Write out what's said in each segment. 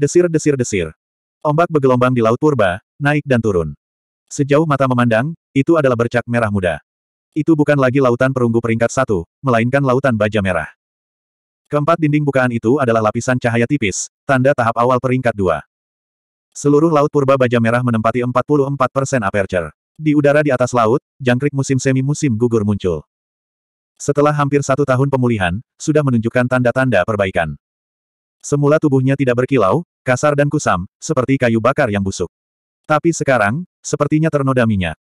Desir-desir-desir. Ombak bergelombang di laut purba, naik dan turun. Sejauh mata memandang, itu adalah bercak merah muda. Itu bukan lagi lautan perunggu peringkat satu, melainkan lautan baja merah. Keempat dinding bukaan itu adalah lapisan cahaya tipis, tanda tahap awal peringkat dua. Seluruh laut purba baja merah menempati 44% aperture. Di udara di atas laut, jangkrik musim semi musim gugur muncul. Setelah hampir satu tahun pemulihan, sudah menunjukkan tanda-tanda perbaikan. Semula tubuhnya tidak berkilau, kasar dan kusam, seperti kayu bakar yang busuk. Tapi sekarang, sepertinya ternoda minyak.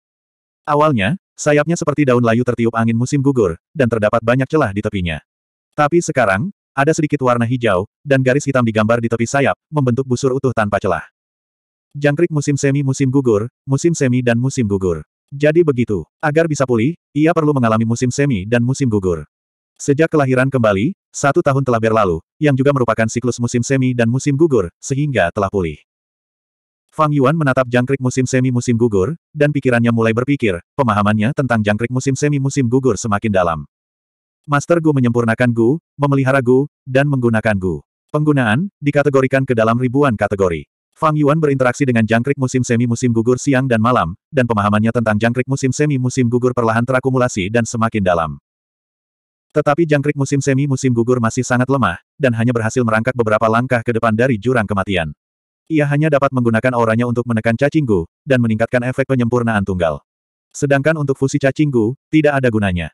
Awalnya, sayapnya seperti daun layu tertiup angin musim gugur, dan terdapat banyak celah di tepinya. Tapi sekarang, ada sedikit warna hijau, dan garis hitam digambar di tepi sayap, membentuk busur utuh tanpa celah. Jangkrik musim semi musim gugur, musim semi dan musim gugur. Jadi begitu. Agar bisa pulih, ia perlu mengalami musim semi dan musim gugur. Sejak kelahiran kembali, satu tahun telah berlalu, yang juga merupakan siklus musim semi dan musim gugur, sehingga telah pulih. Fang Yuan menatap jangkrik musim semi musim gugur, dan pikirannya mulai berpikir, pemahamannya tentang jangkrik musim semi musim gugur semakin dalam. Master Gu menyempurnakan Gu, memelihara Gu, dan menggunakan Gu. Penggunaan, dikategorikan ke dalam ribuan kategori. Fang Yuan berinteraksi dengan jangkrik musim semi musim gugur siang dan malam, dan pemahamannya tentang jangkrik musim semi musim gugur perlahan terakumulasi dan semakin dalam. Tetapi jangkrik musim semi musim gugur masih sangat lemah, dan hanya berhasil merangkak beberapa langkah ke depan dari jurang kematian. Ia hanya dapat menggunakan auranya untuk menekan cacinggu, dan meningkatkan efek penyempurnaan tunggal. Sedangkan untuk fusi cacinggu, tidak ada gunanya.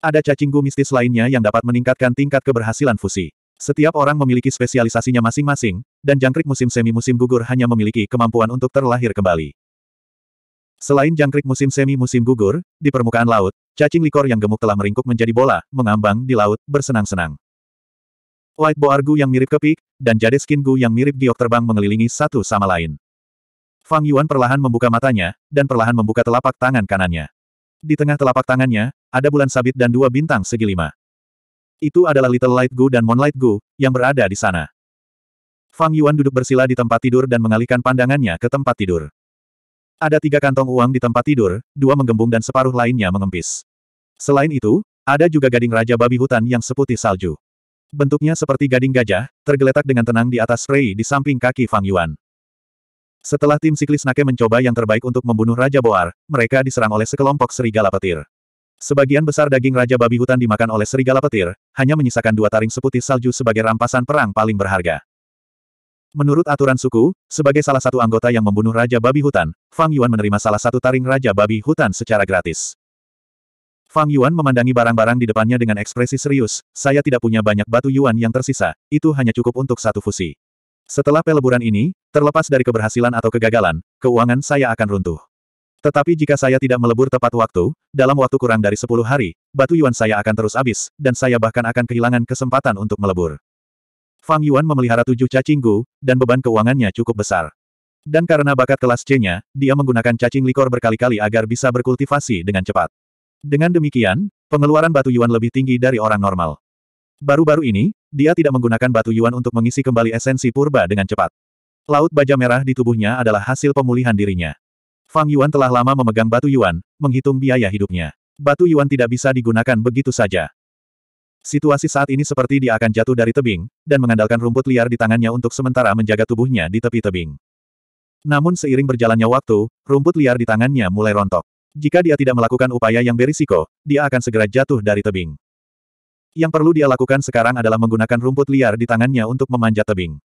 Ada cacinggu mistis lainnya yang dapat meningkatkan tingkat keberhasilan fusi. Setiap orang memiliki spesialisasinya masing-masing, dan jangkrik musim semi musim gugur hanya memiliki kemampuan untuk terlahir kembali. Selain jangkrik musim semi musim gugur, di permukaan laut, cacing likor yang gemuk telah meringkuk menjadi bola, mengambang di laut, bersenang-senang. White boar gu yang mirip kepik, dan jade skin gu yang mirip giok terbang mengelilingi satu sama lain. Fang Yuan perlahan membuka matanya, dan perlahan membuka telapak tangan kanannya. Di tengah telapak tangannya, ada bulan sabit dan dua bintang segi lima. Itu adalah Little Light Gu dan Moonlight Gu, yang berada di sana. Fang Yuan duduk bersila di tempat tidur dan mengalihkan pandangannya ke tempat tidur. Ada tiga kantong uang di tempat tidur, dua menggembung dan separuh lainnya mengempis. Selain itu, ada juga gading Raja Babi Hutan yang seputih salju. Bentuknya seperti gading gajah, tergeletak dengan tenang di atas Rei di samping kaki Fang Yuan. Setelah tim siklis Nake mencoba yang terbaik untuk membunuh Raja Boar, mereka diserang oleh sekelompok serigala petir. Sebagian besar daging Raja Babi Hutan dimakan oleh serigala petir, hanya menyisakan dua taring seputih salju sebagai rampasan perang paling berharga. Menurut aturan suku, sebagai salah satu anggota yang membunuh Raja Babi Hutan, Fang Yuan menerima salah satu taring Raja Babi Hutan secara gratis. Fang Yuan memandangi barang-barang di depannya dengan ekspresi serius, saya tidak punya banyak batu Yuan yang tersisa, itu hanya cukup untuk satu fusi. Setelah peleburan ini, terlepas dari keberhasilan atau kegagalan, keuangan saya akan runtuh. Tetapi jika saya tidak melebur tepat waktu, dalam waktu kurang dari 10 hari, batu Yuan saya akan terus habis, dan saya bahkan akan kehilangan kesempatan untuk melebur. Fang Yuan memelihara tujuh cacing gu, dan beban keuangannya cukup besar. Dan karena bakat kelas C-nya, dia menggunakan cacing likor berkali-kali agar bisa berkultivasi dengan cepat. Dengan demikian, pengeluaran batu Yuan lebih tinggi dari orang normal. Baru-baru ini, dia tidak menggunakan batu Yuan untuk mengisi kembali esensi purba dengan cepat. Laut baja merah di tubuhnya adalah hasil pemulihan dirinya. Fang Yuan telah lama memegang batu Yuan, menghitung biaya hidupnya. Batu Yuan tidak bisa digunakan begitu saja. Situasi saat ini seperti dia akan jatuh dari tebing, dan mengandalkan rumput liar di tangannya untuk sementara menjaga tubuhnya di tepi tebing. Namun seiring berjalannya waktu, rumput liar di tangannya mulai rontok. Jika dia tidak melakukan upaya yang berisiko, dia akan segera jatuh dari tebing. Yang perlu dia lakukan sekarang adalah menggunakan rumput liar di tangannya untuk memanjat tebing.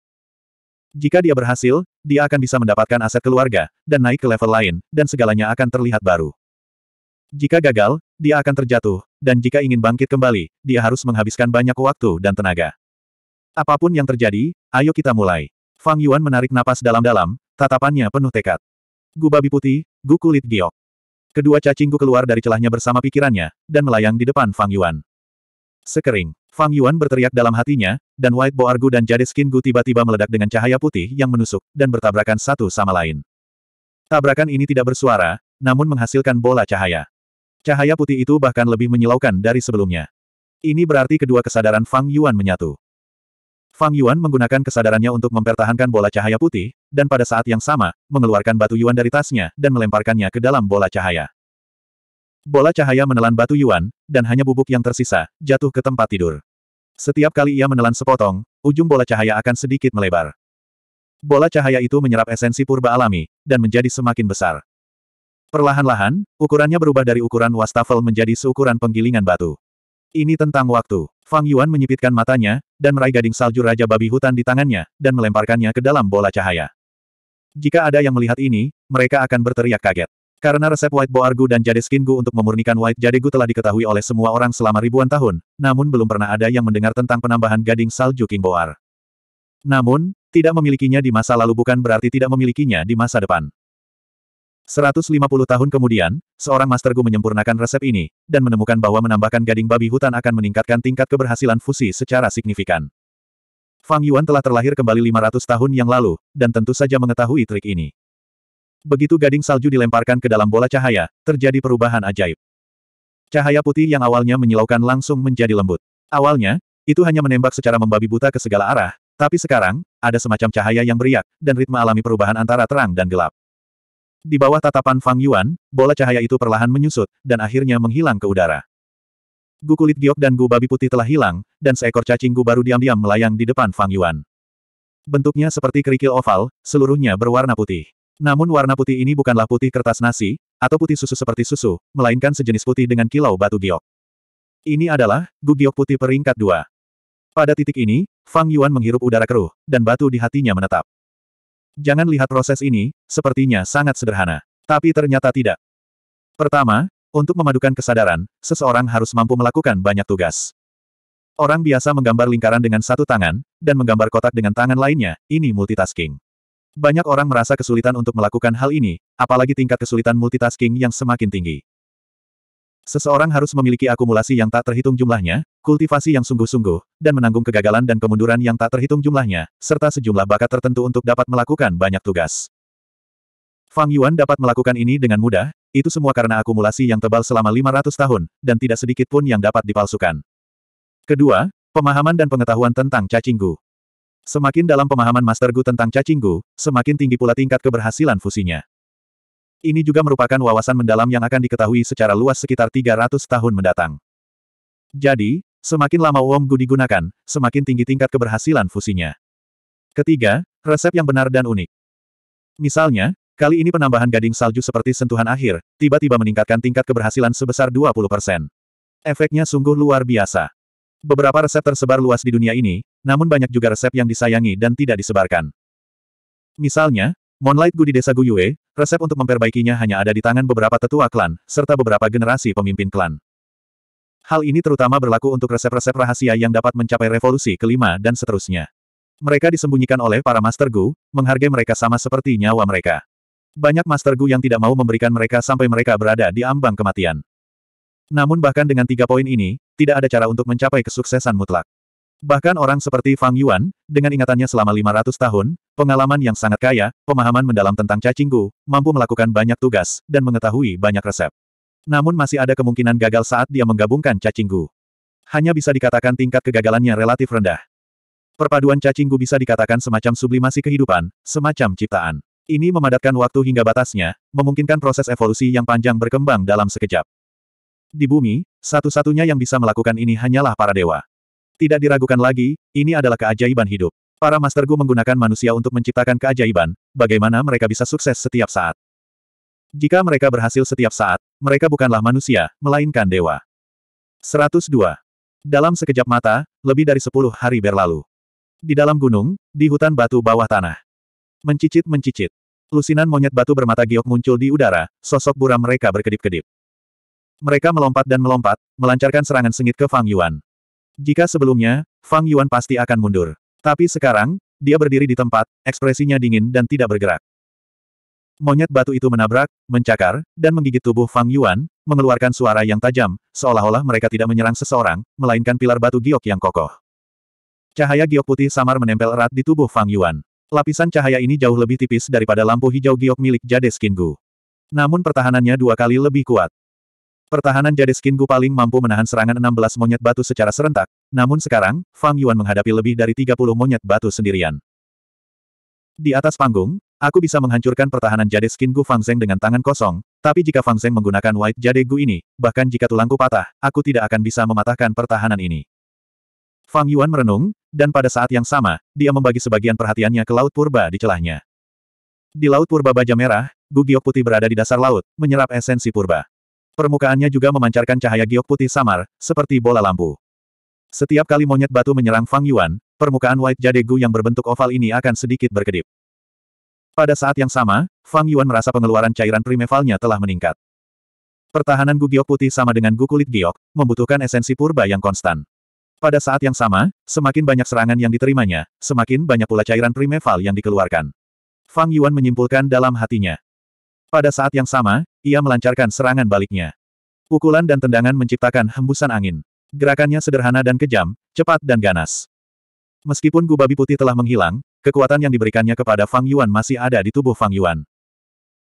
Jika dia berhasil, dia akan bisa mendapatkan aset keluarga, dan naik ke level lain, dan segalanya akan terlihat baru. Jika gagal, dia akan terjatuh, dan jika ingin bangkit kembali, dia harus menghabiskan banyak waktu dan tenaga. Apa pun yang terjadi, ayo kita mulai. Fang Yuan menarik napas dalam-dalam, tatapannya penuh tekad. Gu babi putih, gu kulit giok. Kedua cacing gu keluar dari celahnya bersama pikirannya, dan melayang di depan Fang Yuan. Sekering, Fang Yuan berteriak dalam hatinya, dan White Boar Gu dan Jade Skin Gu tiba-tiba meledak dengan cahaya putih yang menusuk, dan bertabrakan satu sama lain. Tabrakan ini tidak bersuara, namun menghasilkan bola cahaya. Cahaya putih itu bahkan lebih menyilaukan dari sebelumnya. Ini berarti kedua kesadaran Fang Yuan menyatu. Fang Yuan menggunakan kesadarannya untuk mempertahankan bola cahaya putih, dan pada saat yang sama, mengeluarkan batu Yuan dari tasnya, dan melemparkannya ke dalam bola cahaya. Bola cahaya menelan batu Yuan, dan hanya bubuk yang tersisa, jatuh ke tempat tidur. Setiap kali ia menelan sepotong, ujung bola cahaya akan sedikit melebar. Bola cahaya itu menyerap esensi purba alami, dan menjadi semakin besar. Perlahan-lahan, ukurannya berubah dari ukuran wastafel menjadi seukuran penggilingan batu. Ini tentang waktu. Fang Yuan menyipitkan matanya, dan meraih gading salju Raja Babi Hutan di tangannya, dan melemparkannya ke dalam bola cahaya. Jika ada yang melihat ini, mereka akan berteriak kaget. Karena resep White Boargu dan Jade Skin Gu untuk memurnikan White Jade Gu telah diketahui oleh semua orang selama ribuan tahun, namun belum pernah ada yang mendengar tentang penambahan gading salju King Boar. Namun, tidak memilikinya di masa lalu bukan berarti tidak memilikinya di masa depan. 150 tahun kemudian, seorang Master Gu menyempurnakan resep ini, dan menemukan bahwa menambahkan gading babi hutan akan meningkatkan tingkat keberhasilan fusi secara signifikan. Fang Yuan telah terlahir kembali 500 tahun yang lalu, dan tentu saja mengetahui trik ini. Begitu gading salju dilemparkan ke dalam bola cahaya, terjadi perubahan ajaib. Cahaya putih yang awalnya menyilaukan langsung menjadi lembut. Awalnya, itu hanya menembak secara membabi buta ke segala arah, tapi sekarang, ada semacam cahaya yang beriak, dan ritme alami perubahan antara terang dan gelap. Di bawah tatapan Fang Yuan, bola cahaya itu perlahan menyusut, dan akhirnya menghilang ke udara. Gu kulit giok dan gu babi putih telah hilang, dan seekor cacing gu baru diam-diam melayang di depan Fang Yuan. Bentuknya seperti kerikil oval, seluruhnya berwarna putih. Namun warna putih ini bukanlah putih kertas nasi, atau putih susu seperti susu, melainkan sejenis putih dengan kilau batu giok. Ini adalah, gu giok putih peringkat dua. Pada titik ini, Fang Yuan menghirup udara keruh, dan batu di hatinya menetap. Jangan lihat proses ini, sepertinya sangat sederhana. Tapi ternyata tidak. Pertama, untuk memadukan kesadaran, seseorang harus mampu melakukan banyak tugas. Orang biasa menggambar lingkaran dengan satu tangan, dan menggambar kotak dengan tangan lainnya, ini multitasking. Banyak orang merasa kesulitan untuk melakukan hal ini, apalagi tingkat kesulitan multitasking yang semakin tinggi. Seseorang harus memiliki akumulasi yang tak terhitung jumlahnya, kultivasi yang sungguh-sungguh, dan menanggung kegagalan dan kemunduran yang tak terhitung jumlahnya, serta sejumlah bakat tertentu untuk dapat melakukan banyak tugas. Fang Yuan dapat melakukan ini dengan mudah, itu semua karena akumulasi yang tebal selama 500 tahun, dan tidak sedikit pun yang dapat dipalsukan. Kedua, pemahaman dan pengetahuan tentang cacing gu. Semakin dalam pemahaman Master Gu tentang cacing gu, semakin tinggi pula tingkat keberhasilan fusinya. Ini juga merupakan wawasan mendalam yang akan diketahui secara luas sekitar 300 tahun mendatang. Jadi, semakin lama Wong Gu digunakan, semakin tinggi tingkat keberhasilan fusinya. Ketiga, resep yang benar dan unik. Misalnya, kali ini penambahan gading salju seperti sentuhan akhir, tiba-tiba meningkatkan tingkat keberhasilan sebesar 20%. Efeknya sungguh luar biasa. Beberapa resep tersebar luas di dunia ini, namun banyak juga resep yang disayangi dan tidak disebarkan. Misalnya, Moonlight Gu di desa Gu Yue, resep untuk memperbaikinya hanya ada di tangan beberapa tetua klan, serta beberapa generasi pemimpin klan. Hal ini terutama berlaku untuk resep-resep rahasia yang dapat mencapai revolusi kelima dan seterusnya. Mereka disembunyikan oleh para Master Gu, menghargai mereka sama seperti nyawa mereka. Banyak Master Gu yang tidak mau memberikan mereka sampai mereka berada di ambang kematian. Namun bahkan dengan tiga poin ini, tidak ada cara untuk mencapai kesuksesan mutlak. Bahkan orang seperti Fang Yuan, dengan ingatannya selama 500 tahun, pengalaman yang sangat kaya, pemahaman mendalam tentang cacing gu, mampu melakukan banyak tugas, dan mengetahui banyak resep. Namun masih ada kemungkinan gagal saat dia menggabungkan cacing gu. Hanya bisa dikatakan tingkat kegagalannya relatif rendah. Perpaduan cacing gu bisa dikatakan semacam sublimasi kehidupan, semacam ciptaan. Ini memadatkan waktu hingga batasnya, memungkinkan proses evolusi yang panjang berkembang dalam sekejap. Di bumi, satu-satunya yang bisa melakukan ini hanyalah para dewa. Tidak diragukan lagi, ini adalah keajaiban hidup. Para Master Gu menggunakan manusia untuk menciptakan keajaiban, bagaimana mereka bisa sukses setiap saat. Jika mereka berhasil setiap saat, mereka bukanlah manusia, melainkan dewa. 102. Dalam sekejap mata, lebih dari 10 hari berlalu. Di dalam gunung, di hutan batu bawah tanah. Mencicit-mencicit. Lusinan monyet batu bermata giok muncul di udara, sosok buram mereka berkedip-kedip. Mereka melompat dan melompat, melancarkan serangan sengit ke Fang Yuan. Jika sebelumnya, Fang Yuan pasti akan mundur. Tapi sekarang, dia berdiri di tempat, ekspresinya dingin dan tidak bergerak. Monyet batu itu menabrak, mencakar, dan menggigit tubuh Fang Yuan, mengeluarkan suara yang tajam, seolah-olah mereka tidak menyerang seseorang, melainkan pilar batu giok yang kokoh. Cahaya giok putih samar menempel erat di tubuh Fang Yuan. Lapisan cahaya ini jauh lebih tipis daripada lampu hijau giok milik Jade Skin Gu. Namun pertahanannya dua kali lebih kuat. Pertahanan Jade Skin Gu paling mampu menahan serangan 16 monyet batu secara serentak, namun sekarang, Fang Yuan menghadapi lebih dari 30 monyet batu sendirian. Di atas panggung, aku bisa menghancurkan pertahanan Jade Skin Gu Fang Zeng dengan tangan kosong, tapi jika Fang Zeng menggunakan White Jade Gu ini, bahkan jika tulangku patah, aku tidak akan bisa mematahkan pertahanan ini. Fang Yuan merenung, dan pada saat yang sama, dia membagi sebagian perhatiannya ke Laut Purba di celahnya. Di Laut Purba Baja Merah, Gu Giok Putih berada di dasar laut, menyerap esensi purba. Permukaannya juga memancarkan cahaya giok putih samar, seperti bola lampu. Setiap kali monyet batu menyerang Fang Yuan, permukaan White Jade Gu yang berbentuk oval ini akan sedikit berkedip. Pada saat yang sama, Fang Yuan merasa pengeluaran cairan primevalnya telah meningkat. Pertahanan Gu Giok putih sama dengan Gu kulit giok, membutuhkan esensi purba yang konstan. Pada saat yang sama, semakin banyak serangan yang diterimanya, semakin banyak pula cairan primeval yang dikeluarkan. Fang Yuan menyimpulkan dalam hatinya. Pada saat yang sama, ia melancarkan serangan baliknya. Pukulan dan tendangan menciptakan hembusan angin. Gerakannya sederhana dan kejam, cepat dan ganas. Meskipun Gu babi putih telah menghilang, kekuatan yang diberikannya kepada Fang Yuan masih ada di tubuh Fang Yuan.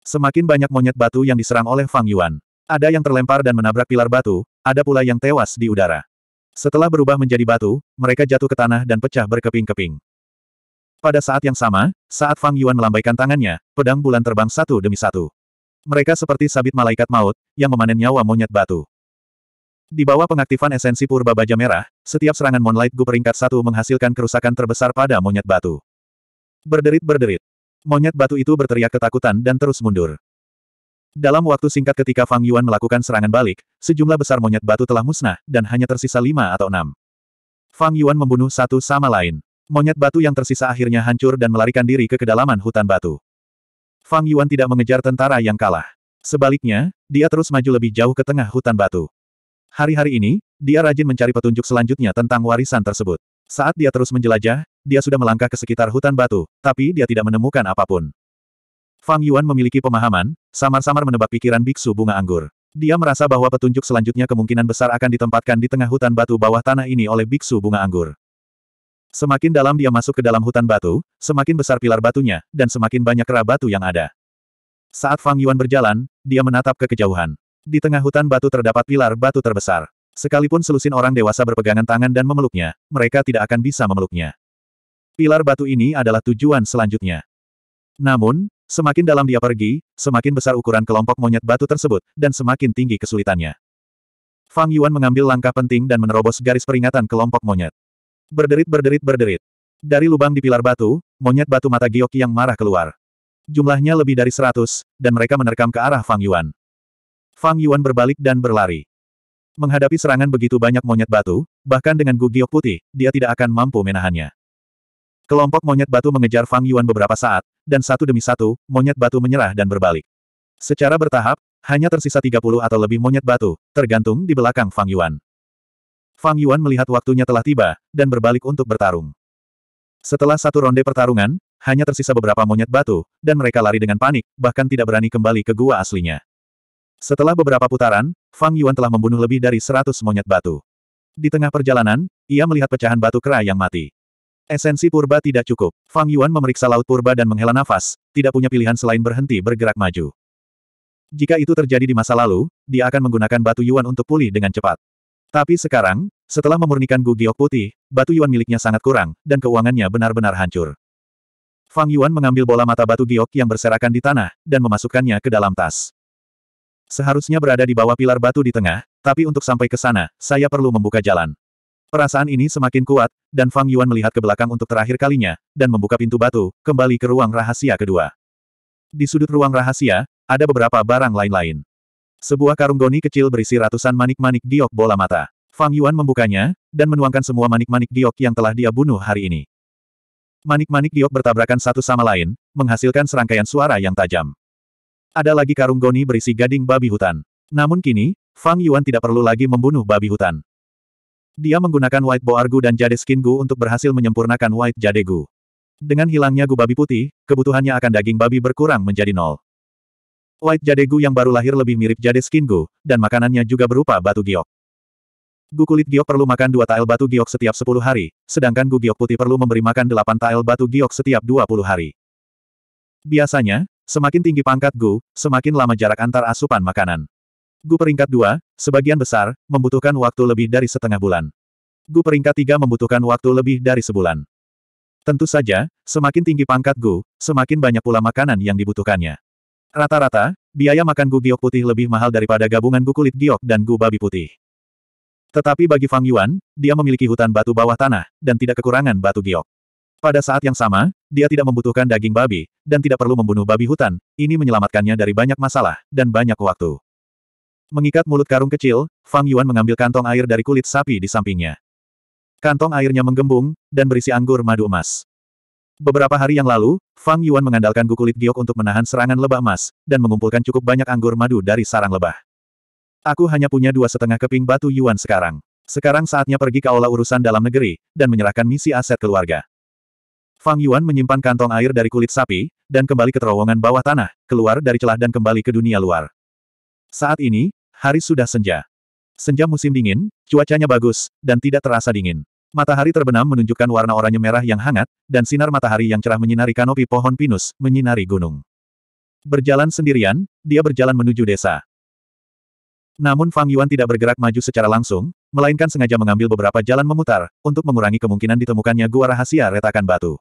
Semakin banyak monyet batu yang diserang oleh Fang Yuan. Ada yang terlempar dan menabrak pilar batu, ada pula yang tewas di udara. Setelah berubah menjadi batu, mereka jatuh ke tanah dan pecah berkeping-keping. Pada saat yang sama, saat Fang Yuan melambaikan tangannya, pedang bulan terbang satu demi satu. Mereka seperti sabit malaikat maut, yang memanen nyawa monyet batu. Di bawah pengaktifan esensi purba baja merah, setiap serangan Moonlight Gu peringkat satu menghasilkan kerusakan terbesar pada monyet batu. Berderit-berderit. Monyet batu itu berteriak ketakutan dan terus mundur. Dalam waktu singkat ketika Fang Yuan melakukan serangan balik, sejumlah besar monyet batu telah musnah, dan hanya tersisa lima atau enam. Fang Yuan membunuh satu sama lain. Monyet batu yang tersisa akhirnya hancur dan melarikan diri ke kedalaman hutan batu. Fang Yuan tidak mengejar tentara yang kalah. Sebaliknya, dia terus maju lebih jauh ke tengah hutan batu. Hari-hari ini, dia rajin mencari petunjuk selanjutnya tentang warisan tersebut. Saat dia terus menjelajah, dia sudah melangkah ke sekitar hutan batu, tapi dia tidak menemukan apa pun. Fang Yuan memiliki pemahaman, samar-samar menebak pikiran biksu bunga anggur. Dia merasa bahwa petunjuk selanjutnya kemungkinan besar akan ditempatkan di tengah hutan batu bawah tanah ini oleh biksu bunga anggur. Semakin dalam dia masuk ke dalam hutan batu, semakin besar pilar batunya, dan semakin banyak kera batu yang ada. Saat Fang Yuan berjalan, dia menatap ke kejauhan. Di tengah hutan batu terdapat pilar batu terbesar. Sekalipun selusin orang dewasa berpegangan tangan dan memeluknya, mereka tidak akan bisa memeluknya. Pilar batu ini adalah tujuan selanjutnya. Namun, Semakin dalam dia pergi, semakin besar ukuran kelompok monyet batu tersebut, dan semakin tinggi kesulitannya. Fang Yuan mengambil langkah penting dan menerobos garis peringatan kelompok monyet. Berderit-berderit-berderit. Dari lubang di pilar batu, monyet batu mata giok yang marah keluar. Jumlahnya lebih dari seratus, dan mereka menerkam ke arah Fang Yuan. Fang Yuan berbalik dan berlari. Menghadapi serangan begitu banyak monyet batu, bahkan dengan gu giok putih, dia tidak akan mampu menahannya. Kelompok monyet batu mengejar Fang Yuan beberapa saat, dan satu demi satu, monyet batu menyerah dan berbalik. Secara bertahap, hanya tersisa 30 atau lebih monyet batu, tergantung di belakang Fang Yuan. Fang Yuan melihat waktunya telah tiba, dan berbalik untuk bertarung. Setelah satu ronde pertarungan, hanya tersisa beberapa monyet batu, dan mereka lari dengan panik, bahkan tidak berani kembali ke gua aslinya. Setelah beberapa putaran, Fang Yuan telah membunuh lebih dari 100 monyet batu. Di tengah perjalanan, ia melihat pecahan batu kera yang mati. Esensi purba tidak cukup. Fang Yuan memeriksa laut purba dan menghela nafas, tidak punya pilihan selain berhenti bergerak maju. Jika itu terjadi di masa lalu, dia akan menggunakan batu Yuan untuk pulih dengan cepat. Tapi sekarang, setelah memurnikan Gu Giok putih, batu Yuan miliknya sangat kurang, dan keuangannya benar-benar hancur. Fang Yuan mengambil bola mata batu giok yang berserakan di tanah, dan memasukkannya ke dalam tas. Seharusnya berada di bawah pilar batu di tengah, tapi untuk sampai ke sana, saya perlu membuka jalan. Perasaan ini semakin kuat, dan Fang Yuan melihat ke belakang untuk terakhir kalinya, dan membuka pintu batu, kembali ke ruang rahasia kedua. Di sudut ruang rahasia, ada beberapa barang lain-lain. Sebuah karung goni kecil berisi ratusan manik-manik giok bola mata. Fang Yuan membukanya, dan menuangkan semua manik-manik giok yang telah dia bunuh hari ini. Manik-manik giok bertabrakan satu sama lain, menghasilkan serangkaian suara yang tajam. Ada lagi karung goni berisi gading babi hutan. Namun kini, Fang Yuan tidak perlu lagi membunuh babi hutan. Dia menggunakan White Boar Gu dan Jade Skin Gu untuk berhasil menyempurnakan White Jade Gu. Dengan hilangnya gu babi putih, kebutuhannya akan daging babi berkurang menjadi nol. White Jade Gu yang baru lahir lebih mirip Jade Skin Gu, dan makanannya juga berupa batu giok. Gu kulit giok perlu makan dua tael batu giok setiap 10 hari, sedangkan gu giok putih perlu memberi makan 8 tael batu giok setiap 20 hari. Biasanya, semakin tinggi pangkat gu, semakin lama jarak antar asupan makanan. Gu peringkat 2, sebagian besar, membutuhkan waktu lebih dari setengah bulan. Gu peringkat 3 membutuhkan waktu lebih dari sebulan. Tentu saja, semakin tinggi pangkat Gu, semakin banyak pula makanan yang dibutuhkannya. Rata-rata, biaya makan Gu giok putih lebih mahal daripada gabungan Gu kulit giok dan Gu babi putih. Tetapi bagi Fang Yuan, dia memiliki hutan batu bawah tanah, dan tidak kekurangan batu giok. Pada saat yang sama, dia tidak membutuhkan daging babi, dan tidak perlu membunuh babi hutan, ini menyelamatkannya dari banyak masalah, dan banyak waktu. Mengikat mulut karung kecil, Fang Yuan mengambil kantong air dari kulit sapi di sampingnya. Kantong airnya menggembung, dan berisi anggur madu emas. Beberapa hari yang lalu, Fang Yuan mengandalkan gukulit giok untuk menahan serangan lebah emas, dan mengumpulkan cukup banyak anggur madu dari sarang lebah. Aku hanya punya dua setengah keping batu Yuan sekarang. Sekarang saatnya pergi ke aula urusan dalam negeri, dan menyerahkan misi aset keluarga. Fang Yuan menyimpan kantong air dari kulit sapi, dan kembali ke terowongan bawah tanah, keluar dari celah dan kembali ke dunia luar. Saat ini, hari sudah senja. Senja musim dingin, cuacanya bagus, dan tidak terasa dingin. Matahari terbenam menunjukkan warna oranye merah yang hangat, dan sinar matahari yang cerah menyinari kanopi pohon pinus, menyinari gunung. Berjalan sendirian, dia berjalan menuju desa. Namun Fang Yuan tidak bergerak maju secara langsung, melainkan sengaja mengambil beberapa jalan memutar, untuk mengurangi kemungkinan ditemukannya gua rahasia retakan batu.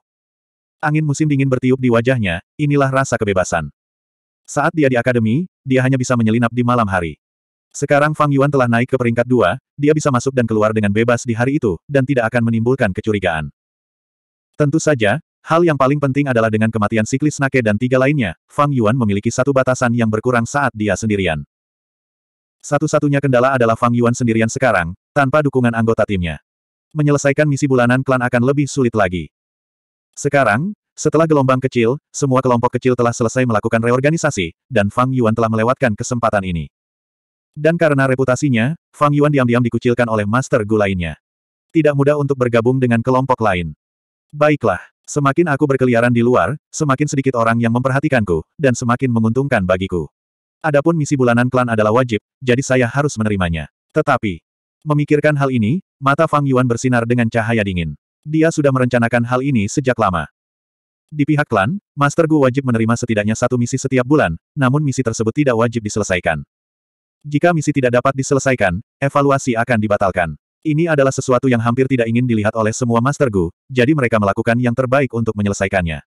Angin musim dingin bertiup di wajahnya, inilah rasa kebebasan. Saat dia di akademi, dia hanya bisa menyelinap di malam hari. Sekarang Fang Yuan telah naik ke peringkat dua, dia bisa masuk dan keluar dengan bebas di hari itu, dan tidak akan menimbulkan kecurigaan. Tentu saja, hal yang paling penting adalah dengan kematian siklis Nake dan tiga lainnya, Fang Yuan memiliki satu batasan yang berkurang saat dia sendirian. Satu-satunya kendala adalah Fang Yuan sendirian sekarang, tanpa dukungan anggota timnya. Menyelesaikan misi bulanan klan akan lebih sulit lagi. Sekarang, setelah gelombang kecil, semua kelompok kecil telah selesai melakukan reorganisasi, dan Fang Yuan telah melewatkan kesempatan ini. Dan karena reputasinya, Fang Yuan diam-diam dikucilkan oleh Master Gu lainnya. Tidak mudah untuk bergabung dengan kelompok lain. Baiklah, semakin aku berkeliaran di luar, semakin sedikit orang yang memperhatikanku, dan semakin menguntungkan bagiku. Adapun misi bulanan klan adalah wajib, jadi saya harus menerimanya. Tetapi, memikirkan hal ini, mata Fang Yuan bersinar dengan cahaya dingin. Dia sudah merencanakan hal ini sejak lama. Di pihak klan, Master Gu wajib menerima setidaknya satu misi setiap bulan, namun misi tersebut tidak wajib diselesaikan. Jika misi tidak dapat diselesaikan, evaluasi akan dibatalkan. Ini adalah sesuatu yang hampir tidak ingin dilihat oleh semua Master Gu, jadi mereka melakukan yang terbaik untuk menyelesaikannya.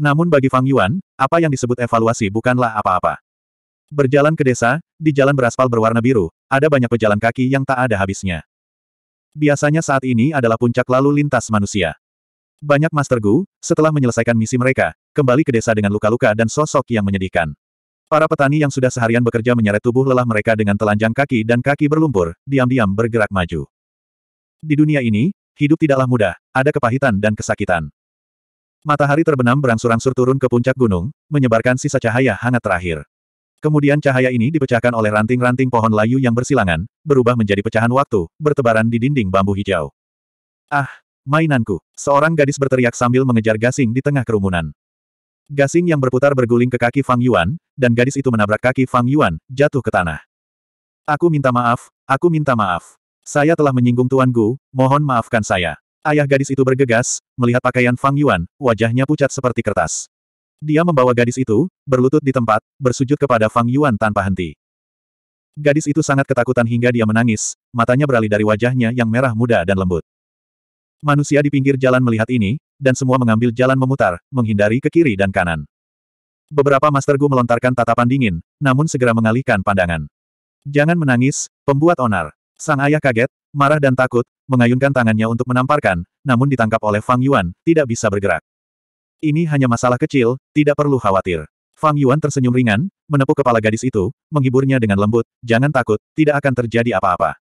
Namun bagi Fang Yuan, apa yang disebut evaluasi bukanlah apa-apa. Berjalan ke desa, di jalan beraspal berwarna biru, ada banyak pejalan kaki yang tak ada habisnya. Biasanya saat ini adalah puncak lalu lintas manusia. Banyak Master Gu, setelah menyelesaikan misi mereka, kembali ke desa dengan luka-luka dan sosok yang menyedihkan. Para petani yang sudah seharian bekerja menyeret tubuh lelah mereka dengan telanjang kaki dan kaki berlumpur, diam-diam bergerak maju. Di dunia ini, hidup tidaklah mudah, ada kepahitan dan kesakitan. Matahari terbenam berangsur-angsur turun ke puncak gunung, menyebarkan sisa cahaya hangat terakhir. Kemudian cahaya ini dipecahkan oleh ranting-ranting pohon layu yang bersilangan, berubah menjadi pecahan waktu, bertebaran di dinding bambu hijau. Ah, mainanku! Seorang gadis berteriak sambil mengejar gasing di tengah kerumunan. Gasing yang berputar berguling ke kaki Fang Yuan, dan gadis itu menabrak kaki Fang Yuan, jatuh ke tanah. Aku minta maaf, aku minta maaf. Saya telah menyinggung Tuan Gu, mohon maafkan saya. Ayah gadis itu bergegas, melihat pakaian Fang Yuan, wajahnya pucat seperti kertas. Dia membawa gadis itu, berlutut di tempat, bersujud kepada Fang Yuan tanpa henti. Gadis itu sangat ketakutan hingga dia menangis, matanya beralih dari wajahnya yang merah muda dan lembut. Manusia di pinggir jalan melihat ini, dan semua mengambil jalan memutar, menghindari ke kiri dan kanan. Beberapa Master Gu melontarkan tatapan dingin, namun segera mengalihkan pandangan. Jangan menangis, pembuat onar. Sang ayah kaget, marah dan takut, mengayunkan tangannya untuk menamparkan, namun ditangkap oleh Fang Yuan, tidak bisa bergerak. Ini hanya masalah kecil, tidak perlu khawatir. Fang Yuan tersenyum ringan, menepuk kepala gadis itu, menghiburnya dengan lembut, jangan takut, tidak akan terjadi apa-apa.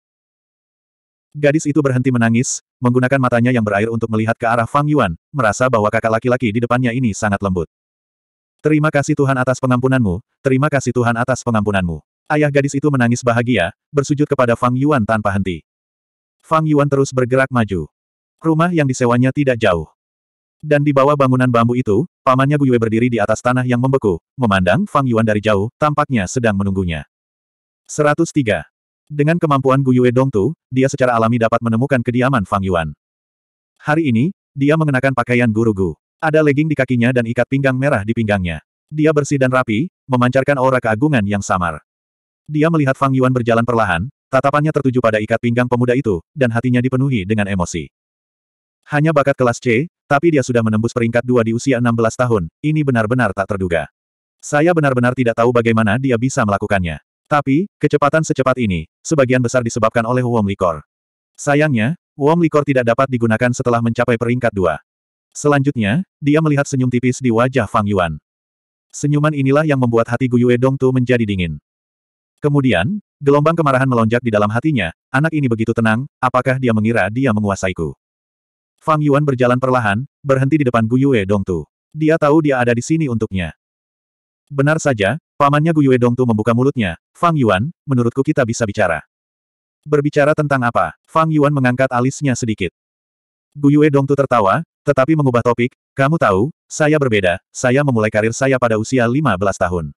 Gadis itu berhenti menangis, menggunakan matanya yang berair untuk melihat ke arah Fang Yuan, merasa bahwa kakak laki-laki di depannya ini sangat lembut. Terima kasih Tuhan atas pengampunanmu, terima kasih Tuhan atas pengampunanmu. Ayah gadis itu menangis bahagia, bersujud kepada Fang Yuan tanpa henti. Fang Yuan terus bergerak maju. Rumah yang disewanya tidak jauh. Dan di bawah bangunan bambu itu, pamannya Gu Yue berdiri di atas tanah yang membeku, memandang Fang Yuan dari jauh, tampaknya sedang menunggunya. 103. Dengan kemampuan Gu Yue Dongtu, dia secara alami dapat menemukan kediaman Fang Yuan. Hari ini, dia mengenakan pakaian guru Gu. Ada legging di kakinya dan ikat pinggang merah di pinggangnya. Dia bersih dan rapi, memancarkan aura keagungan yang samar. Dia melihat Fang Yuan berjalan perlahan, tatapannya tertuju pada ikat pinggang pemuda itu, dan hatinya dipenuhi dengan emosi. Hanya bakat kelas C, tapi dia sudah menembus peringkat dua di usia 16 tahun, ini benar-benar tak terduga. Saya benar-benar tidak tahu bagaimana dia bisa melakukannya. Tapi, kecepatan secepat ini, sebagian besar disebabkan oleh Wom Likor. Sayangnya, Wom Likor tidak dapat digunakan setelah mencapai peringkat dua. Selanjutnya, dia melihat senyum tipis di wajah Fang Yuan. Senyuman inilah yang membuat hati Gu Yue Dongtu menjadi dingin. Kemudian, gelombang kemarahan melonjak di dalam hatinya, anak ini begitu tenang, apakah dia mengira dia menguasaiku? Fang Yuan berjalan perlahan, berhenti di depan Gu Yue Dongtu. Dia tahu dia ada di sini untuknya. Benar saja, pamannya Gu Yue Dongtu membuka mulutnya, Fang Yuan, menurutku kita bisa bicara. Berbicara tentang apa? Fang Yuan mengangkat alisnya sedikit. Gu Yue Dongtu tertawa, tetapi mengubah topik, kamu tahu, saya berbeda, saya memulai karir saya pada usia 15 tahun.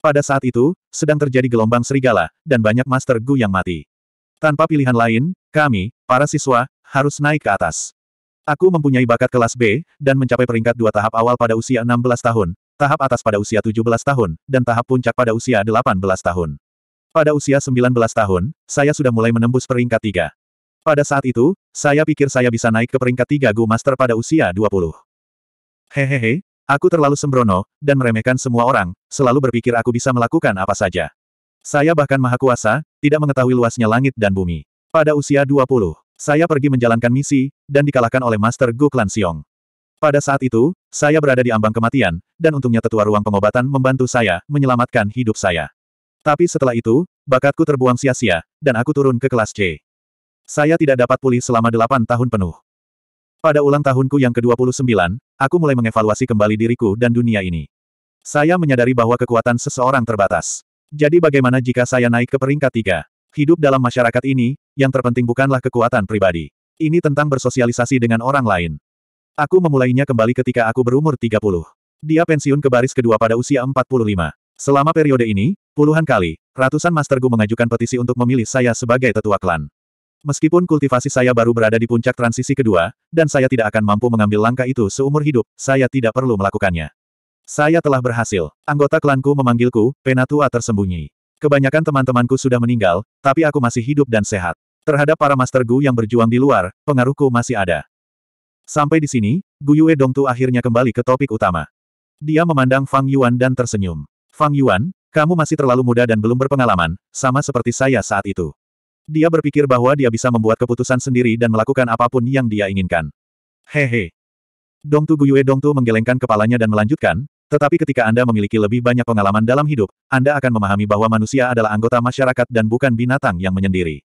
Pada saat itu, sedang terjadi gelombang serigala, dan banyak Master Gu yang mati. Tanpa pilihan lain, kami, para siswa, harus naik ke atas. Aku mempunyai bakat kelas B, dan mencapai peringkat dua tahap awal pada usia 16 tahun, tahap atas pada usia 17 tahun, dan tahap puncak pada usia 18 tahun. Pada usia 19 tahun, saya sudah mulai menembus peringkat tiga. Pada saat itu, saya pikir saya bisa naik ke peringkat tiga Gu Master pada usia 20. Hehehe, aku terlalu sembrono, dan meremehkan semua orang, selalu berpikir aku bisa melakukan apa saja. Saya bahkan maha kuasa, tidak mengetahui luasnya langit dan bumi. Pada usia 20, saya pergi menjalankan misi, dan dikalahkan oleh Master Gu Klan Siong. Pada saat itu, saya berada di ambang kematian, dan untungnya tetua ruang pengobatan membantu saya, menyelamatkan hidup saya. Tapi setelah itu, bakatku terbuang sia-sia, dan aku turun ke kelas C. Saya tidak dapat pulih selama delapan tahun penuh. Pada ulang tahunku yang ke-29, aku mulai mengevaluasi kembali diriku dan dunia ini. Saya menyadari bahwa kekuatan seseorang terbatas. Jadi bagaimana jika saya naik ke peringkat tiga? Hidup dalam masyarakat ini, yang terpenting bukanlah kekuatan pribadi. Ini tentang bersosialisasi dengan orang lain. Aku memulainya kembali ketika aku berumur 30. Dia pensiun ke baris kedua pada usia 45. Selama periode ini, puluhan kali, ratusan Master Gu mengajukan petisi untuk memilih saya sebagai tetua klan. Meskipun kultivasi saya baru berada di puncak transisi kedua, dan saya tidak akan mampu mengambil langkah itu seumur hidup, saya tidak perlu melakukannya. Saya telah berhasil. Anggota klanku memanggilku, penatua tersembunyi. Kebanyakan teman-temanku sudah meninggal, tapi aku masih hidup dan sehat. Terhadap para Master Gu yang berjuang di luar, pengaruhku masih ada. Sampai di sini, Gu Yue Dongtu akhirnya kembali ke topik utama. Dia memandang Fang Yuan dan tersenyum. Fang Yuan, kamu masih terlalu muda dan belum berpengalaman, sama seperti saya saat itu. Dia berpikir bahwa dia bisa membuat keputusan sendiri dan melakukan apa pun yang dia inginkan. Hehe. Dongtu Guyue Dongtu menggelengkan kepalanya dan melanjutkan, tetapi ketika Anda memiliki lebih banyak pengalaman dalam hidup, Anda akan memahami bahwa manusia adalah anggota masyarakat dan bukan binatang yang menyendiri.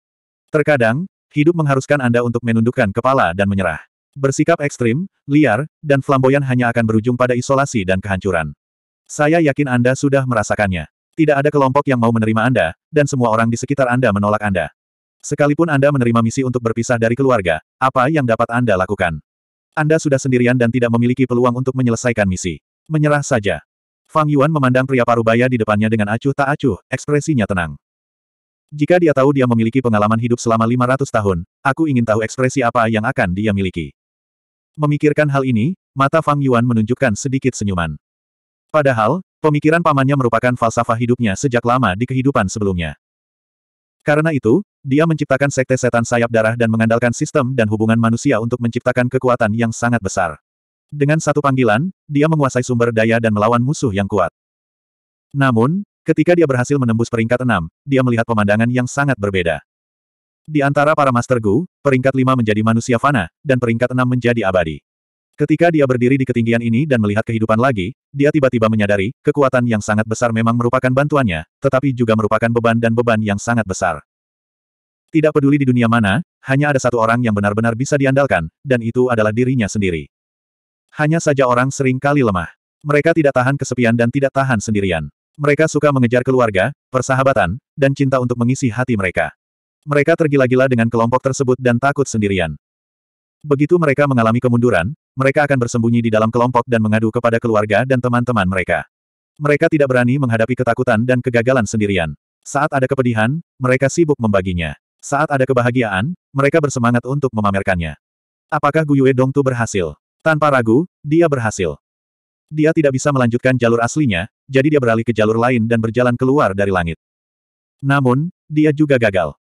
Terkadang, hidup mengharuskan Anda untuk menundukkan kepala dan menyerah. Bersikap ekstrim, liar, dan flamboyan hanya akan berujung pada isolasi dan kehancuran. Saya yakin Anda sudah merasakannya. Tidak ada kelompok yang mau menerima Anda, dan semua orang di sekitar Anda menolak Anda. Sekalipun Anda menerima misi untuk berpisah dari keluarga, apa yang dapat Anda lakukan? Anda sudah sendirian dan tidak memiliki peluang untuk menyelesaikan misi. Menyerah saja. Fang Yuan memandang pria parubaya di depannya dengan acuh tak acuh, ekspresinya tenang. Jika dia tahu dia memiliki pengalaman hidup selama 500 tahun, aku ingin tahu ekspresi apa yang akan dia miliki. Memikirkan hal ini, mata Fang Yuan menunjukkan sedikit senyuman. Padahal, pemikiran pamannya merupakan falsafah hidupnya sejak lama di kehidupan sebelumnya. Karena itu, dia menciptakan sekte setan sayap darah dan mengandalkan sistem dan hubungan manusia untuk menciptakan kekuatan yang sangat besar. Dengan satu panggilan, dia menguasai sumber daya dan melawan musuh yang kuat. Namun, ketika dia berhasil menembus peringkat enam, dia melihat pemandangan yang sangat berbeda. Di antara para Master Gu, peringkat lima menjadi manusia fana, dan peringkat enam menjadi abadi. Ketika dia berdiri di ketinggian ini dan melihat kehidupan lagi, dia tiba-tiba menyadari, kekuatan yang sangat besar memang merupakan bantuannya, tetapi juga merupakan beban dan beban yang sangat besar. Tidak peduli di dunia mana, hanya ada satu orang yang benar-benar bisa diandalkan, dan itu adalah dirinya sendiri. Hanya saja orang sering kali lemah. Mereka tidak tahan kesepian dan tidak tahan sendirian. Mereka suka mengejar keluarga, persahabatan, dan cinta untuk mengisi hati mereka. Mereka tergila-gila dengan kelompok tersebut dan takut sendirian. Begitu mereka mengalami kemunduran, mereka akan bersembunyi di dalam kelompok dan mengadu kepada keluarga dan teman-teman mereka. Mereka tidak berani menghadapi ketakutan dan kegagalan sendirian. Saat ada kepedihan, mereka sibuk membaginya. Saat ada kebahagiaan, mereka bersemangat untuk memamerkannya. Apakah Gu Yue Dongtu berhasil? Tanpa ragu, dia berhasil. Dia tidak bisa melanjutkan jalur aslinya, jadi dia beralih ke jalur lain dan berjalan keluar dari langit. Namun, dia juga gagal.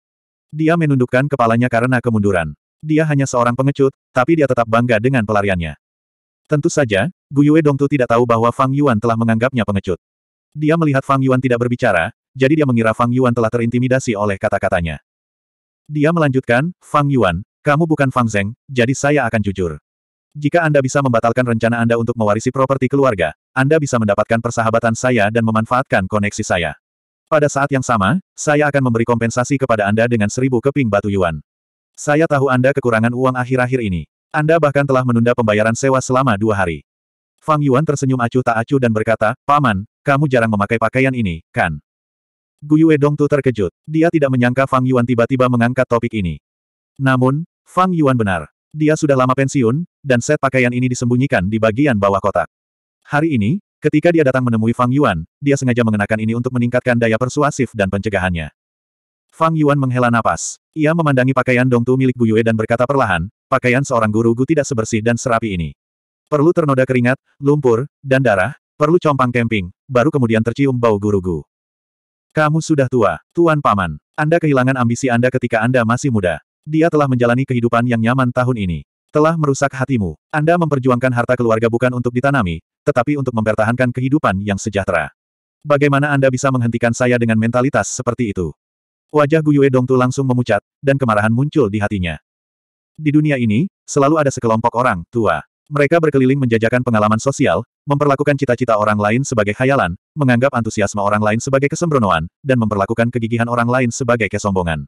Dia menundukkan kepalanya karena kemunduran. Dia hanya seorang pengecut, tapi dia tetap bangga dengan pelariannya. Tentu saja, Gu Yue Dongtu tidak tahu bahwa Fang Yuan telah menganggapnya pengecut. Dia melihat Fang Yuan tidak berbicara, jadi dia mengira Fang Yuan telah terintimidasi oleh kata-katanya. Dia melanjutkan, Fang Yuan, kamu bukan Fang Zeng, jadi saya akan jujur. Jika Anda bisa membatalkan rencana Anda untuk mewarisi properti keluarga, Anda bisa mendapatkan persahabatan saya dan memanfaatkan koneksi saya. Pada saat yang sama, saya akan memberi kompensasi kepada Anda dengan seribu keping batu Yuan. Saya tahu Anda kekurangan uang akhir-akhir ini. Anda bahkan telah menunda pembayaran sewa selama dua hari. Fang Yuan tersenyum acuh tak acuh dan berkata, Paman, kamu jarang memakai pakaian ini, kan? Gu Yue Dongtu terkejut. Dia tidak menyangka Fang Yuan tiba-tiba mengangkat topik ini. Namun, Fang Yuan benar. Dia sudah lama pensiun, dan set pakaian ini disembunyikan di bagian bawah kotak. Hari ini, ketika dia datang menemui Fang Yuan, dia sengaja mengenakan ini untuk meningkatkan daya persuasif dan pencegahannya. Fang Yuan menghela napas. Ia memandangi pakaian Dongtu milik Gu Yue dan berkata perlahan, pakaian seorang guru Gu tidak sebersih dan serapi ini. Perlu ternoda keringat, lumpur, dan darah, perlu compang camping, baru kemudian tercium bau gurugu. Kamu sudah tua, Tuan Paman. Anda kehilangan ambisi Anda ketika Anda masih muda. Dia telah menjalani kehidupan yang nyaman tahun ini. Telah merusak hatimu. Anda memperjuangkan harta keluarga bukan untuk ditanami, tetapi untuk mempertahankan kehidupan yang sejahtera. Bagaimana Anda bisa menghentikan saya dengan mentalitas seperti itu? Wajah Gu Yue Dongtu langsung memucat, dan kemarahan muncul di hatinya. Di dunia ini, selalu ada sekelompok orang tua mereka berkeliling menjajakan pengalaman sosial, memperlakukan cita-cita orang lain sebagai khayalan, menganggap antusiasme orang lain sebagai kesembronoan, dan memperlakukan kegigihan orang lain sebagai kesombongan.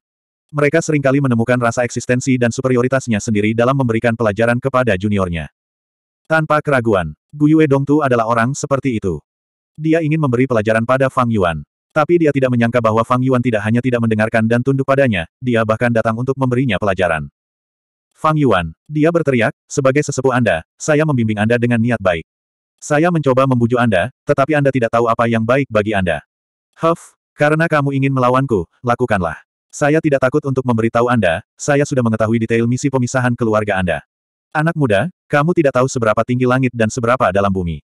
Mereka sering kali menemukan rasa eksistensi dan superioritasnya sendiri dalam memberikan pelajaran kepada juniornya. Tanpa keraguan, Gu Yue Dongtu adalah orang seperti itu. Dia ingin memberi pelajaran pada Fang Yuan. Tapi dia tidak menyangka bahwa Fang Yuan tidak hanya tidak mendengarkan dan tunduk padanya, dia bahkan datang untuk memberinya pelajaran. Fang Yuan. Dia berteriak, sebagai sesepuh Anda, saya membimbing Anda dengan niat baik. Saya mencoba membujuk Anda, tetapi Anda tidak tahu apa yang baik bagi Anda. Huff, karena kamu ingin melawanku, lakukanlah. Saya tidak takut untuk memberitahu Anda, saya sudah mengetahui detail misi pemisahan keluarga Anda. Anak muda, kamu tidak tahu seberapa tinggi langit dan seberapa dalam bumi.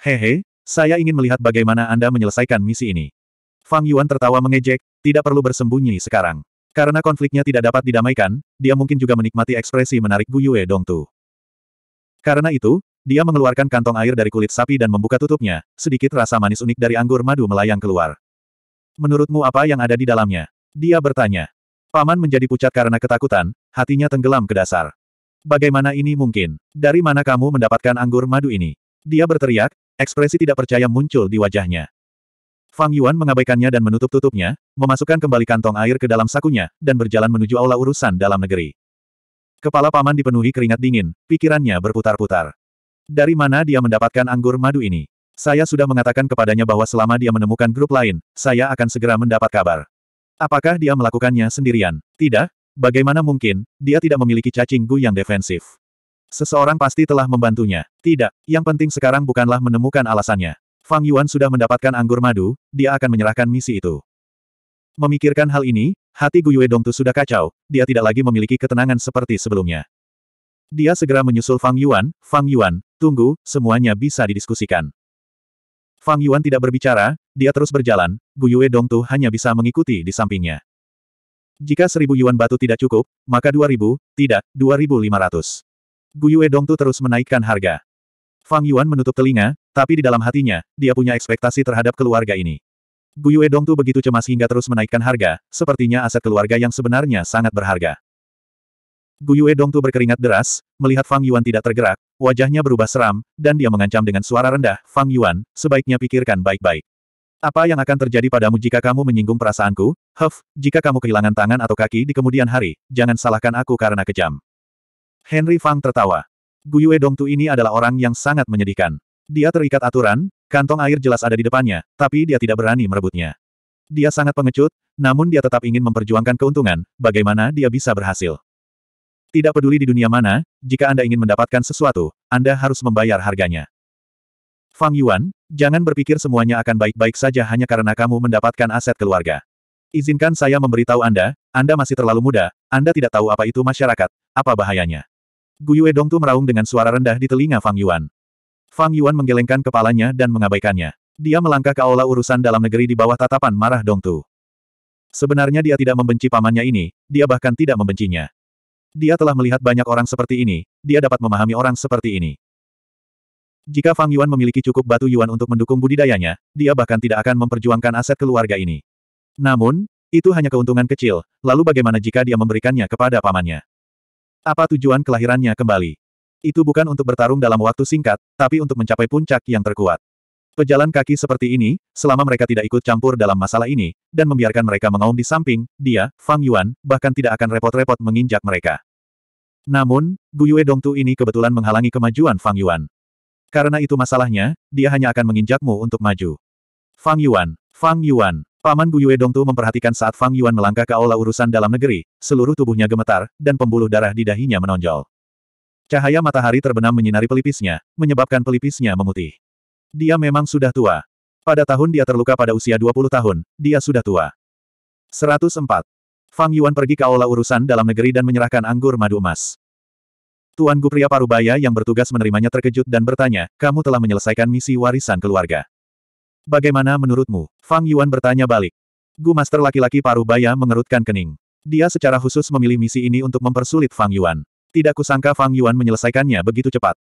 Hehe, saya ingin melihat bagaimana Anda menyelesaikan misi ini. Fang Yuan tertawa mengejek, tidak perlu bersembunyi sekarang. Karena konfliknya tidak dapat didamaikan, dia mungkin juga menikmati ekspresi menarik Gu Yue Dongtu. Karena itu, dia mengeluarkan kantong air dari kulit sapi dan membuka tutupnya, sedikit rasa manis unik dari anggur madu melayang keluar. Menurutmu apa yang ada di dalamnya? Dia bertanya. Paman menjadi pucat karena ketakutan, hatinya tenggelam ke dasar. Bagaimana ini mungkin? Dari mana kamu mendapatkan anggur madu ini? Dia berteriak, ekspresi tidak percaya muncul di wajahnya. Fang Yuan mengabaikannya dan menutup tutupnya, memasukkan kembali kantong air ke dalam sakunya, dan berjalan menuju aula urusan dalam negeri. Kepala paman dipenuhi keringat dingin, pikirannya berputar-putar. Dari mana dia mendapatkan anggur madu ini? Saya sudah mengatakan kepadanya bahwa selama dia menemukan grup lain, saya akan segera mendapat kabar. Apakah dia melakukannya sendirian? Tidak, bagaimana mungkin, dia tidak memiliki cacing gu yang defensif. Seseorang pasti telah membantunya. Tidak, yang penting sekarang bukanlah menemukan alasannya. Fang Yuan sudah mendapatkan anggur madu, dia akan menyerahkan misi itu. Memikirkan hal ini, hati Gu Yue Dongtu sudah kacau, dia tidak lagi memiliki ketenangan seperti sebelumnya. Dia segera menyusul Fang Yuan, Fang Yuan, tunggu, semuanya bisa didiskusikan. Fang Yuan tidak berbicara, dia terus berjalan, Gu Yue Dongtu hanya bisa mengikuti di sampingnya. Jika seribu yuan batu tidak cukup, maka dua ribu, tidak, dua ribu lima ratus. Gu Yue Dongtu terus menaikkan harga. Fang Yuan menutup telinga, tapi di dalam hatinya, dia punya ekspektasi terhadap keluarga ini. Gu Yue Dong tuh begitu cemas hingga terus menaikkan harga, sepertinya aset keluarga yang sebenarnya sangat berharga. Gu Yue Dong tuh berkeringat deras, melihat Fang Yuan tidak tergerak, wajahnya berubah seram, dan dia mengancam dengan suara rendah, Fang Yuan, sebaiknya pikirkan baik-baik. Apa yang akan terjadi padamu jika kamu menyinggung perasaanku? Huff, jika kamu kehilangan tangan atau kaki di kemudian hari, jangan salahkan aku karena kejam. Henry Fang tertawa. Gu Yue Dongtu ini adalah orang yang sangat menyedihkan. Dia terikat aturan, kantong air jelas ada di depannya, tapi dia tidak berani merebutnya. Dia sangat pengecut, namun dia tetap ingin memperjuangkan keuntungan, bagaimana dia bisa berhasil. Tidak peduli di dunia mana, jika Anda ingin mendapatkan sesuatu, Anda harus membayar harganya. Fang Yuan, jangan berpikir semuanya akan baik-baik saja hanya karena kamu mendapatkan aset keluarga. Izinkan saya memberitahu Anda, Anda masih terlalu muda, Anda tidak tahu apa itu masyarakat, apa bahayanya. Gu Yue Dongtu meraung dengan suara rendah di telinga Fang Yuan. Fang Yuan menggelengkan kepalanya dan mengabaikannya. Dia melangkah ke aula urusan dalam negeri di bawah tatapan marah Dongtu. Sebenarnya dia tidak membenci pamannya ini, dia bahkan tidak membencinya. Dia telah melihat banyak orang seperti ini, dia dapat memahami orang seperti ini. Jika Fang Yuan memiliki cukup batu Yuan untuk mendukung budidayanya, dia bahkan tidak akan memperjuangkan aset keluarga ini. Namun, itu hanya keuntungan kecil, lalu bagaimana jika dia memberikannya kepada pamannya? Apa tujuan kelahirannya kembali? Itu bukan untuk bertarung dalam waktu singkat, tapi untuk mencapai puncak yang terkuat. Pejalan kaki seperti ini, selama mereka tidak ikut campur dalam masalah ini, dan membiarkan mereka mengaum di samping, dia, Fang Yuan, bahkan tidak akan repot-repot menginjak mereka. Namun, Gu Yue Dongtu ini kebetulan menghalangi kemajuan Fang Yuan. Karena itu masalahnya, dia hanya akan menginjakmu untuk maju. Fang Yuan, Fang Yuan. Paman Gu Yue Dongtu memperhatikan saat Fang Yuan melangkah ke aula urusan dalam negeri, seluruh tubuhnya gemetar, dan pembuluh darah di dahinya menonjol. Cahaya matahari terbenam menyinari pelipisnya, menyebabkan pelipisnya memutih. Dia memang sudah tua. Pada tahun dia terluka pada usia 20 tahun, dia sudah tua. 104. Fang Yuan pergi ke aula urusan dalam negeri dan menyerahkan anggur madu emas. Tuan Gu pria parubaya yang bertugas menerimanya terkejut dan bertanya, kamu telah menyelesaikan misi warisan keluarga. Bagaimana menurutmu? Fang Yuan bertanya balik. Gu Master laki-laki parubaya mengerutkan kening. Dia secara khusus memilih misi ini untuk mempersulit Fang Yuan. Tidak kusangka Fang Yuan menyelesaikannya begitu cepat.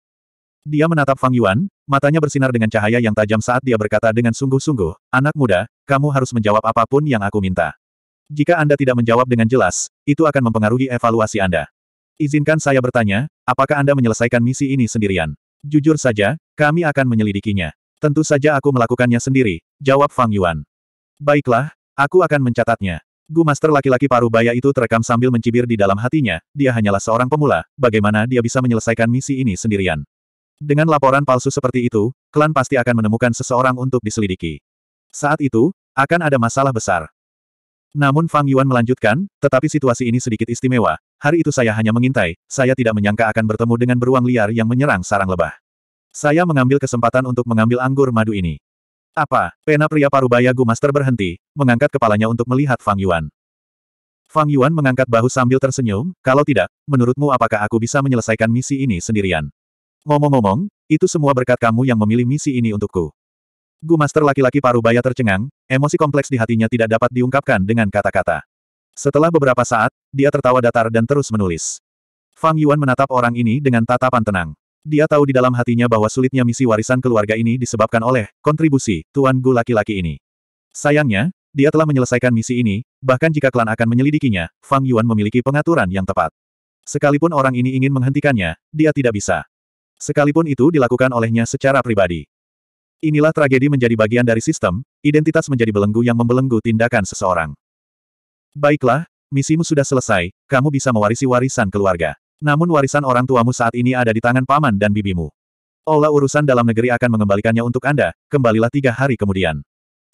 Dia menatap Fang Yuan, matanya bersinar dengan cahaya yang tajam saat dia berkata dengan sungguh-sungguh, anak muda, kamu harus menjawab apa pun yang aku minta. Jika Anda tidak menjawab dengan jelas, itu akan mempengaruhi evaluasi Anda. Izinkan saya bertanya, apakah Anda menyelesaikan misi ini sendirian? Jujur saja, kami akan menyelidikinya. Tentu saja aku melakukannya sendiri, jawab Fang Yuan. Baiklah, aku akan mencatatnya. Gu Master laki-laki paruh baya itu terekam sambil mencibir di dalam hatinya, dia hanyalah seorang pemula, bagaimana dia bisa menyelesaikan misi ini sendirian. Dengan laporan palsu seperti itu, klan pasti akan menemukan seseorang untuk diselidiki. Saat itu, akan ada masalah besar. Namun Fang Yuan melanjutkan, tetapi situasi ini sedikit istimewa. Hari itu saya hanya mengintai, saya tidak menyangka akan bertemu dengan beruang liar yang menyerang sarang lebah. Saya mengambil kesempatan untuk mengambil anggur madu ini. Apa? Pena pria parubaya Gu Master berhenti, mengangkat kepalanya untuk melihat Fang Yuan. Fang Yuan mengangkat bahu sambil tersenyum, kalau tidak, menurutmu apakah aku bisa menyelesaikan misi ini sendirian? Ngomong-ngomong, itu semua berkat kamu yang memilih misi ini untukku. Gu Master laki-laki parubaya tercengang, emosi kompleks di hatinya tidak dapat diungkapkan dengan kata-kata. Setelah beberapa saat, dia tertawa datar dan terus menulis. Fang Yuan menatap orang ini dengan tatapan tenang. Dia tahu di dalam hatinya bahwa sulitnya misi warisan keluarga ini disebabkan oleh kontribusi Tuan Gu laki-laki ini. Sayangnya, dia telah menyelesaikan misi ini, bahkan jika klan akan menyelidikinya, Fang Yuan memiliki pengaturan yang tepat. Sekalipun orang ini ingin menghentikannya, dia tidak bisa. Sekalipun itu dilakukan olehnya secara pribadi. Inilah tragedi menjadi bagian dari sistem, identitas menjadi belenggu yang membelenggu tindakan seseorang. Baiklah, misimu sudah selesai, kamu bisa mewarisi warisan keluarga. Namun warisan orang tuamu saat ini ada di tangan paman dan bibimu. Olah urusan dalam negeri akan mengembalikannya untuk Anda, kembalilah tiga hari kemudian.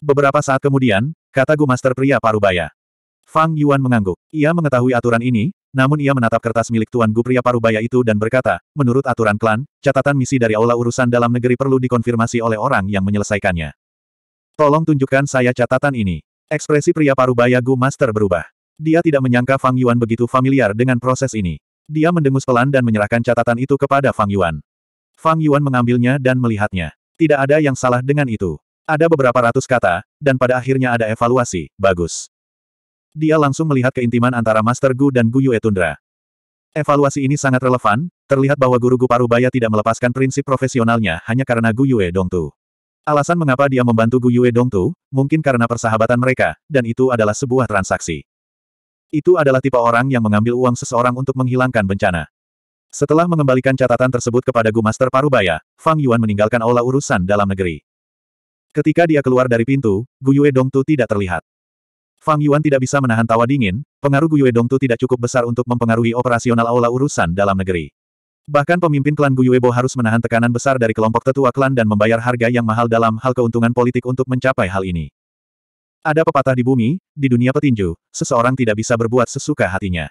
Beberapa saat kemudian, kata Gu Master pria parubaya. Fang Yuan mengangguk. Ia mengetahui aturan ini, namun ia menatap kertas milik Tuan Gu pria parubaya itu dan berkata, menurut aturan klan, catatan misi dari aula urusan dalam negeri perlu dikonfirmasi oleh orang yang menyelesaikannya. Tolong tunjukkan saya catatan ini. Ekspresi pria parubaya Gu Master berubah. Dia tidak menyangka Fang Yuan begitu familiar dengan proses ini. Dia mendengus pelan dan menyerahkan catatan itu kepada Fang Yuan. Fang Yuan mengambilnya dan melihatnya. Tidak ada yang salah dengan itu. Ada beberapa ratus kata, dan pada akhirnya ada evaluasi, bagus. Dia langsung melihat keintiman antara Master Gu dan Gu Yue Tundra. Evaluasi ini sangat relevan, terlihat bahwa guru Gu Parubaya tidak melepaskan prinsip profesionalnya hanya karena Gu Yue Dongtu. Alasan mengapa dia membantu Gu Yue Dongtu, mungkin karena persahabatan mereka, dan itu adalah sebuah transaksi. Itu adalah tipe orang yang mengambil uang seseorang untuk menghilangkan bencana. Setelah mengembalikan catatan tersebut kepada Gu Master Parubaya, Fang Yuan meninggalkan aula urusan dalam negeri. Ketika dia keluar dari pintu, Gu Yue Dongtu tidak terlihat. Fang Yuan tidak bisa menahan tawa dingin, pengaruh Gu Yue Dongtu tidak cukup besar untuk mempengaruhi operasional aula urusan dalam negeri. Bahkan pemimpin klan Gu Yuebo harus menahan tekanan besar dari kelompok tetua klan dan membayar harga yang mahal dalam hal keuntungan politik untuk mencapai hal ini. Ada pepatah di bumi, di dunia petinju, seseorang tidak bisa berbuat sesuka hatinya.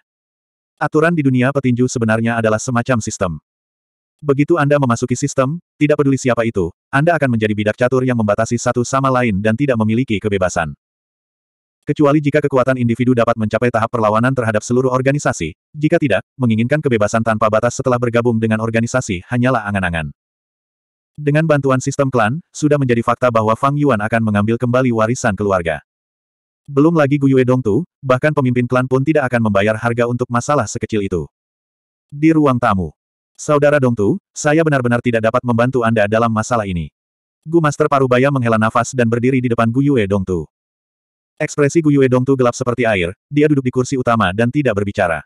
Aturan di dunia petinju sebenarnya adalah semacam sistem. Begitu Anda memasuki sistem, tidak peduli siapa itu, Anda akan menjadi bidak catur yang membatasi satu sama lain dan tidak memiliki kebebasan. Kecuali jika kekuatan individu dapat mencapai tahap perlawanan terhadap seluruh organisasi, jika tidak, menginginkan kebebasan tanpa batas setelah bergabung dengan organisasi hanyalah angan-angan. Dengan bantuan sistem klan, sudah menjadi fakta bahwa Fang Yuan akan mengambil kembali warisan keluarga. Belum lagi Gu Yue Dongtu, bahkan pemimpin klan pun tidak akan membayar harga untuk masalah sekecil itu. Di ruang tamu. Saudara Dongtu, saya benar-benar tidak dapat membantu Anda dalam masalah ini. Gu Master Parubaya menghela nafas dan berdiri di depan Gu Yue Dongtu. Ekspresi Gu Yue Dongtu gelap seperti air, dia duduk di kursi utama dan tidak berbicara.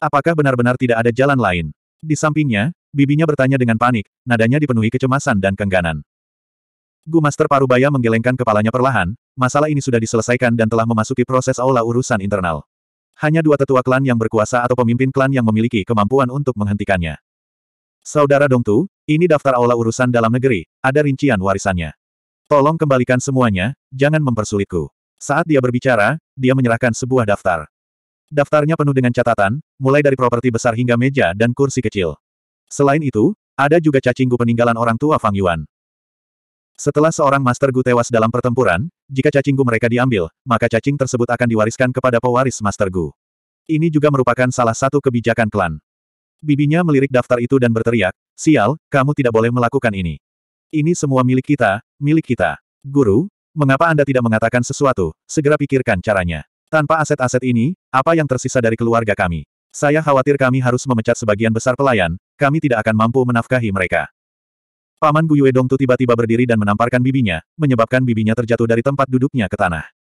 Apakah benar-benar tidak ada jalan lain? Di sampingnya, bibinya bertanya dengan panik, nadanya dipenuhi kecemasan dan kengganan. Gu Master Parubaya menggelengkan kepalanya perlahan, masalah ini sudah diselesaikan dan telah memasuki proses aula urusan internal. Hanya dua tetua klan yang berkuasa atau pemimpin klan yang memiliki kemampuan untuk menghentikannya. Saudara Dongtu, ini daftar aula urusan dalam negeri, ada rincian warisannya. Tolong kembalikan semuanya, jangan mempersulitku. Saat dia berbicara, dia menyerahkan sebuah daftar. Daftarnya penuh dengan catatan, mulai dari properti besar hingga meja dan kursi kecil. Selain itu, ada juga cacinggu peninggalan orang tua Fang Yuan. Setelah seorang Master Gu tewas dalam pertempuran, jika cacinggu mereka diambil, maka cacing tersebut akan diwariskan kepada pewaris Master Gu. Ini juga merupakan salah satu kebijakan klan. Bibinya melirik daftar itu dan berteriak, Sial, kamu tidak boleh melakukan ini. Ini semua milik kita, milik kita. Guru, Mengapa Anda tidak mengatakan sesuatu? Segera pikirkan caranya. Tanpa aset-aset ini, apa yang tersisa dari keluarga kami? Saya khawatir kami harus memecat sebagian besar pelayan, kami tidak akan mampu menafkahi mereka. Paman Gu Yue Dongtu tiba-tiba berdiri dan menamparkan bibinya, menyebabkan bibinya terjatuh dari tempat duduknya ke tanah.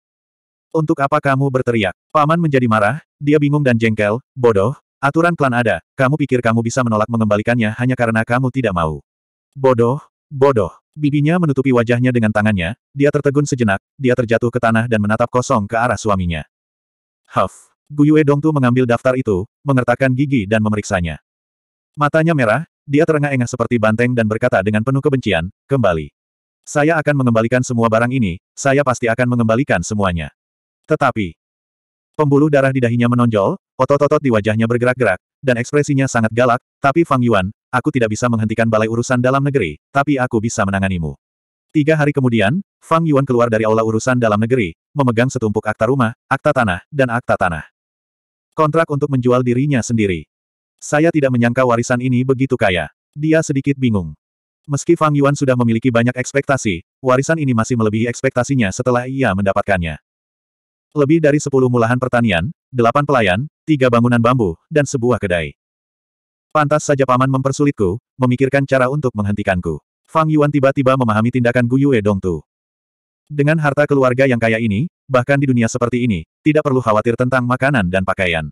Untuk apa kamu berteriak? Paman menjadi marah, dia bingung dan jengkel, bodoh, aturan klan ada, kamu pikir kamu bisa menolak mengembalikannya hanya karena kamu tidak mau. Bodoh, bodoh. Bibinya menutupi wajahnya dengan tangannya, dia tertegun sejenak, dia terjatuh ke tanah dan menatap kosong ke arah suaminya. Huff. Gu Yue Dongtu mengambil daftar itu, mengertakkan gigi dan memeriksanya. Matanya merah, dia terengah-engah seperti banteng dan berkata dengan penuh kebencian, kembali. Saya akan mengembalikan semua barang ini, saya pasti akan mengembalikan semuanya. Tetapi, pembuluh darah di dahinya menonjol, otot-otot di wajahnya bergerak-gerak, dan ekspresinya sangat galak, tapi Fang Yuan, aku tidak bisa menghentikan balai urusan dalam negeri, tapi aku bisa menanganimu. Tiga hari kemudian, Fang Yuan keluar dari aula urusan dalam negeri, memegang setumpuk akta rumah, akta tanah, dan akta tanah. Kontrak untuk menjual dirinya sendiri. Saya tidak menyangka warisan ini begitu kaya. Dia sedikit bingung. Meski Fang Yuan sudah memiliki banyak ekspektasi, warisan ini masih melebihi ekspektasinya setelah ia mendapatkannya. Lebih dari sepuluh mulahan pertanian, delapan pelayan, tiga bangunan bambu, dan sebuah kedai. Pantas saja paman mempersulitku, memikirkan cara untuk menghentikanku. Fang Yuan tiba-tiba memahami tindakan Gu Yue Dongtu. Dengan harta keluarga yang kaya ini, bahkan di dunia seperti ini, tidak perlu khawatir tentang makanan dan pakaian.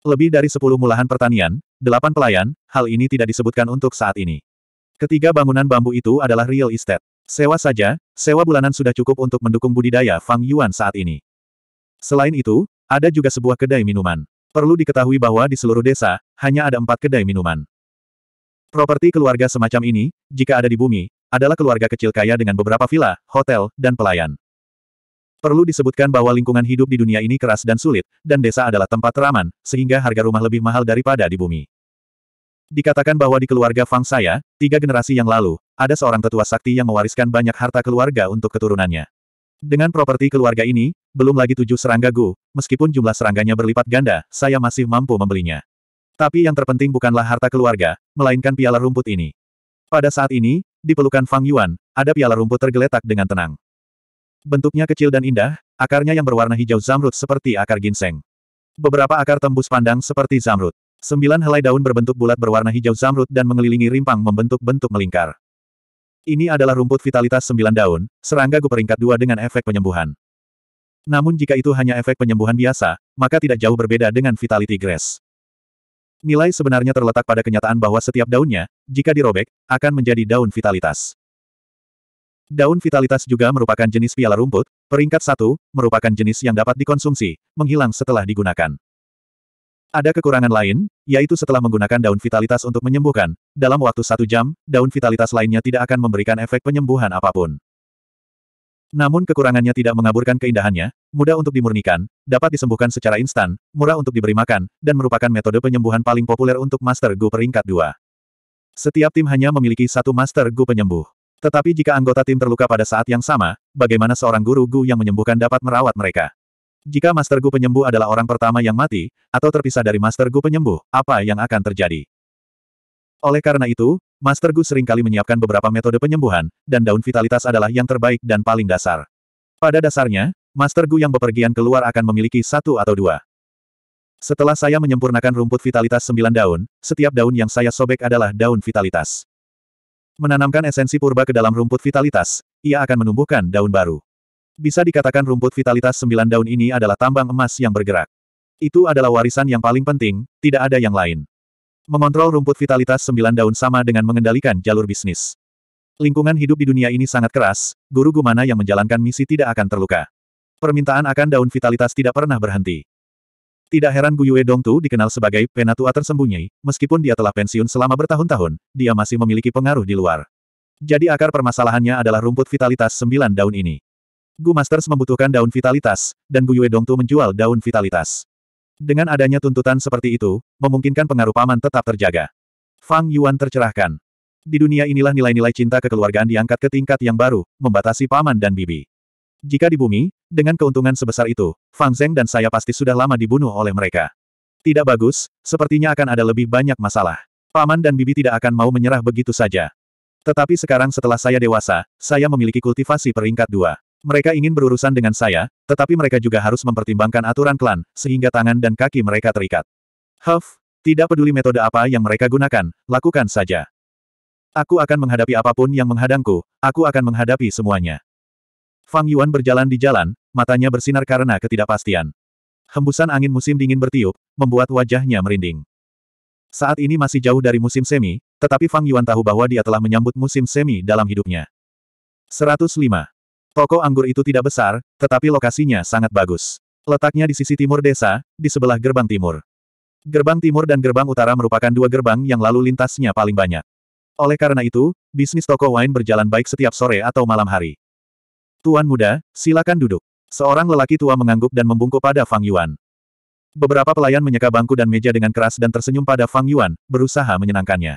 Lebih dari sepuluh mulahan pertanian, delapan pelayan, hal ini tidak disebutkan untuk saat ini. Ketiga bangunan bambu itu adalah real estate. Sewa saja, sewa bulanan sudah cukup untuk mendukung budidaya Fang Yuan saat ini. Selain itu, ada juga sebuah kedai minuman. Perlu diketahui bahwa di seluruh desa, hanya ada empat kedai minuman. Properti keluarga semacam ini, jika ada di bumi, adalah keluarga kecil kaya dengan beberapa villa, hotel, dan pelayan. Perlu disebutkan bahwa lingkungan hidup di dunia ini keras dan sulit, dan desa adalah tempat teraman, sehingga harga rumah lebih mahal daripada di bumi. Dikatakan bahwa di keluarga Fang saya, tiga generasi yang lalu, ada seorang tetua sakti yang mewariskan banyak harta keluarga untuk keturunannya. Dengan properti keluarga ini, belum lagi tujuh serangga Gu, meskipun jumlah serangganya berlipat ganda, saya masih mampu membelinya. Tapi yang terpenting bukanlah harta keluarga, melainkan piala rumput ini. Pada saat ini, di pelukan Fang Yuan, ada piala rumput tergeletak dengan tenang. Bentuknya kecil dan indah, akarnya yang berwarna hijau zamrud seperti akar ginseng. Beberapa akar tembus pandang seperti zamrud. Sembilan helai daun berbentuk bulat berwarna hijau zamrud dan mengelilingi rimpang membentuk bentuk melingkar. Ini adalah rumput vitalitas sembilan daun, serangga gu peringkat dua dengan efek penyembuhan. Namun jika itu hanya efek penyembuhan biasa, maka tidak jauh berbeda dengan Vitality Grass. Nilai sebenarnya terletak pada kenyataan bahwa setiap daunnya, jika dirobek, akan menjadi daun vitalitas. Daun vitalitas juga merupakan jenis piala rumput, peringkat satu, merupakan jenis yang dapat dikonsumsi, menghilang setelah digunakan. Ada kekurangan lain, yaitu setelah menggunakan daun vitalitas untuk menyembuhkan, dalam waktu satu jam, daun vitalitas lainnya tidak akan memberikan efek penyembuhan apa pun. Namun kekurangannya tidak mengaburkan keindahannya, mudah untuk dimurnikan, dapat disembuhkan secara instan, murah untuk diberi makan, dan merupakan metode penyembuhan paling populer untuk Master Gu peringkat 2. Setiap tim hanya memiliki satu Master Gu penyembuh. Tetapi jika anggota tim terluka pada saat yang sama, bagaimana seorang guru Gu yang menyembuhkan dapat merawat mereka? Jika Master Gu penyembuh adalah orang pertama yang mati, atau terpisah dari Master Gu penyembuh, apa yang akan terjadi? Oleh karena itu, Master Gu sering kali menyiapkan beberapa metode penyembuhan, dan daun vitalitas adalah yang terbaik dan paling dasar. Pada dasarnya, Master Gu yang bepergian keluar akan memiliki satu atau dua. Setelah saya menyempurnakan rumput vitalitas sembilan daun, setiap daun yang saya sobek adalah daun vitalitas. Menanamkan esensi purba ke dalam rumput vitalitas, ia akan menumbuhkan daun baru. Bisa dikatakan rumput vitalitas sembilan daun ini adalah tambang emas yang bergerak. Itu adalah warisan yang paling penting, tidak ada yang lain. Mengontrol rumput vitalitas sembilan daun sama dengan mengendalikan jalur bisnis. Lingkungan hidup di dunia ini sangat keras, guru Gumana yang menjalankan misi tidak akan terluka. Permintaan akan daun vitalitas tidak pernah berhenti. Tidak heran Gu Yue Dongtu dikenal sebagai penatua tersembunyi, meskipun dia telah pensiun selama bertahun-tahun, dia masih memiliki pengaruh di luar. Jadi akar permasalahannya adalah rumput vitalitas sembilan daun ini. Gu Masters membutuhkan daun vitalitas, dan Gu Yue Dongtu menjual daun vitalitas. Dengan adanya tuntutan seperti itu, memungkinkan pengaruh paman tetap terjaga. Fang Yuan tercerahkan. Di dunia inilah nilai-nilai cinta kekeluargaan diangkat ke tingkat yang baru, membatasi paman dan bibi. Jika di bumi, dengan keuntungan sebesar itu, Fang Zheng dan saya pasti sudah lama dibunuh oleh mereka. Tidak bagus, sepertinya akan ada lebih banyak masalah. Paman dan Bibi tidak akan mau menyerah begitu saja. Tetapi sekarang setelah saya dewasa, saya memiliki kultivasi peringkat dua. Mereka ingin berurusan dengan saya, tetapi mereka juga harus mempertimbangkan aturan klan, sehingga tangan dan kaki mereka terikat. Huff, tidak peduli metode apa yang mereka gunakan, lakukan saja. Aku akan menghadapi apa pun yang menghadangku, aku akan menghadapi semuanya. Fang Yuan berjalan di jalan, matanya bersinar karena ketidakpastian. Hembusan angin musim dingin bertiup, membuat wajahnya merinding. Saat ini masih jauh dari musim semi, tetapi Fang Yuan tahu bahwa dia telah menyambut musim semi dalam hidupnya. 105. Toko anggur itu tidak besar, tetapi lokasinya sangat bagus. Letaknya di sisi timur desa, di sebelah gerbang timur. Gerbang timur dan gerbang utara merupakan dua gerbang yang lalu lintasnya paling banyak. Oleh karena itu, bisnis toko wine berjalan baik setiap sore atau malam hari. Tuan muda, silakan duduk. Seorang lelaki tua mengangguk dan membungkuk pada Fang Yuan. Beberapa pelayan menyeka bangku dan meja dengan keras dan tersenyum pada Fang Yuan, berusaha menyenangkannya.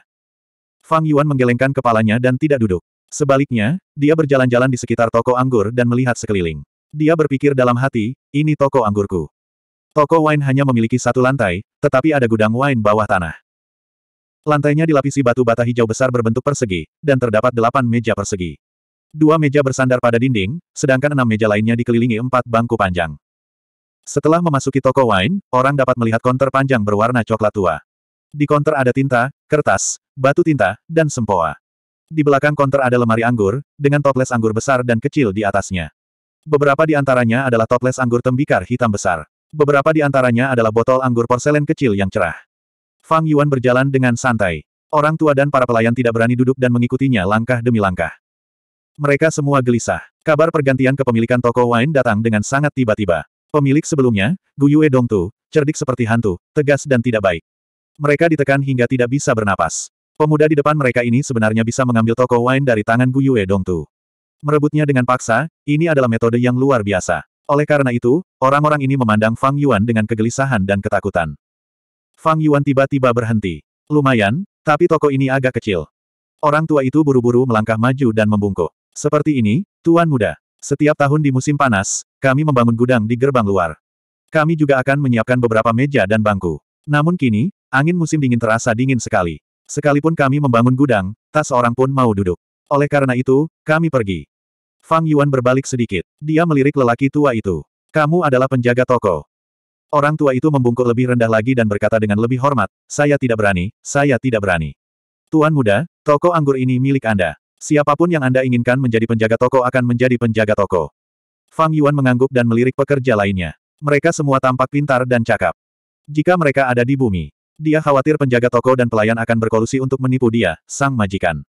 Fang Yuan menggelengkan kepalanya dan tidak duduk. Sebaliknya, dia berjalan-jalan di sekitar toko anggur dan melihat sekeliling. Dia berpikir dalam hati, ini toko anggurku. Toko wine hanya memiliki satu lantai, tetapi ada gudang wine bawah tanah. Lantainya dilapisi batu bata hijau besar berbentuk persegi, dan terdapat delapan meja persegi. Dua meja bersandar pada dinding, sedangkan enam meja lainnya dikelilingi empat bangku panjang. Setelah memasuki toko wine, orang dapat melihat konter panjang berwarna coklat tua. Di konter ada tinta, kertas, batu tinta, dan sempoa. Di belakang konter ada lemari anggur, dengan toples anggur besar dan kecil di atasnya. Beberapa di antaranya adalah toples anggur tembikar hitam besar. Beberapa di antaranya adalah botol anggur porselen kecil yang cerah. Fang Yuan berjalan dengan santai. Orang tua dan para pelayan tidak berani duduk dan mengikutinya langkah demi langkah. Mereka semua gelisah. Kabar pergantian kepemilikan toko wine datang dengan sangat tiba-tiba. Pemilik sebelumnya, Gu Yue Dongtu, cerdik seperti hantu, tegas dan tidak baik. Mereka ditekan hingga tidak bisa bernapas. Pemuda di depan mereka ini sebenarnya bisa mengambil toko wine dari tangan Gu Yue Dongtu. Merebutnya dengan paksa, ini adalah metode yang luar biasa. Oleh karena itu, orang-orang ini memandang Fang Yuan dengan kegelisahan dan ketakutan. Fang Yuan tiba-tiba berhenti. Lumayan, tapi toko ini agak kecil. Orang tua itu buru-buru melangkah maju dan membungkuk. Seperti ini, Tuan Muda. Setiap tahun di musim panas, kami membangun gudang di gerbang luar. Kami juga akan menyiapkan beberapa meja dan bangku. Namun kini, angin musim dingin terasa dingin sekali. Sekalipun kami membangun gudang, tak seorang pun mau duduk. Oleh karena itu, kami pergi. Fang Yuan berbalik sedikit. Dia melirik lelaki tua itu. Kamu adalah penjaga toko. Orang tua itu membungkuk lebih rendah lagi dan berkata dengan lebih hormat, saya tidak berani, saya tidak berani. Tuan muda, toko anggur ini milik Anda. Siapa pun yang Anda inginkan menjadi penjaga toko akan menjadi penjaga toko. Fang Yuan mengangguk dan melirik pekerja lainnya. Mereka semua tampak pintar dan cakap. Jika mereka ada di bumi, dia khawatir penjaga toko dan pelayan akan berkolusi untuk menipu dia, sang majikan.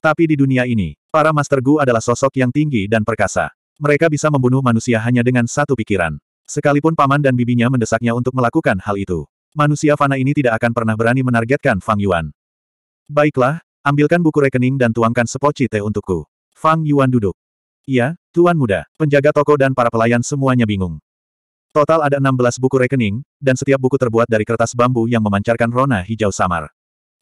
Tapi di dunia ini, para Master Gu adalah sosok yang tinggi dan perkasa. Mereka bisa membunuh manusia hanya dengan satu pikiran. Sekalipun paman dan bibinya mendesaknya untuk melakukan hal itu. Manusia fana ini tidak akan pernah berani menargetkan Fang Yuan. Baiklah, Ambilkan buku rekening dan tuangkan sepoci teh untukku. Fang Yuan duduk. Iya, Tuan Muda. Penjaga toko dan para pelayan semuanya bingung. Total ada 16 buku rekening, dan setiap buku terbuat dari kertas bambu yang memancarkan rona hijau samar.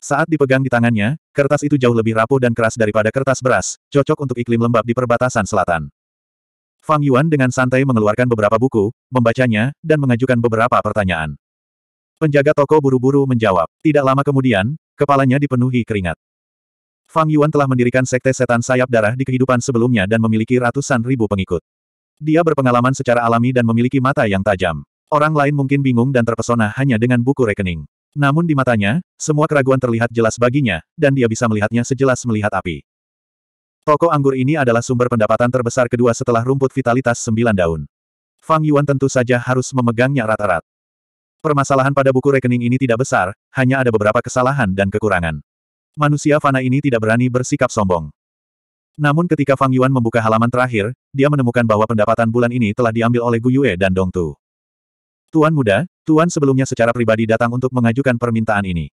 Saat dipegang di tangannya, kertas itu jauh lebih rapuh dan keras daripada kertas beras, cocok untuk iklim lembab di perbatasan selatan. Fang Yuan dengan santai mengeluarkan beberapa buku, membacanya, dan mengajukan beberapa pertanyaan. Penjaga toko buru-buru menjawab. Tidak lama kemudian, kepalanya dipenuhi keringat. Fang Yuan telah mendirikan sekte setan sayap darah di kehidupan sebelumnya dan memiliki ratusan ribu pengikut. Dia berpengalaman secara alami dan memiliki mata yang tajam. Orang lain mungkin bingung dan terpesona hanya dengan buku rekening. Namun di matanya, semua keraguan terlihat jelas baginya, dan dia bisa melihatnya sejelas melihat api. Toko anggur ini adalah sumber pendapatan terbesar kedua setelah rumput vitalitas sembilan daun. Fang Yuan tentu saja harus memegangnya erat-erat. Permasalahan pada buku rekening ini tidak besar, hanya ada beberapa kesalahan dan kekurangan. Manusia fana ini tidak berani bersikap sombong. Namun ketika Fang Yuan membuka halaman terakhir, dia menemukan bahwa pendapatan bulan ini telah diambil oleh Gu Yue dan Dong Tu. Tuan muda, Tuan sebelumnya secara pribadi datang untuk mengajukan permintaan ini.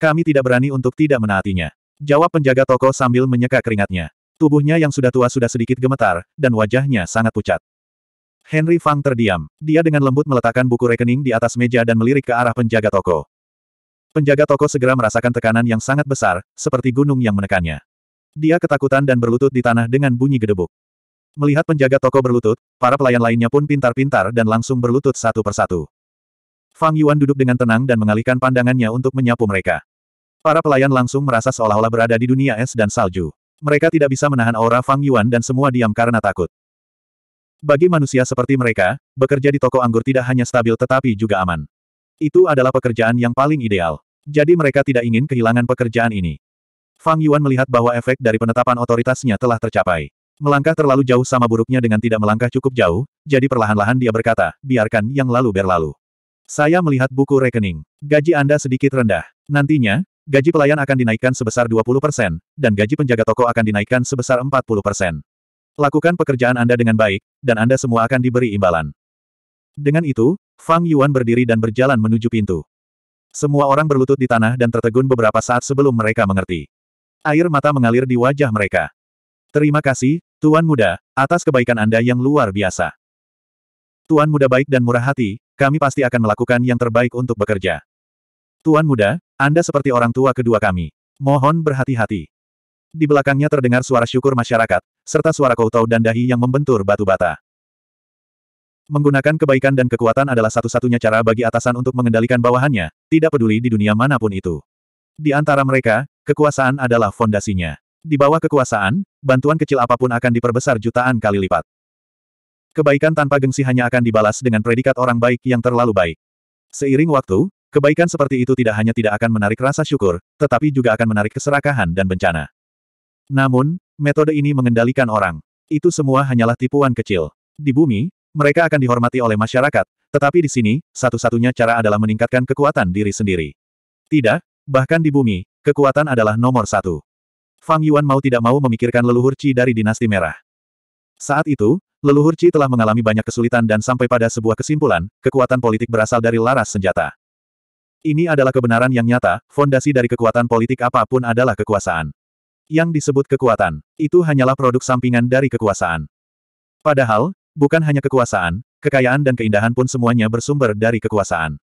Kami tidak berani untuk tidak menaatinya. Jawab penjaga toko sambil menyeka keringatnya. Tubuhnya yang sudah tua sudah sedikit gemetar, dan wajahnya sangat pucat. Henry Fang terdiam. Dia dengan lembut meletakkan buku rekening di atas meja dan melirik ke arah penjaga toko. Penjaga toko segera merasakan tekanan yang sangat besar, seperti gunung yang menekannya. Dia ketakutan dan berlutut di tanah dengan bunyi gedebuk. Melihat penjaga toko berlutut, para pelayan lainnya pun pintar-pintar dan langsung berlutut satu persatu. Fang Yuan duduk dengan tenang dan mengalihkan pandangannya untuk menyapu mereka. Para pelayan langsung merasa seolah-olah berada di dunia es dan salju. Mereka tidak bisa menahan aura Fang Yuan dan semua diam karena takut. Bagi manusia seperti mereka, bekerja di toko anggur tidak hanya stabil tetapi juga aman. Itu adalah pekerjaan yang paling ideal. Jadi mereka tidak ingin kehilangan pekerjaan ini. Fang Yuan melihat bahwa efek dari penetapan otoritasnya telah tercapai. Melangkah terlalu jauh sama buruknya dengan tidak melangkah cukup jauh, jadi perlahan-lahan dia berkata, biarkan yang lalu berlalu. Saya melihat buku rekening. Gaji Anda sedikit rendah. Nantinya, gaji pelayan akan dinaikkan sebesar 20%, dan gaji penjaga toko akan dinaikkan sebesar 40%. Lakukan pekerjaan Anda dengan baik, dan Anda semua akan diberi imbalan. Dengan itu, Fang Yuan berdiri dan berjalan menuju pintu. Semua orang berlutut di tanah dan tertegun beberapa saat sebelum mereka mengerti. Air mata mengalir di wajah mereka. Terima kasih, Tuan Muda, atas kebaikan Anda yang luar biasa. Tuan Muda baik dan murah hati, kami pasti akan melakukan yang terbaik untuk bekerja. Tuan muda, Anda seperti orang tua kedua kami. Mohon berhati-hati. Di belakangnya terdengar suara syukur masyarakat, serta suara koutau dan dahi yang membentur batu bata. Menggunakan kebaikan dan kekuatan adalah satu-satunya cara bagi atasan untuk mengendalikan bawahannya, tidak peduli di dunia mana pun itu. Di antara mereka, kekuasaan adalah fondasinya. Di bawah kekuasaan, bantuan kecil apa pun akan diperbesar jutaan kali lipat. Kebaikan tanpa gengsi hanya akan dibalas dengan predikat orang baik yang terlalu baik. Seiring waktu, kebaikan seperti itu tidak hanya tidak akan menarik rasa syukur, tetapi juga akan menarik keserakahan dan bencana. Namun, metode ini mengendalikan orang. Itu semua hanyalah tipuan kecil. Di bumi, mereka akan dihormati oleh masyarakat, tetapi di sini, satu-satunya cara adalah meningkatkan kekuatan diri sendiri. Tidak, bahkan di bumi, kekuatan adalah nomor satu. Fang Yuan mau tidak mau memikirkan leluhur Qi dari dinasti merah. Saat itu, leluhur Qi telah mengalami banyak kesulitan dan sampai pada sebuah kesimpulan, kekuatan politik berasal dari laras senjata. Ini adalah kebenaran yang nyata, fondasi dari kekuatan politik apa pun adalah kekuasaan. Yang disebut kekuatan, itu hanyalah produk sampingan dari kekuasaan. Padahal, bukan hanya kekuasaan, kekayaan dan keindahan pun semuanya bersumber dari kekuasaan.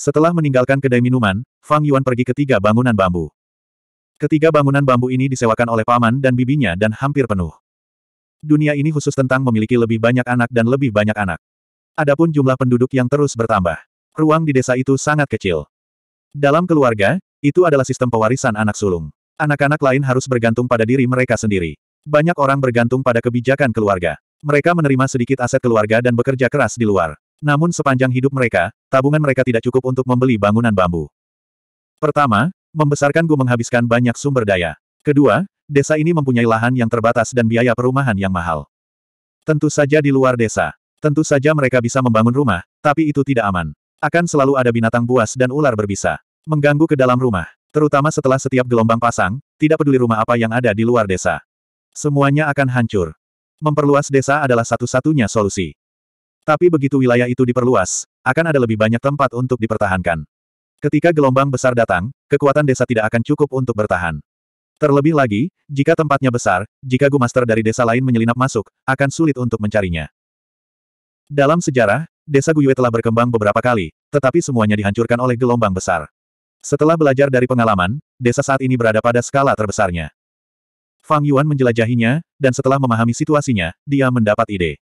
Setelah meninggalkan kedai minuman, Fang Yuan pergi ke tiga bangunan bambu. Ketiga bangunan bambu ini disewakan oleh paman dan bibinya dan hampir penuh. Dunia ini khusus tentang memiliki lebih banyak anak dan lebih banyak anak. Adapun jumlah penduduk yang terus bertambah. Ruang di desa itu sangat kecil. Dalam keluarga, itu adalah sistem pewarisan anak sulung. Anak-anak lain harus bergantung pada diri mereka sendiri. Banyak orang bergantung pada kebijakan keluarga. Mereka menerima sedikit aset keluarga dan bekerja keras di luar. Namun sepanjang hidup mereka, tabungan mereka tidak cukup untuk membeli bangunan bambu. Pertama, membesarkan Gu menghabiskan banyak sumber daya. Kedua, desa ini mempunyai lahan yang terbatas dan biaya perumahan yang mahal. Tentu saja di luar desa. Tentu saja mereka bisa membangun rumah, tapi itu tidak aman. Akan selalu ada binatang buas dan ular berbisa. Mengganggu ke dalam rumah. Terutama setelah setiap gelombang pasang, tidak peduli rumah apa yang ada di luar desa. Semuanya akan hancur. Memperluas desa adalah satu-satunya solusi. Tapi begitu wilayah itu diperluas, akan ada lebih banyak tempat untuk dipertahankan. Ketika gelombang besar datang, kekuatan desa tidak akan cukup untuk bertahan. Terlebih lagi, jika tempatnya besar, jika Gu Master dari desa lain menyelinap masuk, akan sulit untuk mencarinya. Dalam sejarah, desa Guyue telah berkembang beberapa kali, tetapi semuanya dihancurkan oleh gelombang besar. Setelah belajar dari pengalaman, desa saat ini berada pada skala terbesarnya. Fang Yuan menjelajahinya, dan setelah memahami situasinya, dia mendapat ide.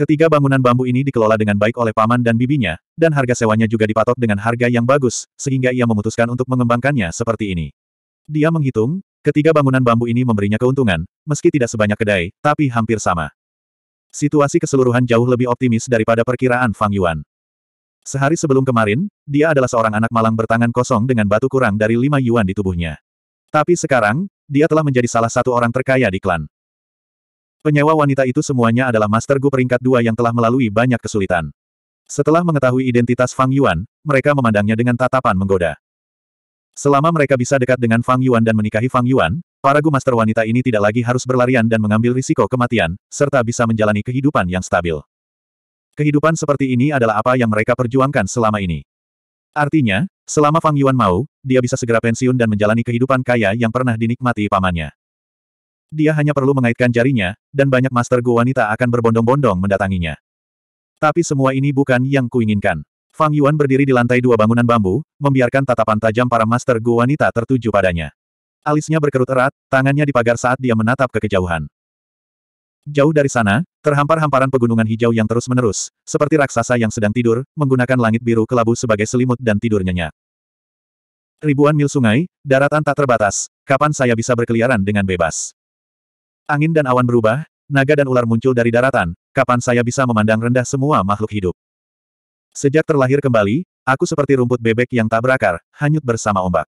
Ketiga bangunan bambu ini dikelola dengan baik oleh paman dan bibinya, dan harga sewanya juga dipatok dengan harga yang bagus, sehingga ia memutuskan untuk mengembangkannya seperti ini. Dia menghitung, ketiga bangunan bambu ini memberinya keuntungan, meski tidak sebanyak kedai, tapi hampir sama. Situasi keseluruhan jauh lebih optimis daripada perkiraan Fang Yuan. Sehari sebelum kemarin, dia adalah seorang anak malang bertangan kosong dengan batu kurang dari lima yuan di tubuhnya. Tapi sekarang, dia telah menjadi salah satu orang terkaya di klan. Penyewa wanita itu semuanya adalah Master Gu peringkat dua yang telah melalui banyak kesulitan. Setelah mengetahui identitas Fang Yuan, mereka memandangnya dengan tatapan menggoda. Selama mereka bisa dekat dengan Fang Yuan dan menikahi Fang Yuan, para Gu Master wanita ini tidak lagi harus berlarian dan mengambil risiko kematian, serta bisa menjalani kehidupan yang stabil. Kehidupan seperti ini adalah apa yang mereka perjuangkan selama ini. Artinya, selama Fang Yuan mau, dia bisa segera pensiun dan menjalani kehidupan kaya yang pernah dinikmati pamannya. Dia hanya perlu mengaitkan jarinya, dan banyak Master Gu wanita akan berbondong-bondong mendatanginya. Tapi semua ini bukan yang kuinginkan. Fang Yuan berdiri di lantai dua bangunan bambu, membiarkan tatapan tajam para Master Gu wanita tertuju padanya. Alisnya berkerut erat, tangannya di pagar saat dia menatap ke kejauhan. Jauh dari sana, terhampar hamparan pegunungan hijau yang terus-menerus, seperti raksasa yang sedang tidur, menggunakan langit biru kelabu sebagai selimut dan tidur nyenyak. Ribuan mil sungai, daratan tak terbatas, kapan saya bisa berkeliaran dengan bebas? Angin dan awan berubah, naga dan ular muncul dari daratan, kapan saya bisa memandang rendah semua makhluk hidup? Sejak terlahir kembali, aku seperti rumput bebek yang tak berakar, hanyut bersama ombak.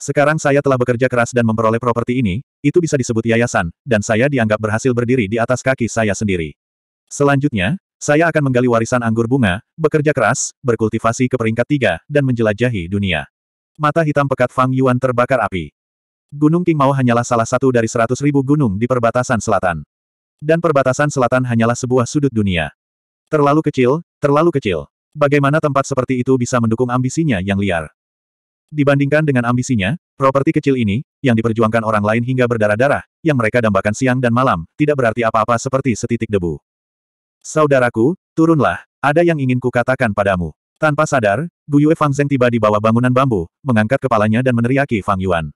Sekarang saya telah bekerja keras dan memperoleh properti ini, itu bisa disebut yayasan, dan saya dianggap berhasil berdiri di atas kaki saya sendiri. Selanjutnya, saya akan menggali warisan anggur bunga, bekerja keras, berkultivasi ke peringkat tiga, dan menjelajahi dunia. Mata hitam pekat Fang Yuan terbakar api. Gunung King Mao hanyalah salah satu dari seratus ribu gunung di perbatasan selatan. Dan perbatasan selatan hanyalah sebuah sudut dunia. Terlalu kecil, terlalu kecil. Bagaimana tempat seperti itu bisa mendukung ambisinya yang liar? Dibandingkan dengan ambisinya, properti kecil ini, yang diperjuangkan orang lain hingga berdarah-darah, yang mereka dambakan siang dan malam, tidak berarti apa-apa seperti setitik debu. Saudaraku, turunlah, ada yang ingin kukatakan padamu. Tanpa sadar, Gu Yue Fang Zeng tiba di bawah bangunan bambu, mengangkat kepalanya dan meneriaki Fang Yuan.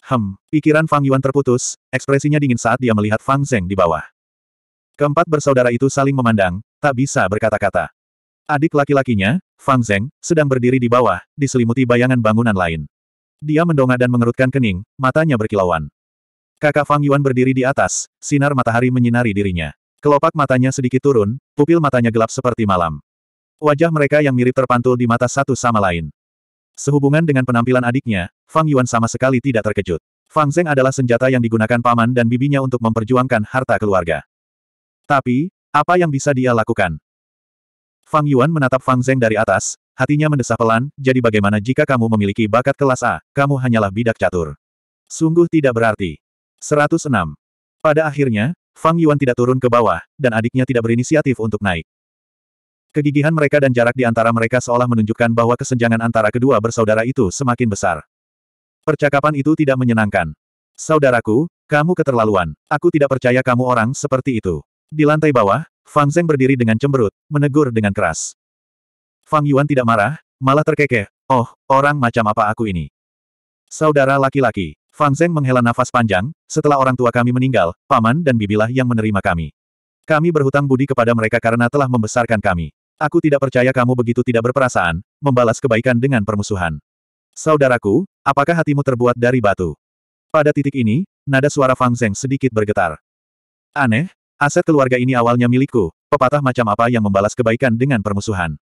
Hem, pikiran Fang Yuan terputus, ekspresinya dingin saat dia melihat Fang Zeng di bawah. Keempat bersaudara itu saling memandang, tak bisa berkata-kata. Adik laki-lakinya, Fang Zeng, sedang berdiri di bawah, diselimuti bayangan bangunan lain. Dia mendongak dan mengerutkan kening, matanya berkilauan. Kakak Fang Yuan berdiri di atas, sinar matahari menyinari dirinya. Kelopak matanya sedikit turun, pupil matanya gelap seperti malam. Wajah mereka yang mirip terpantul di mata satu sama lain. Sehubungan dengan penampilan adiknya, Fang Yuan sama sekali tidak terkejut. Fang Zeng adalah senjata yang digunakan paman dan bibinya untuk memperjuangkan harta keluarga. Tapi, apa yang bisa dia lakukan? Fang Yuan menatap Fang Zeng dari atas, hatinya mendesah pelan, jadi bagaimana jika kamu memiliki bakat kelas A, kamu hanyalah bidak catur. Sungguh tidak berarti. 106. Pada akhirnya, Fang Yuan tidak turun ke bawah, dan adiknya tidak berinisiatif untuk naik. Kegigihan mereka dan jarak di antara mereka seolah menunjukkan bahwa kesenjangan antara kedua bersaudara itu semakin besar. Percakapan itu tidak menyenangkan. Saudaraku, kamu keterlaluan. Aku tidak percaya kamu orang seperti itu. Di lantai bawah, Fang Zeng berdiri dengan cemberut, menegur dengan keras. Fang Yuan tidak marah, malah terkekeh. Oh, orang macam apa aku ini? Saudara laki-laki, Fang Zeng menghela nafas panjang, setelah orang tua kami meninggal, paman dan bibilah yang menerima kami. Kami berhutang budi kepada mereka karena telah membesarkan kami. Aku tidak percaya kamu begitu tidak berperasaan, membalas kebaikan dengan permusuhan. Saudaraku, apakah hatimu terbuat dari batu? Pada titik ini, nada suara Fang Zeng sedikit bergetar. Aneh, Aset keluarga ini awalnya milikku, pepatah macam apa yang membalas kebaikan dengan permusuhan.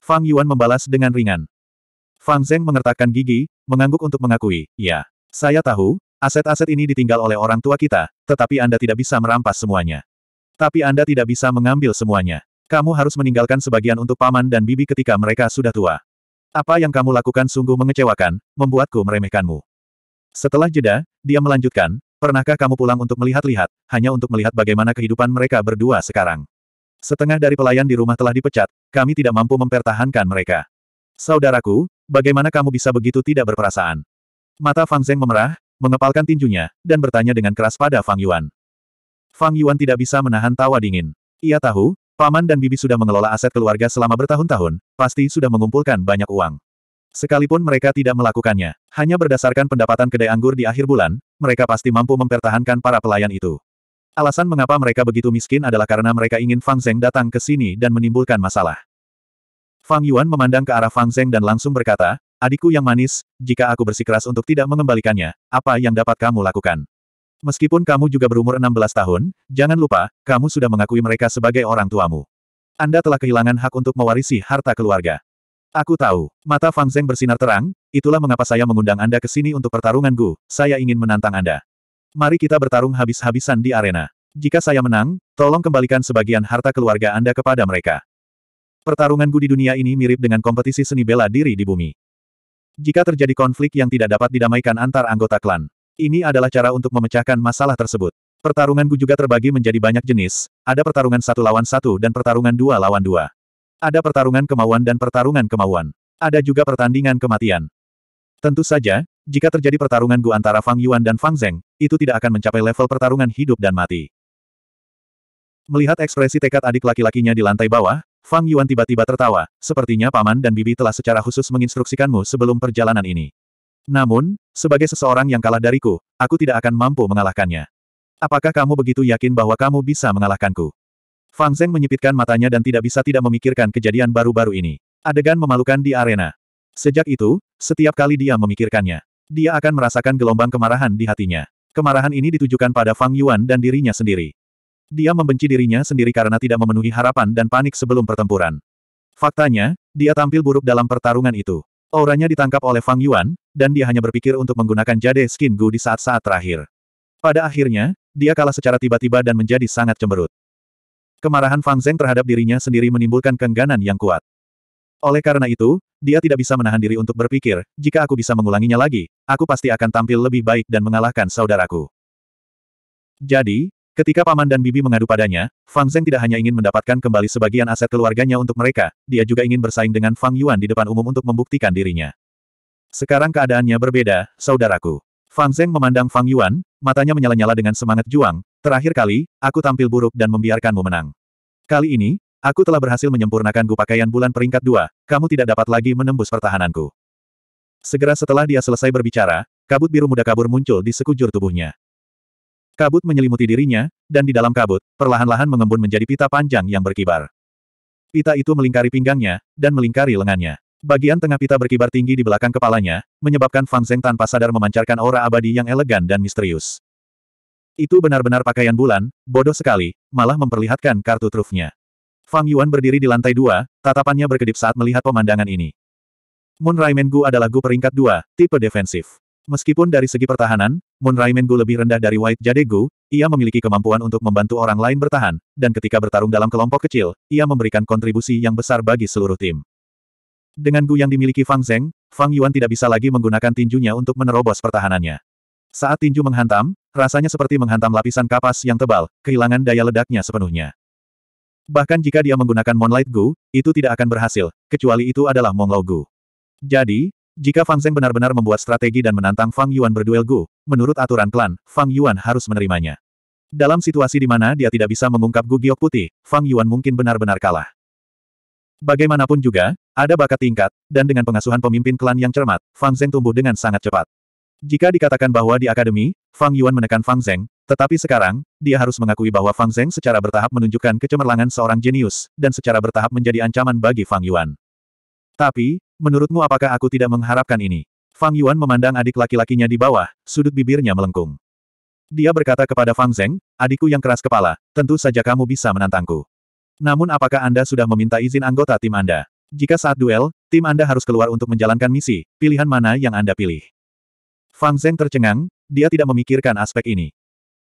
Fang Yuan membalas dengan ringan. Fang Zeng mengertakkan gigi, mengangguk untuk mengakui, ya, saya tahu, aset-aset ini ditinggal oleh orang tua kita, tetapi Anda tidak bisa merampas semuanya. Tapi Anda tidak bisa mengambil semuanya. Kamu harus meninggalkan sebagian untuk paman dan bibi ketika mereka sudah tua. Apa yang kamu lakukan sungguh mengecewakan, membuatku meremehkanmu. Setelah jeda, dia melanjutkan, Pernahkah kamu pulang untuk melihat-lihat, hanya untuk melihat bagaimana kehidupan mereka berdua sekarang? Setengah dari pelayan di rumah telah dipecat, kami tidak mampu mempertahankan mereka. Saudaraku, bagaimana kamu bisa begitu tidak berperasaan? Mata Fang Zeng memerah, mengepalkan tinjunya, dan bertanya dengan keras pada Fang Yuan. Fang Yuan tidak bisa menahan tawa dingin. Ia tahu, paman dan bibi sudah mengelola aset keluarga selama bertahun-tahun, pasti sudah mengumpulkan banyak uang. Sekalipun mereka tidak melakukannya, hanya berdasarkan pendapatan kedai anggur di akhir bulan, mereka pasti mampu mempertahankan para pelayan itu. Alasan mengapa mereka begitu miskin adalah karena mereka ingin Fang Zeng datang ke sini dan menimbulkan masalah. Fang Yuan memandang ke arah Fang Zeng dan langsung berkata, Adikku yang manis, jika aku bersikeras untuk tidak mengembalikannya, apa yang dapat kamu lakukan? Meskipun kamu juga berumur 16 tahun, jangan lupa, kamu sudah mengakui mereka sebagai orang tuamu. Anda telah kehilangan hak untuk mewarisi harta keluarga. Aku tahu. Mata Fang Zeng bersinar terang, itulah mengapa saya mengundang Anda ke sini untuk pertarungan Gu, saya ingin menantang Anda. Mari kita bertarung habis-habisan di arena. Jika saya menang, tolong kembalikan sebagian harta keluarga Anda kepada mereka. Pertarungan Gu di dunia ini mirip dengan kompetisi seni bela diri di bumi. Jika terjadi konflik yang tidak dapat didamaikan antar anggota klan, ini adalah cara untuk memecahkan masalah tersebut. Pertarungan Gu juga terbagi menjadi banyak jenis, ada pertarungan satu lawan satu dan pertarungan dua lawan dua. Ada pertarungan kemauan dan pertarungan kemauan. Ada juga pertandingan kematian. Tentu saja, jika terjadi pertarungan Gu antara Fang Yuan dan Fang Zheng, itu tidak akan mencapai level pertarungan hidup dan mati. Melihat ekspresi tekad adik laki-lakinya di lantai bawah, Fang Yuan tiba-tiba tertawa, sepertinya paman dan bibi telah secara khusus menginstruksikanmu sebelum perjalanan ini. Namun, sebagai seseorang yang kalah dariku, aku tidak akan mampu mengalahkannya. Apakah kamu begitu yakin bahwa kamu bisa mengalahkanku? Fang Zheng menyipitkan matanya dan tidak bisa tidak memikirkan kejadian baru-baru ini. Adegan memalukan di arena. Sejak itu, setiap kali dia memikirkannya, dia akan merasakan gelombang kemarahan di hatinya. Kemarahan ini ditujukan pada Fang Yuan dan dirinya sendiri. Dia membenci dirinya sendiri karena tidak memenuhi harapan dan panik sebelum pertempuran. Faktanya, dia tampil buruk dalam pertarungan itu. Auranya ditangkap oleh Fang Yuan, dan dia hanya berpikir untuk menggunakan jade skin Gu di saat-saat terakhir. Pada akhirnya, dia kalah secara tiba-tiba dan menjadi sangat cemberut. Kemarahan Fang Zheng terhadap dirinya sendiri menimbulkan kengganan yang kuat. Oleh karena itu, dia tidak bisa menahan diri untuk berpikir, jika aku bisa mengulanginya lagi, aku pasti akan tampil lebih baik dan mengalahkan saudaraku. Jadi, ketika paman dan bibi mengadu padanya, Fang Zheng tidak hanya ingin mendapatkan kembali sebagian aset keluarganya untuk mereka, dia juga ingin bersaing dengan Fang Yuan di depan umum untuk membuktikan dirinya. Sekarang keadaannya berbeda, saudaraku. Fang Zheng memandang Fang Yuan, matanya menyala-nyala dengan semangat juang, terakhir kali, aku tampil buruk dan membiarkanmu menang. Kali ini, Aku telah berhasil menyempurnakan gu pakaian bulan peringkat dua, kamu tidak dapat lagi menembus pertahananku. Segera setelah dia selesai berbicara, kabut biru muda kabur muncul di sekujur tubuhnya. Kabut menyelimuti dirinya, dan di dalam kabut, perlahan-lahan mengembun menjadi pita panjang yang berkibar. Pita itu melingkari pinggangnya, dan melingkari lengannya. Bagian tengah pita berkibar tinggi di belakang kepalanya, menyebabkan Fang Zheng tanpa sadar memancarkan aura abadi yang elegan dan misterius. Itu benar-benar pakaian bulan, bodoh sekali, malah memperlihatkan kartu trufnya. Fang Yuan berdiri di lantai dua, tatapannya berkedip saat melihat pemandangan ini. Moon Raimen Gu adalah Gu peringkat dua, tipe defensif. Meskipun dari segi pertahanan, Moon Raimen Gu lebih rendah dari White Jade Gu, ia memiliki kemampuan untuk membantu orang lain bertahan, dan ketika bertarung dalam kelompok kecil, ia memberikan kontribusi yang besar bagi seluruh tim. Dengan Gu yang dimiliki Fang Zheng, Fang Yuan tidak bisa lagi menggunakan tinjunya untuk menerobos pertahanannya. Saat tinju menghantam, rasanya seperti menghantam lapisan kapas yang tebal, kehilangan daya ledaknya sepenuhnya. Bahkan jika dia menggunakan Moonlight Gu, itu tidak akan berhasil, kecuali itu adalah Monglao Gu. Jadi, jika Fang Zheng benar-benar membuat strategi dan menantang Fang Yuan berduel Gu, menurut aturan klan, Fang Yuan harus menerimanya. Dalam situasi di mana dia tidak bisa mengungkap Gu Giok Putih, Fang Yuan mungkin benar-benar kalah. Bagaimanapun juga, ada bakat tingkat, dan dengan pengasuhan pemimpin klan yang cermat, Fang Zheng tumbuh dengan sangat cepat. Jika dikatakan bahwa di akademi, Fang Yuan menekan Fang Zheng, tetapi sekarang, dia harus mengakui bahwa Fang Zheng secara bertahap menunjukkan kecemerlangan seorang jenius, dan secara bertahap menjadi ancaman bagi Fang Yuan. Tapi, menurutmu apakah aku tidak mengharapkan ini? Fang Yuan memandang adik laki-lakinya di bawah, sudut bibirnya melengkung. Dia berkata kepada Fang Zheng, adikku yang keras kepala, tentu saja kamu bisa menantangku. Namun apakah Anda sudah meminta izin anggota tim Anda? Jika saat duel, tim Anda harus keluar untuk menjalankan misi, pilihan mana yang Anda pilih? Fang Zheng tercengang, dia tidak memikirkan aspek ini.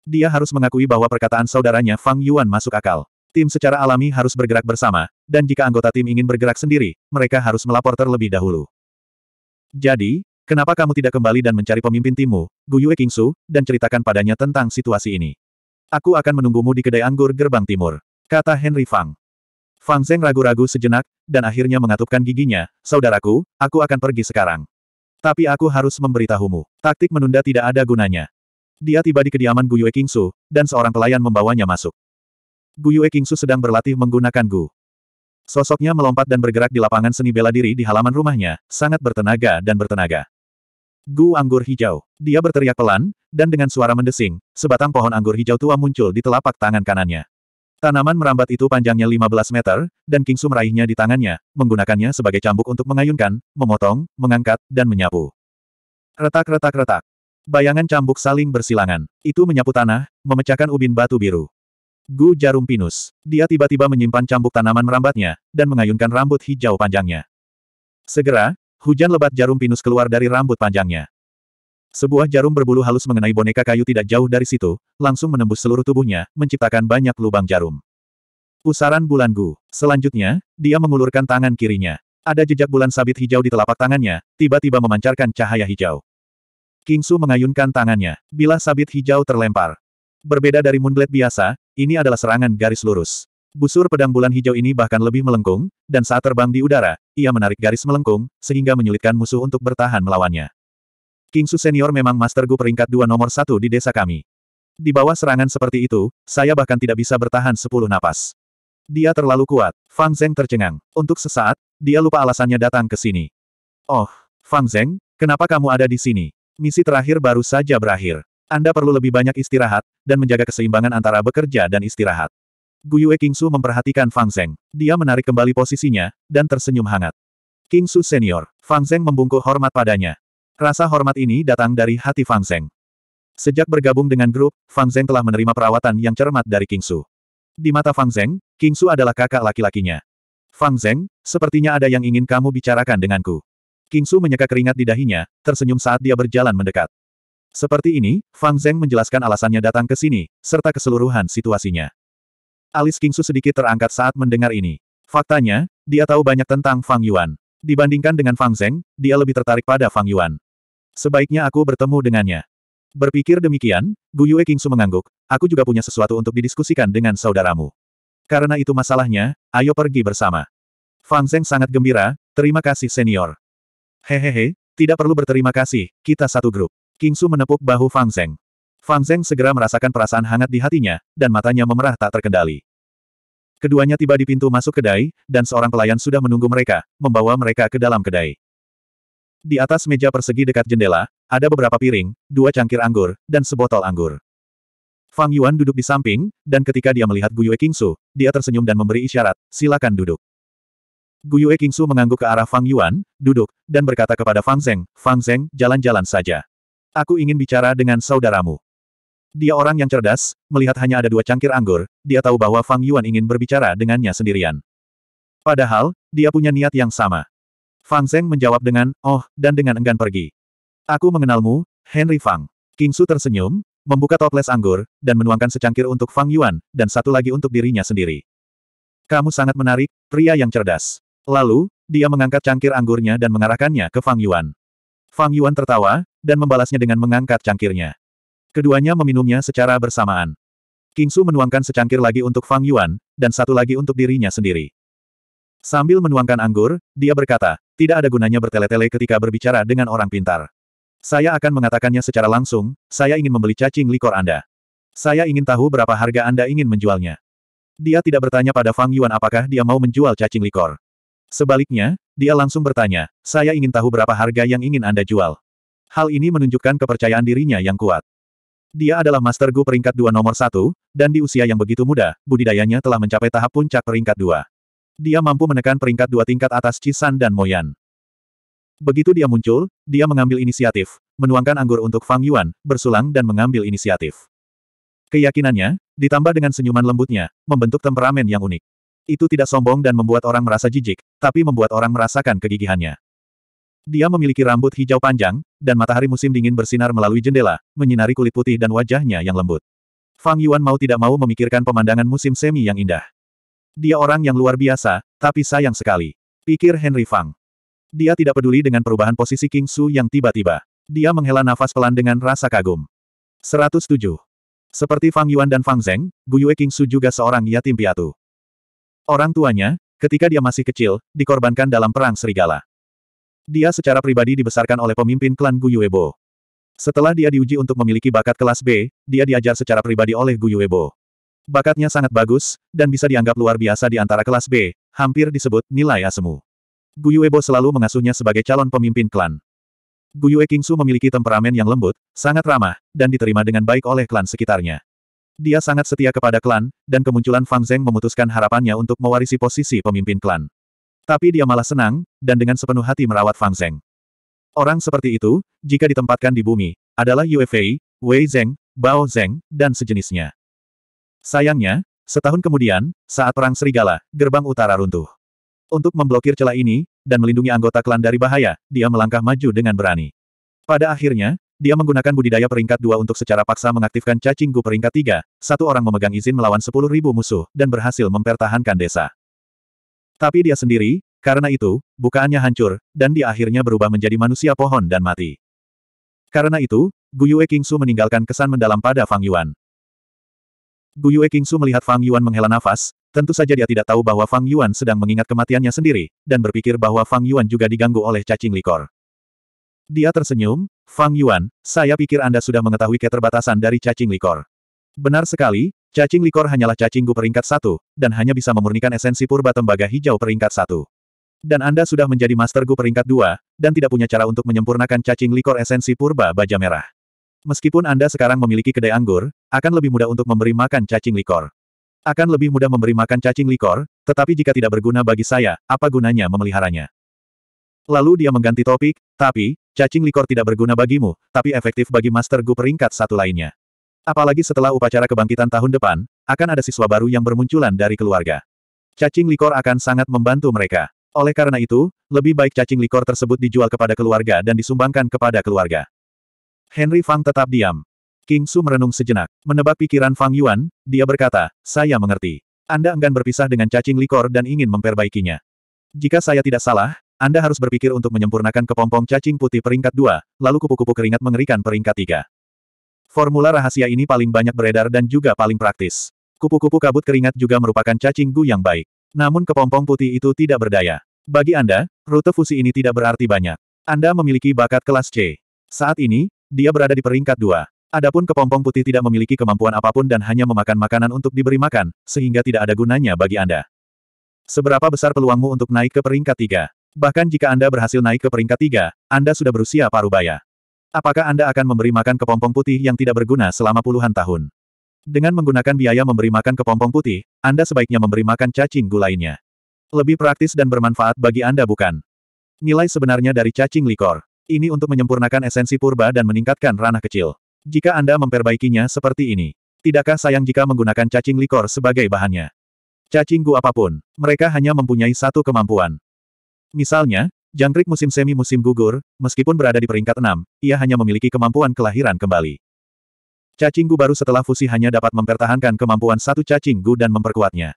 Dia harus mengakui bahwa perkataan saudaranya Fang Yuan masuk akal. Tim secara alami harus bergerak bersama, dan jika anggota tim ingin bergerak sendiri, mereka harus melapor terlebih dahulu. Jadi, kenapa kamu tidak kembali dan mencari pemimpin timmu, Gu Yue Kingsu, dan ceritakan padanya tentang situasi ini? Aku akan menunggumu di kedai anggur gerbang timur, kata Henry Fang. Fang Zheng ragu-ragu sejenak, dan akhirnya mengatupkan giginya, saudaraku, aku akan pergi sekarang. Tapi aku harus memberitahumu. Taktik menunda tidak ada gunanya. Dia tiba di kediaman Gu Yue Kingsu, dan seorang pelayan membawanya masuk. Gu Yue Kingsu sedang berlatih menggunakan Gu. Sosoknya melompat dan bergerak di lapangan seni bela diri di halaman rumahnya, sangat bertenaga dan bertenaga. Gu anggur hijau. Dia berteriak pelan, dan dengan suara mendesing, sebatang pohon anggur hijau tua muncul di telapak tangan kanannya. Tanaman merambat itu panjangnya 15 meter, dan Kingsu meraihnya di tangannya, menggunakannya sebagai cambuk untuk mengayunkan, memotong, mengangkat, dan menyapu. Retak-retak-retak. Bayangan cambuk saling bersilangan. Itu menyapu tanah, memecahkan ubin batu biru. Gu jarum pinus. Dia tiba-tiba menyimpan cambuk tanaman merambatnya, dan mengayunkan rambut hijau panjangnya. Segera, hujan lebat jarum pinus keluar dari rambut panjangnya. Sebuah jarum berbulu halus mengenai boneka kayu tidak jauh dari situ, langsung menembus seluruh tubuhnya, menciptakan banyak lubang jarum. Pusaran bulan Gu. Selanjutnya, dia mengulurkan tangan kirinya. Ada jejak bulan sabit hijau di telapak tangannya, tiba-tiba memancarkan cahaya hijau. King Su mengayunkan tangannya. Bila sabit hijau terlempar. Berbeda dari Moonblade biasa, ini adalah serangan garis lurus. Busur pedang bulan hijau ini bahkan lebih melengkung, dan saat terbang di udara, ia menarik garis melengkung, sehingga menyulitkan musuh untuk bertahan melawannya. King Su Senior memang Master Gu peringkat dua nomor satu di desa kami. Di bawah serangan seperti itu, saya bahkan tidak bisa bertahan sepuluh napas. Dia terlalu kuat. Fang Zeng tercengang. Untuk sesaat, dia lupa alasannya datang ke sini. Oh, Fang Zeng, kenapa kamu ada di sini? Misi terakhir baru saja berakhir. Anda perlu lebih banyak istirahat, dan menjaga keseimbangan antara bekerja dan istirahat. Gu Yue King Su memperhatikan Fang Zeng. Dia menarik kembali posisinya, dan tersenyum hangat. King Su Senior, Fang Zeng membungkuk hormat padanya. Rasa hormat ini datang dari hati Fang Zeng. Sejak bergabung dengan grup, Fang Zeng telah menerima perawatan yang cermat dari King Su. Di mata Fang Zeng, King Su adalah kakak laki-lakinya. Fang Zeng, sepertinya ada yang ingin kamu bicarakan denganku. King Su menyeka keringat di dahinya, tersenyum saat dia berjalan mendekat. Seperti ini, Fang Zeng menjelaskan alasannya datang ke sini, serta keseluruhan situasinya. Alis King Su sedikit terangkat saat mendengar ini. Faktanya, dia tahu banyak tentang Fang Yuan. Dibandingkan dengan Fang Zeng, dia lebih tertarik pada Fang Yuan. Sebaiknya aku bertemu dengannya. Berpikir demikian, Gu Yue Kingsu mengangguk, aku juga punya sesuatu untuk didiskusikan dengan saudaramu. Karena itu masalahnya, ayo pergi bersama. Fang Zeng sangat gembira, terima kasih senior. Hehehe, tidak perlu berterima kasih, kita satu grup. Kingsu menepuk bahu Fang Zeng. Fang Zeng segera merasakan perasaan hangat di hatinya, dan matanya memerah tak terkendali. Keduanya tiba di pintu masuk kedai, dan seorang pelayan sudah menunggu mereka, membawa mereka ke dalam kedai. Di atas meja persegi dekat jendela, ada beberapa piring, dua cangkir anggur, dan sebotol anggur. Fang Yuan duduk di samping, dan ketika dia melihat Gu Yue Kingsu, dia tersenyum dan memberi isyarat, silakan duduk. Gu Yue Kingsu mengangguk ke arah Fang Yuan, duduk, dan berkata kepada Fang Zeng, Fang Zeng, jalan-jalan saja. Aku ingin bicara dengan saudaramu. Dia orang yang cerdas, melihat hanya ada dua cangkir anggur, dia tahu bahwa Fang Yuan ingin berbicara dengannya sendirian. Padahal, dia punya niat yang sama. Fang Zeng menjawab dengan, oh, dan dengan enggan pergi. Aku mengenalmu, Henry Fang. King Su tersenyum, membuka toples anggur, dan menuangkan secangkir untuk Fang Yuan, dan satu lagi untuk dirinya sendiri. Kamu sangat menarik, pria yang cerdas. Lalu, dia mengangkat cangkir anggurnya dan mengarahkannya ke Fang Yuan. Fang Yuan tertawa, dan membalasnya dengan mengangkat cangkirnya. Keduanya meminumnya secara bersamaan. King Su menuangkan secangkir lagi untuk Fang Yuan, dan satu lagi untuk dirinya sendiri. Sambil menuangkan anggur, dia berkata, tidak ada gunanya bertele-tele ketika berbicara dengan orang pintar. Saya akan mengatakannya secara langsung, saya ingin membeli cacing likor Anda. Saya ingin tahu berapa harga Anda ingin menjualnya. Dia tidak bertanya pada Fang Yuan apakah dia mau menjual cacing likor. Sebaliknya, dia langsung bertanya, saya ingin tahu berapa harga yang ingin Anda jual. Hal ini menunjukkan kepercayaan dirinya yang kuat. Dia adalah Master Gu peringkat dua nomor satu, dan di usia yang begitu muda, budidayanya telah mencapai tahap puncak peringkat dua. Dia mampu menekan peringkat dua tingkat atas Cisan dan Moyan. Begitu dia muncul, dia mengambil inisiatif, menuangkan anggur untuk Fang Yuan, bersulang dan mengambil inisiatif. Keyakinannya, ditambah dengan senyuman lembutnya, membentuk temperamen yang unik. Itu tidak sombong dan membuat orang merasa jijik, tapi membuat orang merasakan kegigihannya. Dia memiliki rambut hijau panjang, dan matahari musim dingin bersinar melalui jendela, menyinari kulit putih dan wajahnya yang lembut. Fang Yuan mau tidak mau memikirkan pemandangan musim semi yang indah. Dia orang yang luar biasa, tapi sayang sekali. Pikir Henry Fang. Dia tidak peduli dengan perubahan posisi King Su yang tiba-tiba. Dia menghela nafas pelan dengan rasa kagum. 107. Seperti Fang Yuan dan Fang Zeng, Gu Yue King Su juga seorang yatim piatu. Orang tuanya, ketika dia masih kecil, dikorbankan dalam perang serigala. Dia secara pribadi dibesarkan oleh pemimpin klan Gu Yuebo. Setelah dia diuji untuk memiliki bakat kelas B, dia diajar secara pribadi oleh Gu Yuebo. Bakatnya sangat bagus, dan bisa dianggap luar biasa di antara kelas B, hampir disebut nilai asemu. Gu Yuebo selalu mengasuhnya sebagai calon pemimpin klan. Gu Yue Kingsu memiliki temperamen yang lembut, sangat ramah, dan diterima dengan baik oleh klan sekitarnya. Dia sangat setia kepada klan, dan kemunculan Fang Zeng memutuskan harapannya untuk mewarisi posisi pemimpin klan. Tapi dia malah senang, dan dengan sepenuh hati merawat Fang Zeng. Orang seperti itu, jika ditempatkan di bumi, adalah Yue Fei, Wei Zeng, Bao Zeng, dan sejenisnya. Sayangnya, setahun kemudian, saat Perang Serigala, gerbang utara runtuh. Untuk memblokir celah ini, dan melindungi anggota klan dari bahaya, dia melangkah maju dengan berani. Pada akhirnya, dia menggunakan budidaya peringkat dua untuk secara paksa mengaktifkan cacing gu peringkat tiga. Satu orang memegang izin melawan sepuluh ribu musuh, dan berhasil mempertahankan desa. Tapi dia sendiri, karena itu, bukaannya hancur, dan dia akhirnya berubah menjadi manusia pohon dan mati. Karena itu, Gu Yue Kingsu meninggalkan kesan mendalam pada Fang Yuan. Gu Yue Kingsu melihat Fang Yuan menghela nafas, tentu saja dia tidak tahu bahwa Fang Yuan sedang mengingat kematiannya sendiri, dan berpikir bahwa Fang Yuan juga diganggu oleh cacing likor. Dia tersenyum, Fang Yuan, saya pikir Anda sudah mengetahui keterbatasan dari cacing likor. Benar sekali, cacing likor hanyalah cacing gu peringkat satu, dan hanya bisa memurnikan esensi purba tembaga hijau peringkat satu. Dan Anda sudah menjadi Master Gu peringkat dua, dan tidak punya cara untuk menyempurnakan cacing likor esensi purba baja merah. Meskipun Anda sekarang memiliki kedai anggur, akan lebih mudah untuk memberi makan cacing likor. Akan lebih mudah memberi makan cacing likor, tetapi jika tidak berguna bagi saya, apa gunanya memeliharanya? Lalu dia mengganti topik, tapi, cacing likor tidak berguna bagimu, tapi efektif bagi Master Gu peringkat satu lainnya. Apalagi setelah upacara kebangkitan tahun depan, akan ada siswa baru yang bermunculan dari keluarga. Cacing likor akan sangat membantu mereka. Oleh karena itu, lebih baik cacing likor tersebut dijual kepada keluarga dan disumbangkan kepada keluarga. Henry Fang tetap diam. King Su merenung sejenak. Menebak pikiran Fang Yuan, dia berkata, saya mengerti. Anda enggan berpisah dengan cacing likor dan ingin memperbaikinya. Jika saya tidak salah, Anda harus berpikir untuk menyempurnakan kepompong cacing putih peringkat dua, lalu kupu-kupu keringat mengerikan peringkat tiga. Formula rahasia ini paling banyak beredar dan juga paling praktis. Kupu-kupu kabut keringat juga merupakan cacing gu yang baik. Namun kepompong putih itu tidak berdaya. Bagi Anda, rute fusi ini tidak berarti banyak. Anda memiliki bakat kelas C. Saat ini, dia berada di peringkat dua. Adapun kepompong putih tidak memiliki kemampuan apa pun dan hanya memakan makanan untuk diberi makan, sehingga tidak ada gunanya bagi Anda. Seberapa besar peluangmu untuk naik ke peringkat tiga? Bahkan jika Anda berhasil naik ke peringkat tiga, Anda sudah berusia paruh baya. Apakah Anda akan memberi makan kepompong putih yang tidak berguna selama puluhan tahun? Dengan menggunakan biaya memberi makan kepompong putih, Anda sebaiknya memberi makan cacing gu lainnya. Lebih praktis dan bermanfaat bagi Anda bukan? Nilai sebenarnya dari cacing likor. Ini untuk menyempurnakan esensi purba dan meningkatkan ranah kecil. Jika Anda memperbaikinya seperti ini, tidakkah sayang jika menggunakan cacing likor sebagai bahannya? Cacing gu apa pun, mereka hanya mempunyai satu kemampuan. Misalnya, jangkrik musim semi musim gugur, meskipun berada di peringkat 6, ia hanya memiliki kemampuan kelahiran kembali. Cacing gu baru setelah fusi hanya dapat mempertahankan kemampuan satu cacing gu dan memperkuatnya.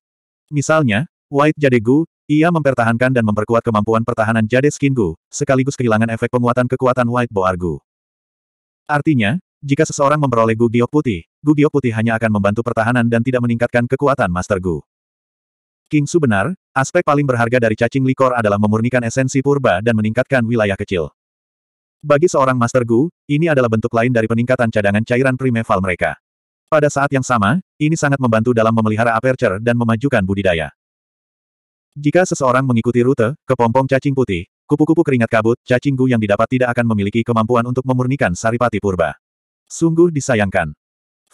Misalnya, White Jade Gu, ia mempertahankan dan memperkuat kemampuan pertahanan Jade Skin Gu, sekaligus kehilangan efek penguatan kekuatan White Boar Gu. Artinya, jika seseorang memperoleh Gu Giok Putih, Gu Giok Putih hanya akan membantu pertahanan dan tidak meningkatkan kekuatan Master Gu. King Su benar, aspek paling berharga dari cacing likor adalah memurnikan esensi purba dan meningkatkan wilayah kecil. Bagi seorang Master Gu, ini adalah bentuk lain dari peningkatan cadangan cairan primeval mereka. Pada saat yang sama, ini sangat membantu dalam memelihara aperture dan memajukan budidaya. Jika seseorang mengikuti rute, kepompong cacing putih, kupu-kupu keringat kabut, cacing gu yang didapat tidak akan memiliki kemampuan untuk memurnikan saripati purba. Sungguh disayangkan.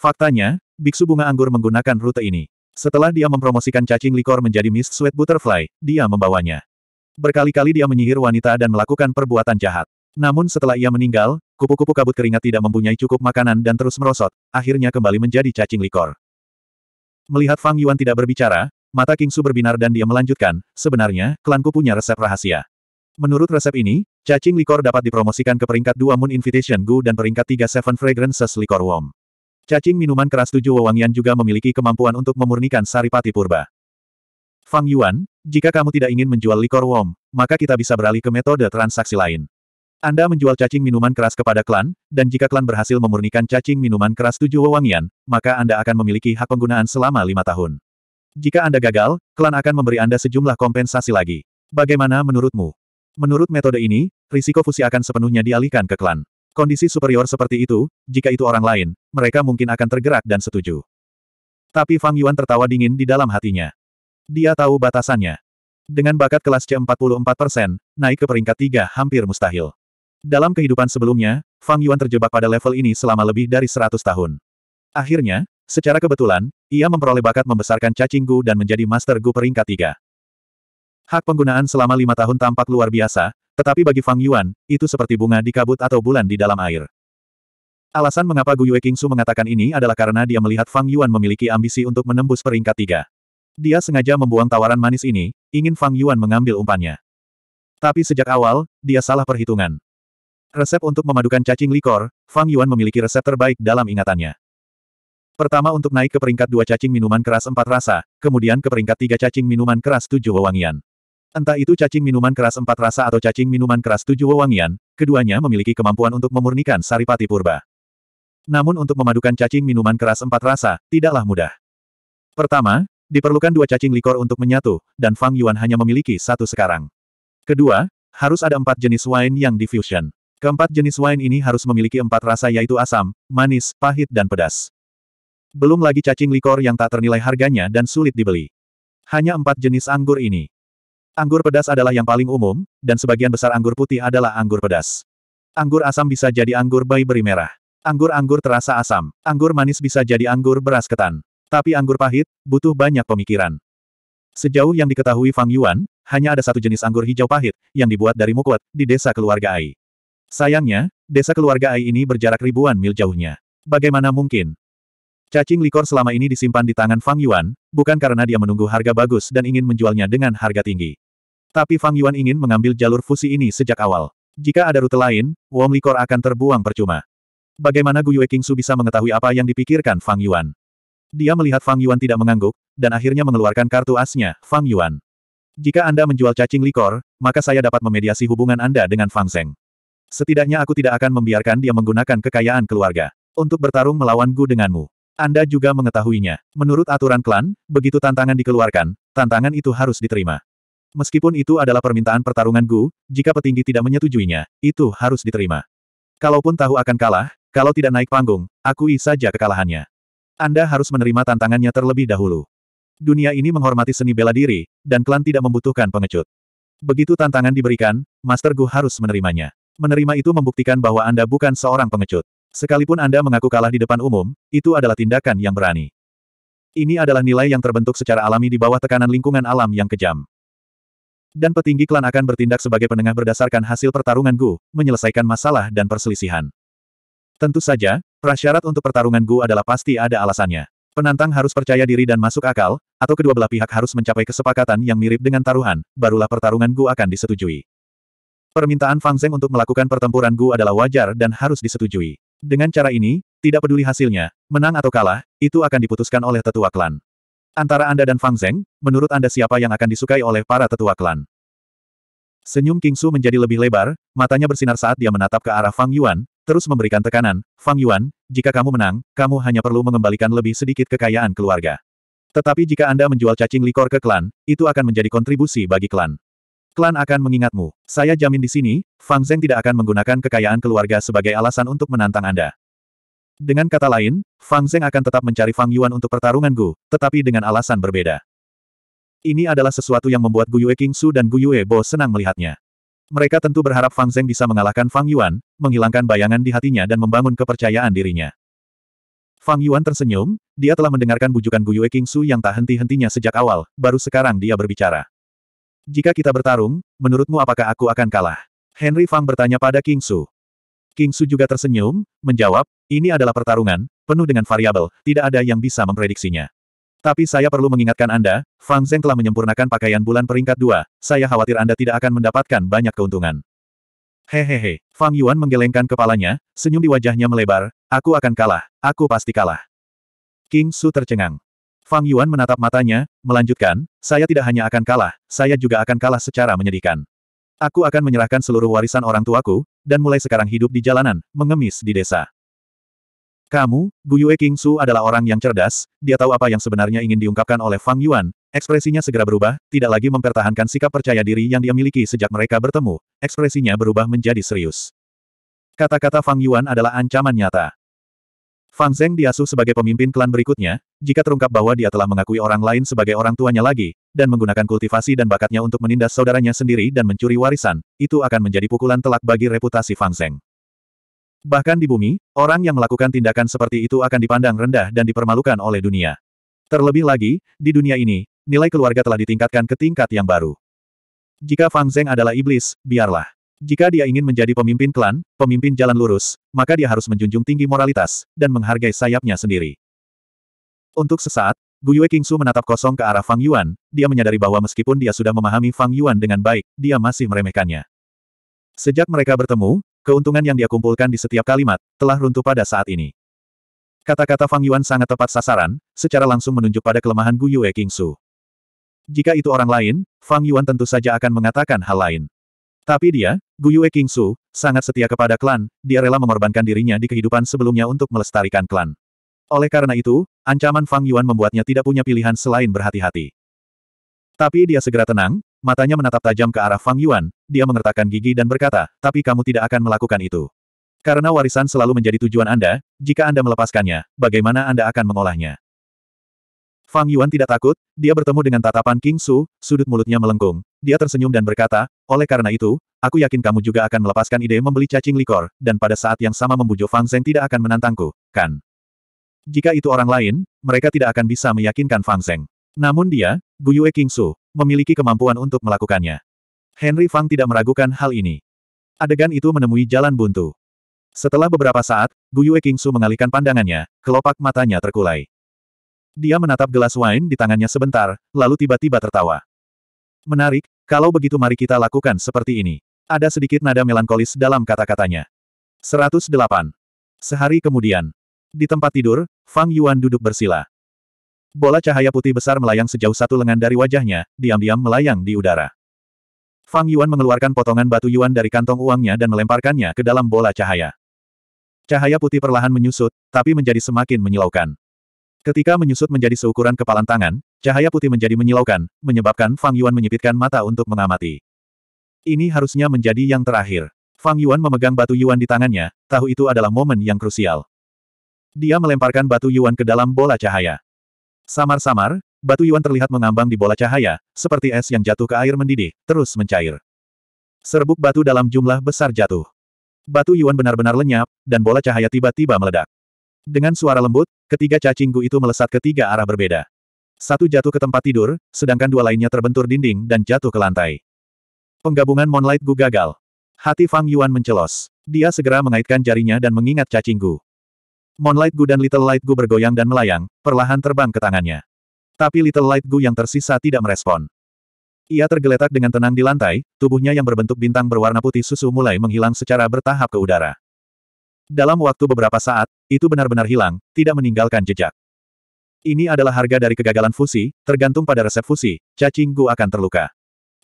Faktanya, biksu bunga anggur menggunakan rute ini. Setelah dia mempromosikan cacing likor menjadi Miss Sweet Butterfly, dia membawanya. Berkali-kali dia menyihir wanita dan melakukan perbuatan jahat. Namun setelah ia meninggal, kupu-kupu kabut keringat tidak mempunyai cukup makanan dan terus merosot, akhirnya kembali menjadi cacing likor. Melihat Fang Yuan tidak berbicara, mata King Su berbinar dan dia melanjutkan, sebenarnya, klanku punya resep rahasia. Menurut resep ini, cacing likor dapat dipromosikan ke peringkat 2 Moon Invitation Gu dan peringkat 3 Seven Fragrances Likor Wom. Cacing minuman keras tujuh wewangian juga memiliki kemampuan untuk memurnikan saripati purba. Fang Yuan, jika kamu tidak ingin menjual likor Wom, maka kita bisa beralih ke metode transaksi lain. Anda menjual cacing minuman keras kepada klan, dan jika klan berhasil memurnikan cacing minuman keras tujuh wewangian, maka Anda akan memiliki hak penggunaan selama lima tahun. Jika Anda gagal, klan akan memberi Anda sejumlah kompensasi lagi. Bagaimana menurutmu? Menurut metode ini, risiko fusi akan sepenuhnya dialihkan ke klan. Kondisi superior seperti itu, jika itu orang lain, mereka mungkin akan tergerak dan setuju. Tapi Fang Yuan tertawa dingin di dalam hatinya. Dia tahu batasannya. Dengan bakat kelas C44%, naik ke peringkat 3 hampir mustahil. Dalam kehidupan sebelumnya, Fang Yuan terjebak pada level ini selama lebih dari 100 tahun. Akhirnya, secara kebetulan, ia memperoleh bakat membesarkan cacing Gu dan menjadi Master Gu peringkat 3. Hak penggunaan selama lima tahun tampak luar biasa, tetapi bagi Fang Yuan, itu seperti bunga di kabut atau bulan di dalam air. Alasan mengapa Gu Yue Qingsu mengatakan ini adalah karena dia melihat Fang Yuan memiliki ambisi untuk menembus peringkat tiga. Dia sengaja membuang tawaran manis ini, ingin Fang Yuan mengambil umpannya. Tapi sejak awal, dia salah perhitungan. Resep untuk memadukan cacing likor, Fang Yuan memiliki resep terbaik dalam ingatannya. Pertama untuk naik ke peringkat dua cacing minuman keras empat rasa, kemudian ke peringkat tiga cacing minuman keras tujuh wewangian. Entah itu cacing minuman keras empat rasa atau cacing minuman keras tujuh wewangian, keduanya memiliki kemampuan untuk memurnikan saripati purba. Namun untuk memadukan cacing minuman keras empat rasa, tidaklah mudah. Pertama, diperlukan dua cacing likor untuk menyatu, dan Fang Yuan hanya memiliki satu sekarang. Kedua, harus ada empat jenis wine yang diffusion. Keempat jenis wine ini harus memiliki empat rasa yaitu asam, manis, pahit dan pedas. Belum lagi cacing likor yang tak ternilai harganya dan sulit dibeli. Hanya empat jenis anggur ini. Anggur pedas adalah yang paling umum, dan sebagian besar anggur putih adalah anggur pedas. Anggur asam bisa jadi anggur bayi beri merah. Anggur-anggur terasa asam. Anggur manis bisa jadi anggur beras ketan. Tapi anggur pahit, butuh banyak pemikiran. Sejauh yang diketahui Fang Yuan, hanya ada satu jenis anggur hijau pahit, yang dibuat dari mukwat, di desa keluarga Ai. Sayangnya, desa keluarga Ai ini berjarak ribuan mil jauhnya. Bagaimana mungkin? Cacing likor selama ini disimpan di tangan Fang Yuan, bukan karena dia menunggu harga bagus dan ingin menjualnya dengan harga tinggi. Tapi Fang Yuan ingin mengambil jalur fusi ini sejak awal. Jika ada rute lain, Wong Likor akan terbuang percuma. Bagaimana Gu Yue Kingsu bisa mengetahui apa yang dipikirkan Fang Yuan? Dia melihat Fang Yuan tidak mengangguk, dan akhirnya mengeluarkan kartu asnya, Fang Yuan. Jika Anda menjual cacing likor, maka saya dapat memediasi hubungan Anda dengan Fang Zeng. Setidaknya aku tidak akan membiarkan dia menggunakan kekayaan keluarga untuk bertarung melawan Gu denganmu. Anda juga mengetahuinya. Menurut aturan klan, begitu tantangan dikeluarkan, tantangan itu harus diterima. Meskipun itu adalah permintaan pertarungan Gu, jika petinggi tidak menyetujuinya, itu harus diterima. Kalaupun tahu akan kalah, kalau tidak naik panggung, akui saja kekalahannya. Anda harus menerima tantangannya terlebih dahulu. Dunia ini menghormati seni bela diri, dan klan tidak membutuhkan pengecut. Begitu tantangan diberikan, Master Gu harus menerimanya. Menerima itu membuktikan bahwa Anda bukan seorang pengecut. Sekalipun Anda mengaku kalah di depan umum, itu adalah tindakan yang berani. Ini adalah nilai yang terbentuk secara alami di bawah tekanan lingkungan alam yang kejam. Dan petinggi klan akan bertindak sebagai penengah berdasarkan hasil pertarungan Gu, menyelesaikan masalah dan perselisihan. Tentu saja, prasyarat untuk pertarungan Gu adalah pasti ada alasannya. Penantang harus percaya diri dan masuk akal, atau kedua belah pihak harus mencapai kesepakatan yang mirip dengan taruhan, barulah pertarungan Gu akan disetujui. Permintaan Fang Zeng untuk melakukan pertempuran Gu adalah wajar dan harus disetujui. Dengan cara ini, tidak peduli hasilnya, menang atau kalah, itu akan diputuskan oleh tetua klan. Antara Anda dan Fang Zeng, menurut Anda siapa yang akan disukai oleh para tetua klan? Senyum King Su menjadi lebih lebar, matanya bersinar saat dia menatap ke arah Fang Yuan, terus memberikan tekanan, Fang Yuan, jika kamu menang, kamu hanya perlu mengembalikan lebih sedikit kekayaan keluarga. Tetapi jika Anda menjual cacing likor ke klan, itu akan menjadi kontribusi bagi klan. Klan akan mengingatmu. Saya jamin di sini, Fang Zeng tidak akan menggunakan kekayaan keluarga sebagai alasan untuk menantang Anda. Dengan kata lain, Fang Zeng akan tetap mencari Fang Yuan untuk pertarungan Gu, tetapi dengan alasan berbeda. Ini adalah sesuatu yang membuat Gu Yue King Su dan Gu Yue Bo senang melihatnya. Mereka tentu berharap Fang Zeng bisa mengalahkan Fang Yuan, menghilangkan bayangan di hatinya dan membangun kepercayaan dirinya. Fang Yuan tersenyum, dia telah mendengarkan bujukan Gu Yue King Su yang tak henti-hentinya sejak awal, baru sekarang dia berbicara. Jika kita bertarung, menurutmu apakah aku akan kalah? Henry Fang bertanya pada King Su. King Su juga tersenyum, menjawab, ini adalah pertarungan, penuh dengan variabel, tidak ada yang bisa memprediksinya. Tapi saya perlu mengingatkan Anda, Fang Zeng telah menyempurnakan pakaian bulan peringkat dua, saya khawatir Anda tidak akan mendapatkan banyak keuntungan. Hehehe, Fang Yuan menggelengkan kepalanya, senyum di wajahnya melebar, aku akan kalah, aku pasti kalah. King Su tercengang. Fang Yuan menatap matanya, melanjutkan, saya tidak hanya akan kalah, saya juga akan kalah secara menyedihkan. Aku akan menyerahkan seluruh warisan orang tuaku, dan mulai sekarang hidup di jalanan, mengemis di desa. Kamu, Gu Yue King Su adalah orang yang cerdas, dia tahu apa yang sebenarnya ingin diungkapkan oleh Fang Yuan, ekspresinya segera berubah, tidak lagi mempertahankan sikap percaya diri yang dia miliki sejak mereka bertemu, ekspresinya berubah menjadi serius. Kata-kata Fang Yuan adalah ancaman nyata. Fang Zeng diasuh sebagai pemimpin klan berikutnya, jika terungkap bahwa dia telah mengakui orang lain sebagai orang tuanya lagi, dan menggunakan kultivasi dan bakatnya untuk menindas saudaranya sendiri dan mencuri warisan, itu akan menjadi pukulan telak bagi reputasi Fang Zeng. Bahkan di bumi, orang yang melakukan tindakan seperti itu akan dipandang rendah dan dipermalukan oleh dunia. Terlebih lagi, di dunia ini, nilai keluarga telah ditingkatkan ke tingkat yang baru. Jika Fang Zeng adalah iblis, biarlah. Jika dia ingin menjadi pemimpin klan, pemimpin jalan lurus, maka dia harus menjunjung tinggi moralitas, dan menghargai sayapnya sendiri. Untuk sesaat, Gu Yue Kingsu menatap kosong ke arah Fang Yuan, dia menyadari bahwa meskipun dia sudah memahami Fang Yuan dengan baik, dia masih meremehkannya. Sejak mereka bertemu, keuntungan yang dia kumpulkan di setiap kalimat, telah runtuh pada saat ini. Kata-kata Fang Yuan sangat tepat sasaran, secara langsung menunjuk pada kelemahan Gu Yue Su. Jika itu orang lain, Fang Yuan tentu saja akan mengatakan hal lain. Tapi dia, Gu Yue Su, sangat setia kepada klan, dia rela mengorbankan dirinya di kehidupan sebelumnya untuk melestarikan klan. Oleh karena itu, ancaman Fang Yuan membuatnya tidak punya pilihan selain berhati-hati. Tapi dia segera tenang, matanya menatap tajam ke arah Fang Yuan, dia mengertakkan gigi dan berkata, tapi kamu tidak akan melakukan itu. Karena warisan selalu menjadi tujuan Anda, jika Anda melepaskannya, bagaimana Anda akan mengolahnya? Fang Yuan tidak takut, dia bertemu dengan tatapan King Su, sudut mulutnya melengkung. Dia tersenyum dan berkata, oleh karena itu, aku yakin kamu juga akan melepaskan ide membeli cacing likor, dan pada saat yang sama membujuk Fang Zheng tidak akan menantangku, kan? Jika itu orang lain, mereka tidak akan bisa meyakinkan Fang Zheng. Namun dia, Gu Yue Su, memiliki kemampuan untuk melakukannya. Henry Fang tidak meragukan hal ini. Adegan itu menemui jalan buntu. Setelah beberapa saat, Gu Yue Su mengalihkan pandangannya, kelopak matanya terkulai. Dia menatap gelas wine di tangannya sebentar, lalu tiba-tiba tertawa. Menarik, kalau begitu mari kita lakukan seperti ini. Ada sedikit nada melankolis dalam kata-katanya. 108. Sehari kemudian. Di tempat tidur, Fang Yuan duduk bersila. Bola cahaya putih besar melayang sejauh satu lengan dari wajahnya, diam-diam melayang di udara. Fang Yuan mengeluarkan potongan batu Yuan dari kantong uangnya dan melemparkannya ke dalam bola cahaya. Cahaya putih perlahan menyusut, tapi menjadi semakin menyilaukan. Ketika menyusut menjadi seukuran kepalan tangan, cahaya putih menjadi menyilaukan, menyebabkan Fang Yuan menyipitkan mata untuk mengamati. Ini harusnya menjadi yang terakhir. Fang Yuan memegang batu Yuan di tangannya, tahu itu adalah momen yang krusial. Dia melemparkan batu Yuan ke dalam bola cahaya. Samar-samar, batu Yuan terlihat mengambang di bola cahaya, seperti es yang jatuh ke air mendidih, terus mencair. Serbuk batu dalam jumlah besar jatuh. Batu Yuan benar-benar lenyap, dan bola cahaya tiba-tiba meledak. Dengan suara lembut, ketiga cacing gu itu melesat ke tiga arah berbeda. Satu jatuh ke tempat tidur, sedangkan dua lainnya terbentur dinding dan jatuh ke lantai. Penggabungan Moonlight Gu gagal. Hati Fang Yuan mencelos. Dia segera mengaitkan jarinya dan mengingat cacing gu. Moonlight Gu dan Little Light Gu bergoyang dan melayang, perlahan terbang ke tangannya. Tapi Little Light Gu yang tersisa tidak merespon. Ia tergeletak dengan tenang di lantai, tubuhnya yang berbentuk bintang berwarna putih susu mulai menghilang secara bertahap ke udara. Dalam waktu beberapa saat, itu benar-benar hilang, tidak meninggalkan jejak. Ini adalah harga dari kegagalan fusi, tergantung pada resep fusi, cacing gu akan terluka.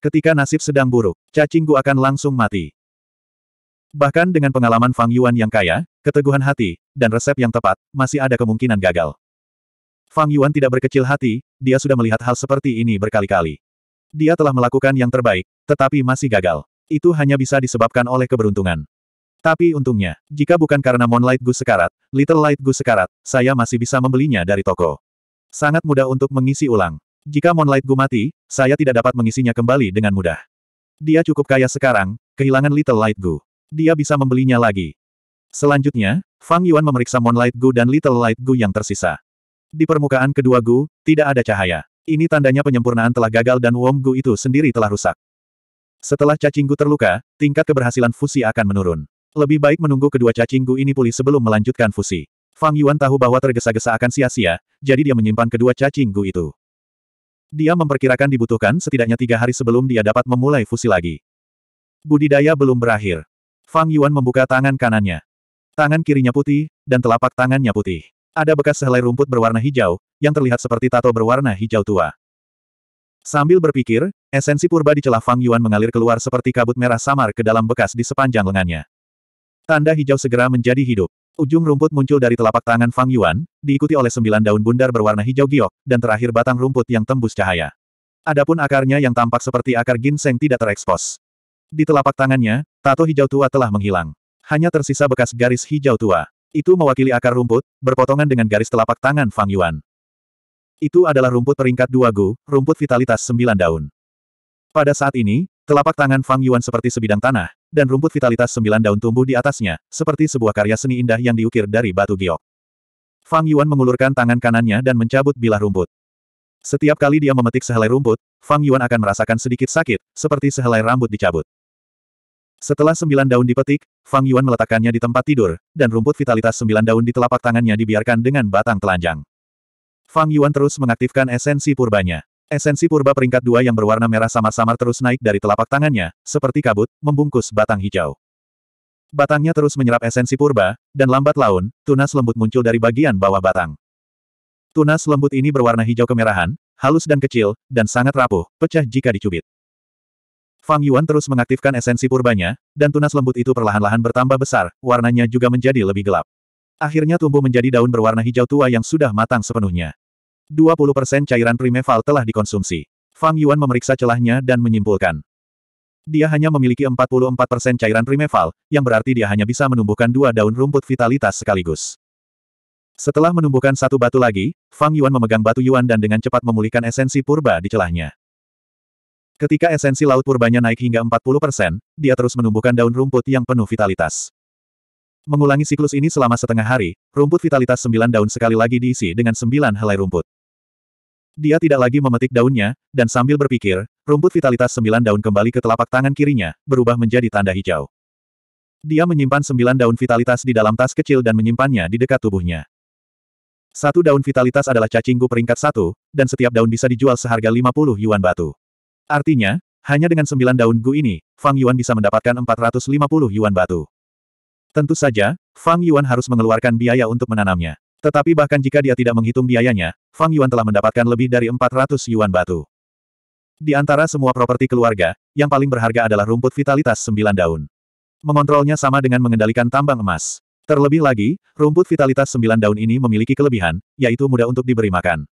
Ketika nasib sedang buruk, cacing gu akan langsung mati. Bahkan dengan pengalaman Fang Yuan yang kaya, keteguhan hati, dan resep yang tepat, masih ada kemungkinan gagal. Fang Yuan tidak berkecil hati, dia sudah melihat hal seperti ini berkali-kali. Dia telah melakukan yang terbaik, tetapi masih gagal. Itu hanya bisa disebabkan oleh keberuntungan. Tapi untungnya, jika bukan karena Moonlight Gu sekarat, Little Light Gu sekarat, saya masih bisa membelinya dari toko. Sangat mudah untuk mengisi ulang. Jika Moonlight Gu mati, saya tidak dapat mengisinya kembali dengan mudah. Dia cukup kaya sekarang, kehilangan Little Light Gu dia bisa membelinya lagi. Selanjutnya, Fang Yuan memeriksa Moonlight Gu dan Little Light Gu yang tersisa. Di permukaan kedua Gu, tidak ada cahaya. Ini tandanya penyempurnaan telah gagal dan Wom Gu itu sendiri telah rusak. Setelah cacing Gu terluka, tingkat keberhasilan fusi akan menurun. Lebih baik menunggu kedua cacing Gu ini pulih sebelum melanjutkan fusi. Fang Yuan tahu bahwa tergesa-gesa akan sia-sia, jadi dia menyimpan kedua cacing Gu itu. Dia memperkirakan dibutuhkan setidaknya tiga hari sebelum dia dapat memulai fusi lagi. Budidaya belum berakhir. Fang Yuan membuka tangan kanannya. Tangan kirinya putih, dan telapak tangannya putih. Ada bekas sehelai rumput berwarna hijau, yang terlihat seperti tato berwarna hijau tua. Sambil berpikir, esensi purba di celah Fang Yuan mengalir keluar seperti kabut merah samar ke dalam bekas di sepanjang lengannya. Tanda hijau segera menjadi hidup. Ujung rumput muncul dari telapak tangan Fang Yuan, diikuti oleh sembilan daun bundar berwarna hijau giok, dan terakhir batang rumput yang tembus cahaya. Adapun akarnya yang tampak seperti akar ginseng tidak terekspos. Di telapak tangannya, tato hijau tua telah menghilang. Hanya tersisa bekas garis hijau tua. Itu mewakili akar rumput, berpotongan dengan garis telapak tangan Fang Yuan. Itu adalah rumput peringkat dua Gu, rumput vitalitas sembilan daun. Pada saat ini, telapak tangan Fang Yuan seperti sebidang tanah, dan rumput vitalitas sembilan daun tumbuh di atasnya, seperti sebuah karya seni indah yang diukir dari batu giok. Fang Yuan mengulurkan tangan kanannya dan mencabut bilah rumput. Setiap kali dia memetik sehelai rumput, Fang Yuan akan merasakan sedikit sakit, seperti sehelai rambut dicabut. Setelah sembilan daun dipetik, Fang Yuan meletakkannya di tempat tidur, dan rumput vitalitas sembilan daun di telapak tangannya dibiarkan dengan batang telanjang. Fang Yuan terus mengaktifkan esensi purbanya. Esensi purba peringkat dua yang berwarna merah samar-samar terus naik dari telapak tangannya, seperti kabut, membungkus batang hijau. Batangnya terus menyerap esensi purba, dan lambat laun, tunas lembut muncul dari bagian bawah batang. Tunas lembut ini berwarna hijau kemerahan, halus dan kecil, dan sangat rapuh, pecah jika dicubit. Fang Yuan terus mengaktifkan esensi purbanya, dan tunas lembut itu perlahan-lahan bertambah besar, warnanya juga menjadi lebih gelap. Akhirnya tumbuh menjadi daun berwarna hijau tua yang sudah matang sepenuhnya. 20% cairan primeval telah dikonsumsi. Fang Yuan memeriksa celahnya dan menyimpulkan. Dia hanya memiliki 44% cairan primeval, yang berarti dia hanya bisa menumbuhkan dua daun rumput vitalitas sekaligus. Setelah menumbuhkan satu batu lagi, Fang Yuan memegang batu Yuan dan dengan cepat memulihkan esensi purba di celahnya. Ketika esensi laut purbanya naik hingga 40%, dia terus menumbuhkan daun rumput yang penuh vitalitas. Mengulangi siklus ini selama setengah hari, rumput vitalitas sembilan daun sekali lagi diisi dengan sembilan helai rumput. Dia tidak lagi memetik daunnya, dan sambil berpikir, rumput vitalitas sembilan daun kembali ke telapak tangan kirinya, berubah menjadi tanda hijau. Dia menyimpan sembilan daun vitalitas di dalam tas kecil dan menyimpannya di dekat tubuhnya. Satu daun vitalitas adalah cacing gu peringkat satu, dan setiap daun bisa dijual seharga 50 yuan batu. Artinya, hanya dengan sembilan daun gu ini, Fang Yuan bisa mendapatkan 450 yuan batu. Tentu saja, Fang Yuan harus mengeluarkan biaya untuk menanamnya. Tetapi bahkan jika dia tidak menghitung biayanya, Fang Yuan telah mendapatkan lebih dari 400 yuan batu. Di antara semua properti keluarga, yang paling berharga adalah rumput vitalitas sembilan daun. Mengontrolnya sama dengan mengendalikan tambang emas. Terlebih lagi, rumput vitalitas sembilan daun ini memiliki kelebihan, yaitu mudah untuk diberi makan.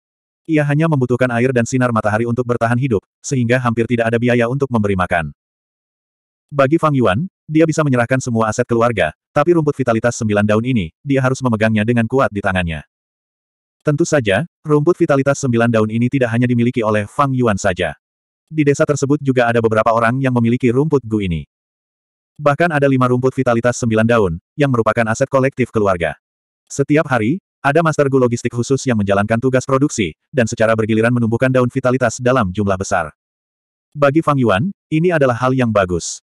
Ia hanya membutuhkan air dan sinar matahari untuk bertahan hidup, sehingga hampir tidak ada biaya untuk memberi makan. Bagi Fang Yuan, dia bisa menyerahkan semua aset keluarga, tapi rumput vitalitas sembilan daun ini, dia harus memegangnya dengan kuat di tangannya. Tentu saja, rumput vitalitas sembilan daun ini tidak hanya dimiliki oleh Fang Yuan saja. Di desa tersebut juga ada beberapa orang yang memiliki rumput gu ini. Bahkan ada lima rumput vitalitas sembilan daun, yang merupakan aset kolektif keluarga. Setiap hari, ada master gu logistik khusus yang menjalankan tugas produksi, dan secara bergiliran menumbuhkan daun vitalitas dalam jumlah besar. Bagi Fang Yuan, ini adalah hal yang bagus.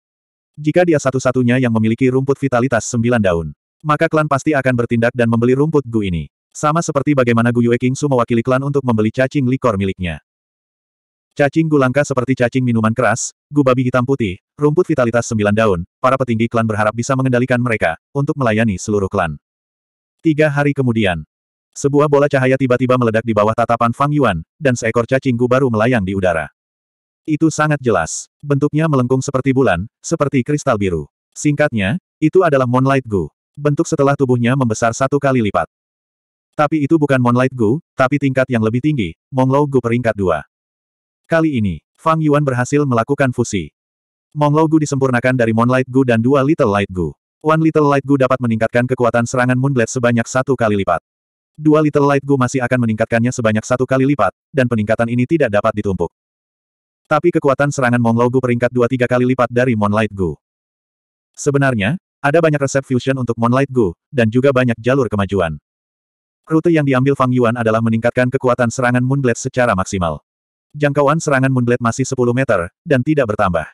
Jika dia satu-satunya yang memiliki rumput vitalitas sembilan daun, maka klan pasti akan bertindak dan membeli rumput gu ini. Sama seperti bagaimana Gu Yue King Su mewakili klan untuk membeli cacing likor miliknya. Cacing gu langka seperti cacing minuman keras, gu babi hitam putih, rumput vitalitas sembilan daun, para petinggi klan berharap bisa mengendalikan mereka, untuk melayani seluruh klan. Tiga hari kemudian, sebuah bola cahaya tiba-tiba meledak di bawah tatapan Fang Yuan, dan seekor cacing gu baru melayang di udara. Itu sangat jelas. Bentuknya melengkung seperti bulan, seperti kristal biru. Singkatnya, itu adalah Moonlight Gu. Bentuk setelah tubuhnya membesar satu kali lipat. Tapi itu bukan Moonlight Gu, tapi tingkat yang lebih tinggi, Monglou Gu peringkat dua. Kali ini, Fang Yuan berhasil melakukan fusi. Monglou Gu disempurnakan dari Moonlight Gu dan dua Little Light Gu. One Little Light Gu dapat meningkatkan kekuatan serangan Moonblade sebanyak satu kali lipat. Dua Little Light Gu masih akan meningkatkannya sebanyak satu kali lipat, dan peningkatan ini tidak dapat ditumpuk. Tapi kekuatan serangan Monglou Gu peringkat 2-3 kali lipat dari Moonlight Gu. Sebenarnya, ada banyak resep fusion untuk Moonlight Gu, dan juga banyak jalur kemajuan. Rute yang diambil Fang Yuan adalah meningkatkan kekuatan serangan Moonblade secara maksimal. Jangkauan serangan Moonblade masih 10 meter, dan tidak bertambah.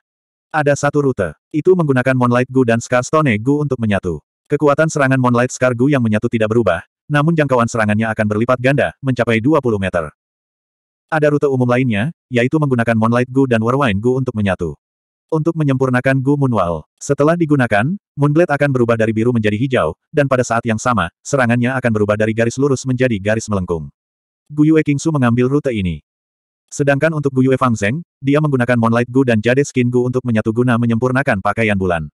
Ada satu rute. Itu menggunakan Moonlight Gu dan Scar Stone Gu untuk menyatu. Kekuatan serangan Moonlight Scar Gu yang menyatu tidak berubah, namun jangkauan serangannya akan berlipat ganda, mencapai 20 meter. Ada rute umum lainnya, yaitu menggunakan Moonlight Gu dan Warwine Gu untuk menyatu. Untuk menyempurnakan Gu Moonwall, setelah digunakan, Moonblade akan berubah dari biru menjadi hijau, dan pada saat yang sama, serangannya akan berubah dari garis lurus menjadi garis melengkung. Gu Yue Kingsu mengambil rute ini. Sedangkan untuk Gu Yue Fangzeng, dia menggunakan Moonlight Gu dan Jade Skin Gu untuk menyatu guna menyempurnakan pakaian bulan.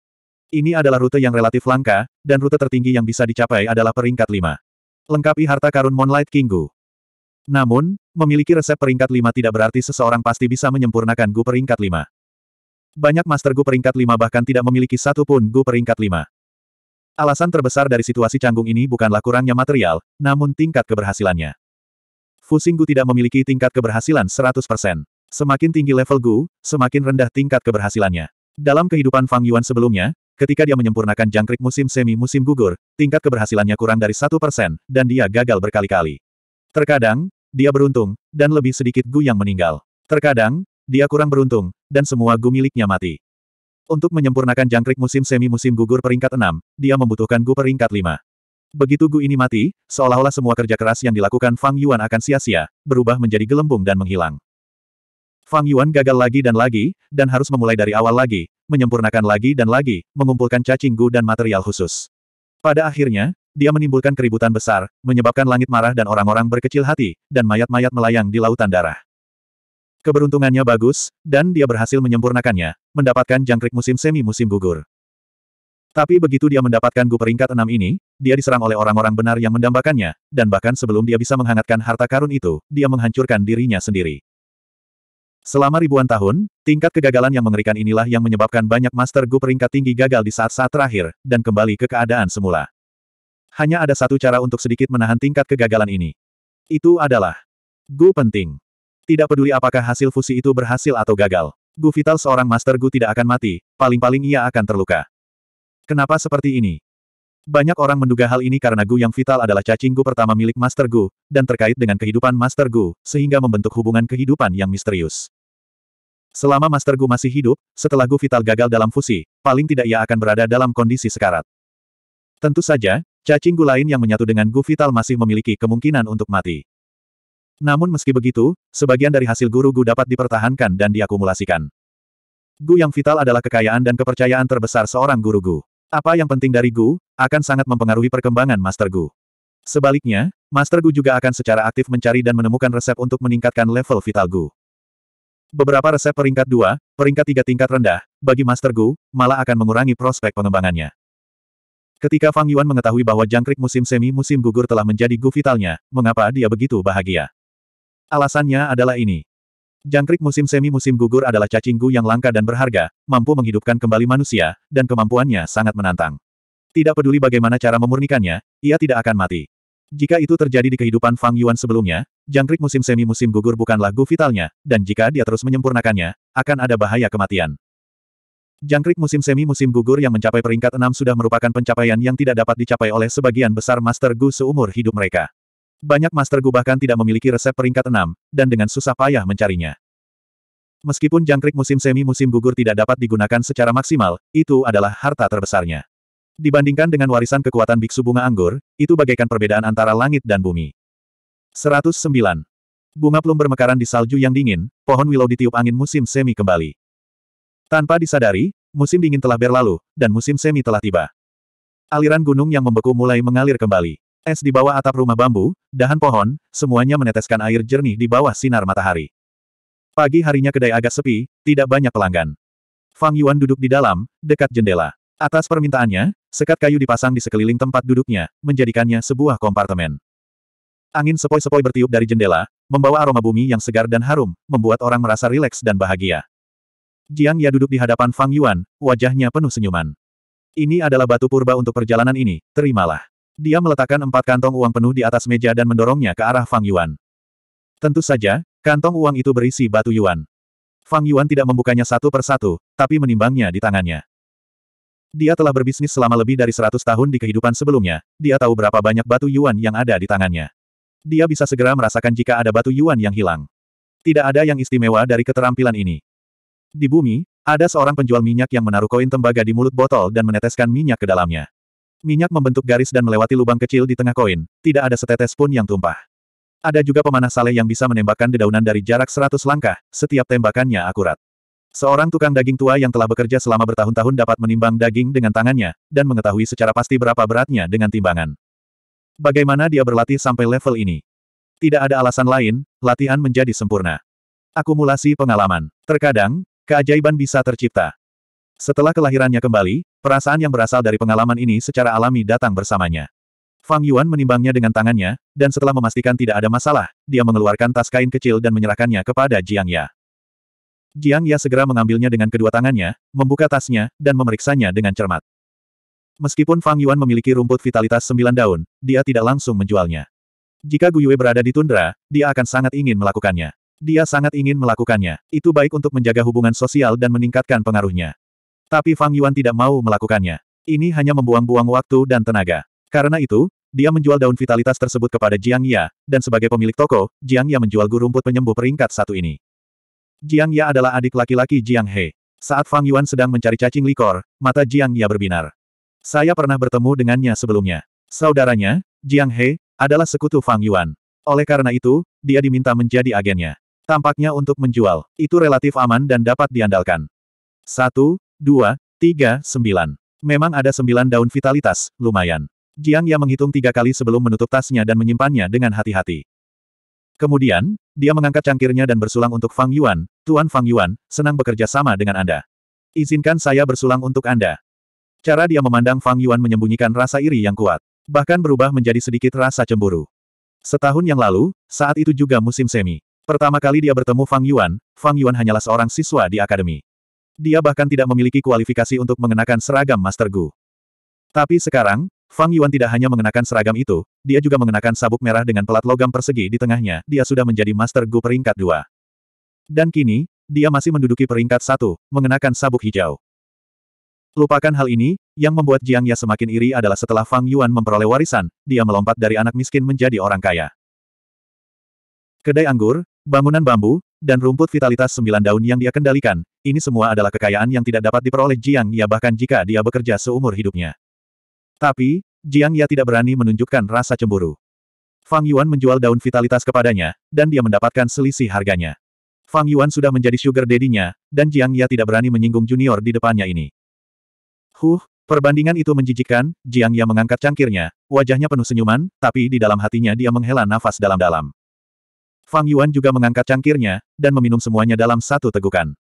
Ini adalah rute yang relatif langka, dan rute tertinggi yang bisa dicapai adalah peringkat 5. Lengkapi harta karun Moonlight King Gu. Namun, memiliki resep peringkat 5 tidak berarti seseorang pasti bisa menyempurnakan Gu peringkat 5. Banyak Master Gu peringkat 5 bahkan tidak memiliki satu pun Gu peringkat 5. Alasan terbesar dari situasi canggung ini bukanlah kurangnya material, namun tingkat keberhasilannya. Fusing Gu tidak memiliki tingkat keberhasilan 100%. Semakin tinggi level Gu, semakin rendah tingkat keberhasilannya. Dalam kehidupan Fang Yuan sebelumnya, ketika dia menyempurnakan jangkrik musim semi musim gugur, tingkat keberhasilannya kurang dari 1%, dan dia gagal berkali-kali. Terkadang, dia beruntung, dan lebih sedikit Gu yang meninggal. Terkadang, dia kurang beruntung, dan semua Gu miliknya mati. Untuk menyempurnakan jangkrik musim semi-musim gugur peringkat 6, dia membutuhkan Gu peringkat 5. Begitu Gu ini mati, seolah-olah semua kerja keras yang dilakukan Fang Yuan akan sia-sia, berubah menjadi gelembung dan menghilang. Fang Yuan gagal lagi dan lagi, dan harus memulai dari awal lagi, menyempurnakan lagi dan lagi, mengumpulkan cacing gu dan material khusus. Pada akhirnya, dia menimbulkan keributan besar, menyebabkan langit marah dan orang-orang berkecil hati, dan mayat-mayat melayang di lautan darah. Keberuntungannya bagus, dan dia berhasil menyempurnakannya, mendapatkan jangkrik musim semi musim gugur. Tapi begitu dia mendapatkan gu peringkat enam ini, dia diserang oleh orang-orang benar yang mendambakannya, dan bahkan sebelum dia bisa menghangatkan harta karun itu, dia menghancurkan dirinya sendiri. Selama ribuan tahun, tingkat kegagalan yang mengerikan inilah yang menyebabkan banyak Master Gu peringkat tinggi gagal di saat-saat terakhir, dan kembali ke keadaan semula. Hanya ada satu cara untuk sedikit menahan tingkat kegagalan ini. Itu adalah Gu penting. Tidak peduli apakah hasil fusi itu berhasil atau gagal. Gu vital seorang Master Gu tidak akan mati, paling-paling ia akan terluka. Kenapa seperti ini? Banyak orang menduga hal ini karena Gu yang vital adalah cacing Gu pertama milik Master Gu, dan terkait dengan kehidupan Master Gu, sehingga membentuk hubungan kehidupan yang misterius. Selama Master Gu masih hidup, setelah Gu vital gagal dalam fusi, paling tidak ia akan berada dalam kondisi sekarat. Tentu saja, cacing Gu lain yang menyatu dengan Gu vital masih memiliki kemungkinan untuk mati. Namun meski begitu, sebagian dari hasil guru Gu dapat dipertahankan dan diakumulasikan. Gu yang vital adalah kekayaan dan kepercayaan terbesar seorang guru Gu. Apa yang penting dari Gu, akan sangat mempengaruhi perkembangan Master Gu. Sebaliknya, Master Gu juga akan secara aktif mencari dan menemukan resep untuk meningkatkan level vital Gu. Beberapa resep peringkat 2, peringkat 3 tingkat rendah, bagi Master Gu, malah akan mengurangi prospek pengembangannya. Ketika Fang Yuan mengetahui bahwa jangkrik musim semi musim gugur telah menjadi Gu vitalnya, mengapa dia begitu bahagia? Alasannya adalah ini. Jangkrik musim semi musim gugur adalah cacing gu yang langka dan berharga, mampu menghidupkan kembali manusia, dan kemampuannya sangat menantang. Tidak peduli bagaimana cara memurnikannya, ia tidak akan mati. Jika itu terjadi di kehidupan Fang Yuan sebelumnya, jangkrik musim semi musim gugur bukanlah gu vitalnya, dan jika dia terus menyempurnakannya, akan ada bahaya kematian. Jangkrik musim semi musim gugur yang mencapai peringkat enam sudah merupakan pencapaian yang tidak dapat dicapai oleh sebagian besar Master Gu seumur hidup mereka. Banyak Master Gu bahkan tidak memiliki resep peringkat enam, dan dengan susah payah mencarinya. Meskipun jangkrik musim semi musim gugur tidak dapat digunakan secara maksimal, itu adalah harta terbesarnya. Dibandingkan dengan warisan kekuatan biksu bunga anggur, itu bagaikan perbedaan antara langit dan bumi. 109. Bunga plum bermekaran di salju yang dingin, pohon willow ditiup angin musim semi kembali. Tanpa disadari, musim dingin telah berlalu, dan musim semi telah tiba. Aliran gunung yang membeku mulai mengalir kembali. Es di bawah atap rumah bambu, dahan pohon, semuanya meneteskan air jernih di bawah sinar matahari. Pagi harinya kedai agak sepi, tidak banyak pelanggan. Fang Yuan duduk di dalam, dekat jendela. Atas permintaannya, sekat kayu dipasang di sekeliling tempat duduknya, menjadikannya sebuah kompartemen. Angin sepoi-sepoi bertiup dari jendela, membawa aroma bumi yang segar dan harum, membuat orang merasa rileks dan bahagia. Jiang Ya duduk di hadapan Fang Yuan, wajahnya penuh senyuman. Ini adalah batu purba untuk perjalanan ini, terimalah. Dia meletakkan empat kantong uang penuh di atas meja dan mendorongnya ke arah Fang Yuan. Tentu saja, kantong uang itu berisi batu Yuan. Fang Yuan tidak membukanya satu persatu, tapi menimbangnya di tangannya. Dia telah berbisnis selama lebih dari seratus tahun di kehidupan sebelumnya, dia tahu berapa banyak batu Yuan yang ada di tangannya. Dia bisa segera merasakan jika ada batu Yuan yang hilang. Tidak ada yang istimewa dari keterampilan ini. Di bumi, ada seorang penjual minyak yang menaruh koin tembaga di mulut botol dan meneteskan minyak ke dalamnya. Minyak membentuk garis dan melewati lubang kecil di tengah koin, tidak ada setetes pun yang tumpah. Ada juga pemanah saleh yang bisa menembakkan dedaunan dari jarak seratus langkah, setiap tembakannya akurat. Seorang tukang daging tua yang telah bekerja selama bertahun-tahun dapat menimbang daging dengan tangannya, dan mengetahui secara pasti berapa beratnya dengan timbangan. Bagaimana dia berlatih sampai level ini? Tidak ada alasan lain, latihan menjadi sempurna. Akumulasi pengalaman. Terkadang, keajaiban bisa tercipta. Setelah kelahirannya kembali, perasaan yang berasal dari pengalaman ini secara alami datang bersamanya. Fang Yuan menimbangnya dengan tangannya, dan setelah memastikan tidak ada masalah, dia mengeluarkan tas kain kecil dan menyerahkannya kepada Jiang Ya. Jiang Ya segera mengambilnya dengan kedua tangannya, membuka tasnya, dan memeriksanya dengan cermat. Meskipun Fang Yuan memiliki rumput vitalitas sembilan daun, dia tidak langsung menjualnya. Jika Gu Yue berada di tundra, dia akan sangat ingin melakukannya. Dia sangat ingin melakukannya. Itu baik untuk menjaga hubungan sosial dan meningkatkan pengaruhnya. Tapi Fang Yuan tidak mau melakukannya. Ini hanya membuang-buang waktu dan tenaga. Karena itu, dia menjual daun vitalitas tersebut kepada Jiang Ya, dan sebagai pemilik toko, Jiang Ya menjual gu rumput penyembuh peringkat satu ini. Jiang Ya adalah adik laki-laki Jiang He. Saat Fang Yuan sedang mencari cacing likor, mata Jiang Ya berbinar. Saya pernah bertemu dengannya sebelumnya. Saudaranya, Jiang He, adalah sekutu Fang Yuan. Oleh karena itu, dia diminta menjadi agennya. Tampaknya untuk menjual, itu relatif aman dan dapat diandalkan. Satu, dua, tiga, sembilan. Memang ada sembilan daun vitalitas, lumayan. Jiang Ya menghitung tiga kali sebelum menutup tasnya dan menyimpannya dengan hati-hati. Kemudian, dia mengangkat cangkirnya dan bersulang untuk Fang Yuan. Tuan Fang Yuan, senang bekerja sama dengan Anda. Izinkan saya bersulang untuk Anda. Cara dia memandang Fang Yuan menyembunyikan rasa iri yang kuat. Bahkan berubah menjadi sedikit rasa cemburu. Setahun yang lalu, saat itu juga musim semi. Pertama kali dia bertemu Fang Yuan, Fang Yuan hanyalah seorang siswa di akademi. Dia bahkan tidak memiliki kualifikasi untuk mengenakan seragam Master Gu. Tapi sekarang, Fang Yuan tidak hanya mengenakan seragam itu, dia juga mengenakan sabuk merah dengan pelat logam persegi di tengahnya, dia sudah menjadi Master Gu peringkat dua. Dan kini, dia masih menduduki peringkat satu, mengenakan sabuk hijau. Lupakan hal ini, yang membuat Jiang Ya semakin iri adalah setelah Fang Yuan memperoleh warisan, dia melompat dari anak miskin menjadi orang kaya. Kedai anggur, bangunan bambu, dan rumput vitalitas sembilan daun yang dia kendalikan, ini semua adalah kekayaan yang tidak dapat diperoleh Jiang Ya bahkan jika dia bekerja seumur hidupnya. Tapi, Jiang Ya tidak berani menunjukkan rasa cemburu. Fang Yuan menjual daun vitalitas kepadanya, dan dia mendapatkan selisih harganya. Fang Yuan sudah menjadi sugar daddy-nya, dan Jiang Ya tidak berani menyinggung junior di depannya ini. Huh, perbandingan itu menjijikkan, Jiang Ya mengangkat cangkirnya, wajahnya penuh senyuman, tapi di dalam hatinya dia menghela nafas dalam-dalam. Fang Yuan juga mengangkat cangkirnya, dan meminum semuanya dalam satu tegukan.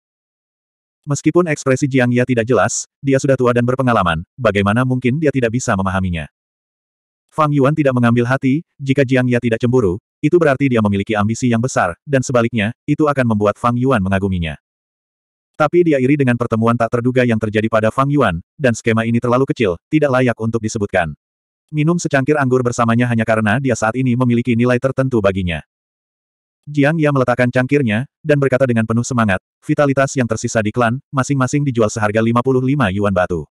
Meskipun ekspresi Jiang Ya tidak jelas, dia sudah tua dan berpengalaman, bagaimana mungkin dia tidak bisa memahaminya. Fang Yuan tidak mengambil hati, jika Jiang Ya tidak cemburu, itu berarti dia memiliki ambisi yang besar, dan sebaliknya, itu akan membuat Fang Yuan mengaguminya. Tapi dia iri dengan pertemuan tak terduga yang terjadi pada Fang Yuan, dan skema ini terlalu kecil, tidak layak untuk disebutkan. Minum secangkir anggur bersamanya hanya karena dia saat ini memiliki nilai tertentu baginya. Jiang Ya meletakkan cangkirnya, dan berkata dengan penuh semangat, vitalitas yang tersisa di klan, masing-masing dijual seharga 55 yuan batu.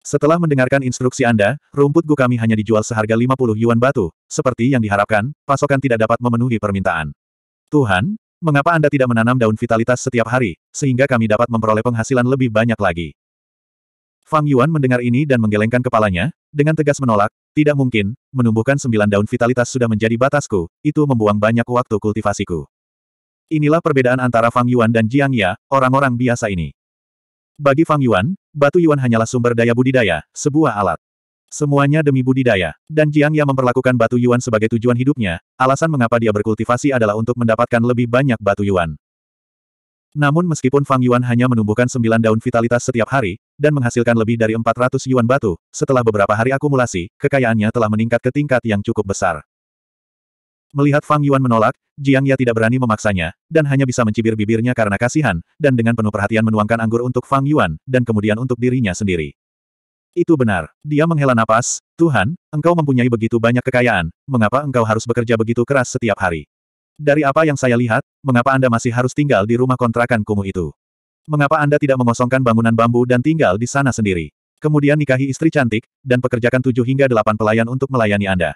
Setelah mendengarkan instruksi Anda, rumput gu kami hanya dijual seharga 50 yuan batu, seperti yang diharapkan, pasokan tidak dapat memenuhi permintaan. Tuhan, Mengapa Anda tidak menanam daun vitalitas setiap hari, sehingga kami dapat memperoleh penghasilan lebih banyak lagi? Fang Yuan mendengar ini dan menggelengkan kepalanya, dengan tegas menolak, tidak mungkin, menumbuhkan sembilan daun vitalitas sudah menjadi batasku, itu membuang banyak waktu kultivasiku. Inilah perbedaan antara Fang Yuan dan Jiang Ya, orang-orang biasa ini. Bagi Fang Yuan, batu Yuan hanyalah sumber daya budidaya, sebuah alat. Semuanya demi budidaya. Dan Jiang yang memperlakukan batu yuan sebagai tujuan hidupnya, alasan mengapa dia berkultivasi adalah untuk mendapatkan lebih banyak batu yuan. Namun meskipun Fang Yuan hanya menumbuhkan sembilan daun vitalitas setiap hari, dan menghasilkan lebih dari 400 yuan batu, setelah beberapa hari akumulasi, kekayaannya telah meningkat ke tingkat yang cukup besar. Melihat Fang Yuan menolak, Jiang Ya tidak berani memaksanya, dan hanya bisa mencibir bibirnya karena kasihan, dan dengan penuh perhatian menuangkan anggur untuk Fang Yuan, dan kemudian untuk dirinya sendiri. Itu benar. Dia menghela napas, Tuhan, engkau mempunyai begitu banyak kekayaan, mengapa engkau harus bekerja begitu keras setiap hari? Dari apa yang saya lihat, mengapa Anda masih harus tinggal di rumah kontrakan kumuh itu? Mengapa Anda tidak mengosongkan bangunan bambu dan tinggal di sana sendiri? Kemudian nikahi istri cantik, dan pekerjakan tujuh hingga delapan pelayan untuk melayani Anda.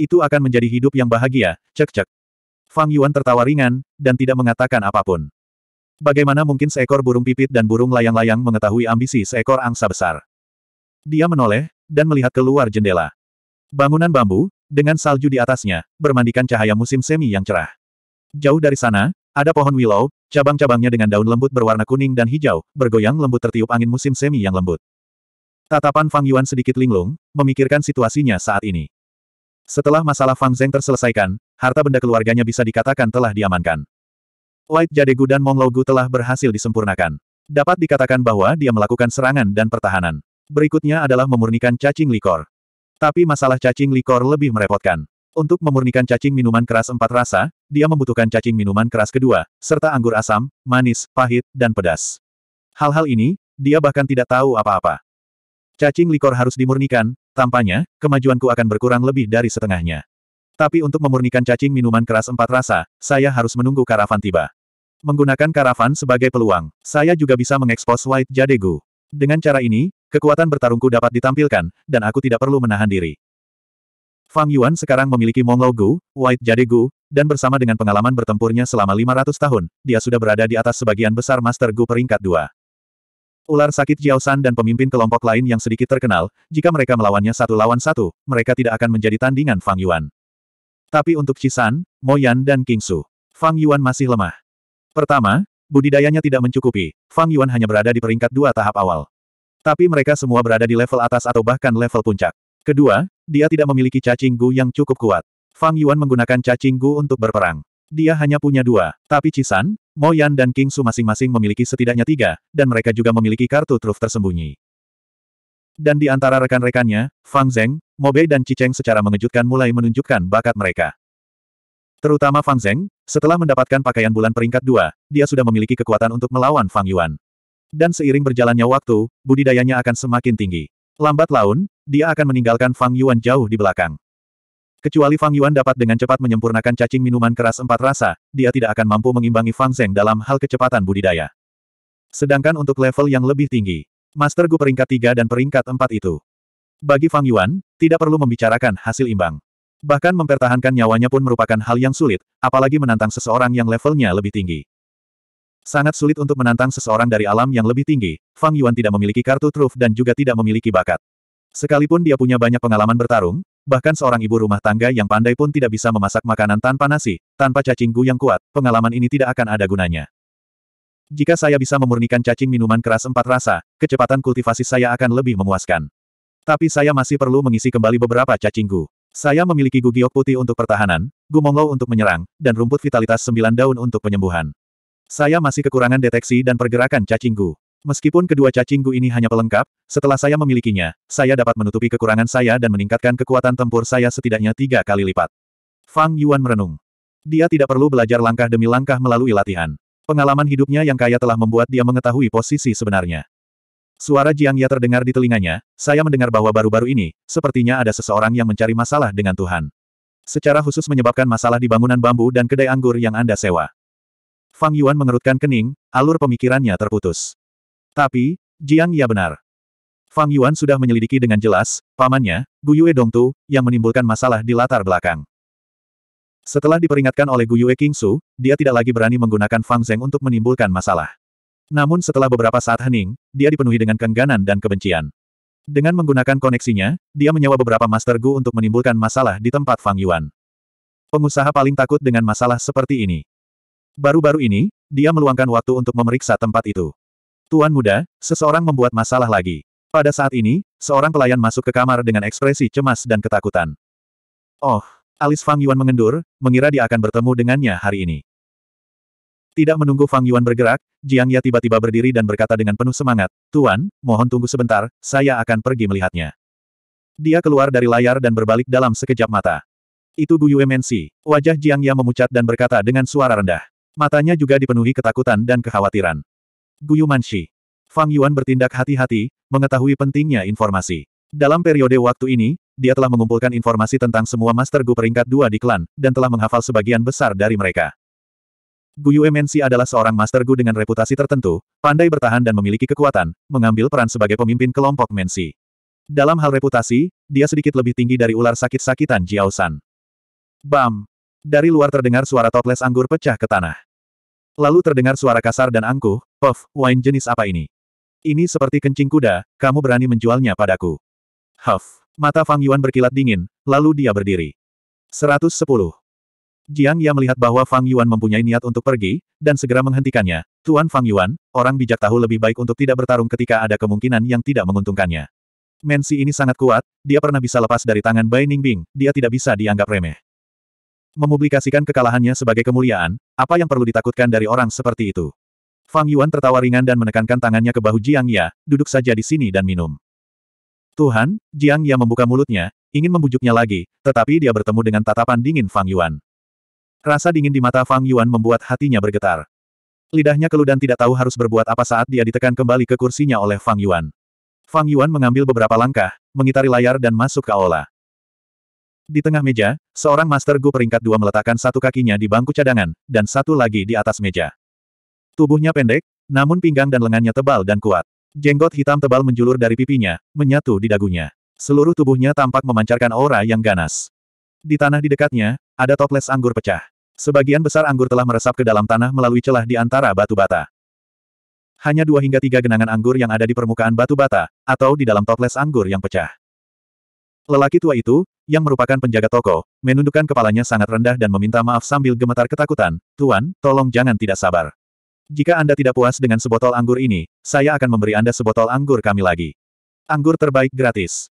Itu akan menjadi hidup yang bahagia, cek-cek. Fang Yuan tertawa ringan, dan tidak mengatakan apa pun. Bagaimana mungkin seekor burung pipit dan burung layang-layang mengetahui ambisi seekor angsa besar? Dia menoleh, dan melihat keluar jendela. Bangunan bambu, dengan salju di atasnya, bermandikan cahaya musim semi yang cerah. Jauh dari sana, ada pohon willow, cabang-cabangnya dengan daun lembut berwarna kuning dan hijau, bergoyang lembut tertiup angin musim semi yang lembut. Tatapan Fang Yuan sedikit linglung, memikirkan situasinya saat ini. Setelah masalah Fang Zheng terselesaikan, harta benda keluarganya bisa dikatakan telah diamankan. White Jadegu dan Mong Gu telah berhasil disempurnakan. Dapat dikatakan bahwa dia melakukan serangan dan pertahanan. Berikutnya adalah memurnikan cacing likor. Tapi masalah cacing likor lebih merepotkan. Untuk memurnikan cacing minuman keras empat rasa, dia membutuhkan cacing minuman keras kedua, serta anggur asam, manis, pahit, dan pedas. Hal-hal ini, dia bahkan tidak tahu apa-apa. Cacing likor harus dimurnikan, tampaknya, kemajuanku akan berkurang lebih dari setengahnya. Tapi untuk memurnikan cacing minuman keras empat rasa, saya harus menunggu karavan tiba. Menggunakan karavan sebagai peluang, saya juga bisa mengekspos White Jadegu. Dengan cara ini, Kekuatan bertarungku dapat ditampilkan, dan aku tidak perlu menahan diri. Fang Yuan sekarang memiliki Monglao Gu, White Jade Gu, dan bersama dengan pengalaman bertempurnya selama 500 tahun, dia sudah berada di atas sebagian besar Master Gu peringkat 2. Ular sakit Jiao San dan pemimpin kelompok lain yang sedikit terkenal, jika mereka melawannya satu lawan satu, mereka tidak akan menjadi tandingan Fang Yuan. Tapi untuk Chisan, Moyan dan King Su, Fang Yuan masih lemah. Pertama, budidayanya tidak mencukupi, Fang Yuan hanya berada di peringkat dua tahap awal. Tapi mereka semua berada di level atas atau bahkan level puncak. Kedua, dia tidak memiliki cacing gu yang cukup kuat. Fang Yuan menggunakan cacing gu untuk berperang. Dia hanya punya dua, tapi Cisan, Mo Yan dan King Su masing-masing memiliki setidaknya tiga, dan mereka juga memiliki kartu truf tersembunyi. Dan di antara rekan-rekannya, Fang Zheng, Mo Bei dan Ciceng secara mengejutkan mulai menunjukkan bakat mereka. Terutama Fang Zheng, setelah mendapatkan pakaian bulan peringkat dua, dia sudah memiliki kekuatan untuk melawan Fang Yuan. Dan seiring berjalannya waktu, budidayanya akan semakin tinggi. Lambat laun, dia akan meninggalkan Fang Yuan jauh di belakang. Kecuali Fang Yuan dapat dengan cepat menyempurnakan cacing minuman keras empat rasa, dia tidak akan mampu mengimbangi Fang Zheng dalam hal kecepatan budidaya. Sedangkan untuk level yang lebih tinggi, Master Gu peringkat tiga dan peringkat empat itu. Bagi Fang Yuan, tidak perlu membicarakan hasil imbang. Bahkan mempertahankan nyawanya pun merupakan hal yang sulit, apalagi menantang seseorang yang levelnya lebih tinggi. Sangat sulit untuk menantang seseorang dari alam yang lebih tinggi, Fang Yuan tidak memiliki kartu truf dan juga tidak memiliki bakat. Sekalipun dia punya banyak pengalaman bertarung, Bahkan seorang ibu rumah tangga yang pandai pun tidak bisa memasak makanan tanpa nasi, tanpa cacing gu yang kuat, pengalaman ini tidak akan ada gunanya. Jika saya bisa memurnikan cacing minuman keras empat rasa, kecepatan kultivasi saya akan lebih memuaskan. Tapi saya masih perlu mengisi kembali beberapa cacing gu. Saya memiliki gu giok putih untuk pertahanan, gu monglo untuk menyerang, dan rumput vitalitas sembilan daun untuk penyembuhan. Saya masih kekurangan deteksi dan pergerakan cacing gu. Meskipun kedua cacinggu ini hanya pelengkap, setelah saya memilikinya, saya dapat menutupi kekurangan saya dan meningkatkan kekuatan tempur saya setidaknya tiga kali lipat. Fang Yuan merenung. Dia tidak perlu belajar langkah demi langkah melalui latihan. Pengalaman hidupnya yang kaya telah membuat dia mengetahui posisi sebenarnya. Suara Jiang Ya terdengar di telinganya, saya mendengar bahwa baru-baru ini, sepertinya ada seseorang yang mencari masalah dengan Tuhan. Secara khusus menyebabkan masalah di bangunan bambu dan kedai anggur yang Anda sewa. Fang Yuan mengerutkan kening, alur pemikirannya terputus. Tapi, Jiang ya benar. Fang Yuan sudah menyelidiki dengan jelas, pamannya, Gu Yue Dongtu, yang menimbulkan masalah di latar belakang. Setelah diperingatkan oleh Gu Yue Su, dia tidak lagi berani menggunakan Fang Zheng untuk menimbulkan masalah. Namun setelah beberapa saat hening, dia dipenuhi dengan kengganan dan kebencian. Dengan menggunakan koneksinya, dia menyewa beberapa Master Gu untuk menimbulkan masalah di tempat Fang Yuan. Pengusaha paling takut dengan masalah seperti ini. Baru-baru ini, dia meluangkan waktu untuk memeriksa tempat itu. Tuan muda, seseorang membuat masalah lagi. Pada saat ini, seorang pelayan masuk ke kamar dengan ekspresi cemas dan ketakutan. Oh, alis Fang Yuan mengendur, mengira dia akan bertemu dengannya hari ini. Tidak menunggu Fang Yuan bergerak, Jiang Ya tiba-tiba berdiri dan berkata dengan penuh semangat, Tuan, mohon tunggu sebentar, saya akan pergi melihatnya. Dia keluar dari layar dan berbalik dalam sekejap mata. Itu Gu Mensi. Wajah Jiang Ya memucat dan berkata dengan suara rendah. Matanya juga dipenuhi ketakutan dan kekhawatiran. Guyu Manshi. Fang Yuan bertindak hati-hati, mengetahui pentingnya informasi. Dalam periode waktu ini, dia telah mengumpulkan informasi tentang semua Master Gu peringkat dua di klan, dan telah menghafal sebagian besar dari mereka. Gu Yue Mensi adalah seorang Master Gu dengan reputasi tertentu, pandai bertahan dan memiliki kekuatan, mengambil peran sebagai pemimpin kelompok Mensi. Dalam hal reputasi, dia sedikit lebih tinggi dari ular sakit-sakitan Jiao San. Bam! Dari luar terdengar suara toples anggur pecah ke tanah. Lalu terdengar suara kasar dan angkuh, Puff, wine jenis apa ini? Ini seperti kencing kuda, kamu berani menjualnya padaku. Huff. Mata Fang Yuan berkilat dingin, lalu dia berdiri. 110. Jiang Ya melihat bahwa Fang Yuan mempunyai niat untuk pergi, dan segera menghentikannya. Tuan Fang Yuan, orang bijak tahu lebih baik untuk tidak bertarung ketika ada kemungkinan yang tidak menguntungkannya. Mensi ini sangat kuat, dia pernah bisa lepas dari tangan Bai Ningbing, dia tidak bisa dianggap remeh. Memublikasikan kekalahannya sebagai kemuliaan, apa yang perlu ditakutkan dari orang seperti itu? Fang Yuan tertawa ringan dan menekankan tangannya ke bahu Jiang Ya, duduk saja di sini dan minum. Tuhan, Jiang Ya membuka mulutnya, ingin membujuknya lagi, tetapi dia bertemu dengan tatapan dingin Fang Yuan. Rasa dingin di mata Fang Yuan membuat hatinya bergetar. Lidahnya keluh dan tidak tahu harus berbuat apa saat dia ditekan kembali ke kursinya oleh Fang Yuan. Fang Yuan mengambil beberapa langkah, mengitari layar dan masuk ke aula. Di tengah meja, seorang Master Gu peringkat dua meletakkan satu kakinya di bangku cadangan, dan satu lagi di atas meja. Tubuhnya pendek, namun pinggang dan lengannya tebal dan kuat. Jenggot hitam tebal menjulur dari pipinya, menyatu di dagunya. Seluruh tubuhnya tampak memancarkan aura yang ganas. Di tanah di dekatnya, ada toples anggur pecah. Sebagian besar anggur telah meresap ke dalam tanah melalui celah di antara batu bata. Hanya dua hingga tiga genangan anggur yang ada di permukaan batu bata, atau di dalam toples anggur yang pecah. Lelaki tua itu, yang merupakan penjaga toko, menundukkan kepalanya sangat rendah dan meminta maaf sambil gemetar ketakutan, Tuan, tolong jangan tidak sabar. Jika Anda tidak puas dengan sebotol anggur ini, saya akan memberi Anda sebotol anggur kami lagi. Anggur terbaik gratis.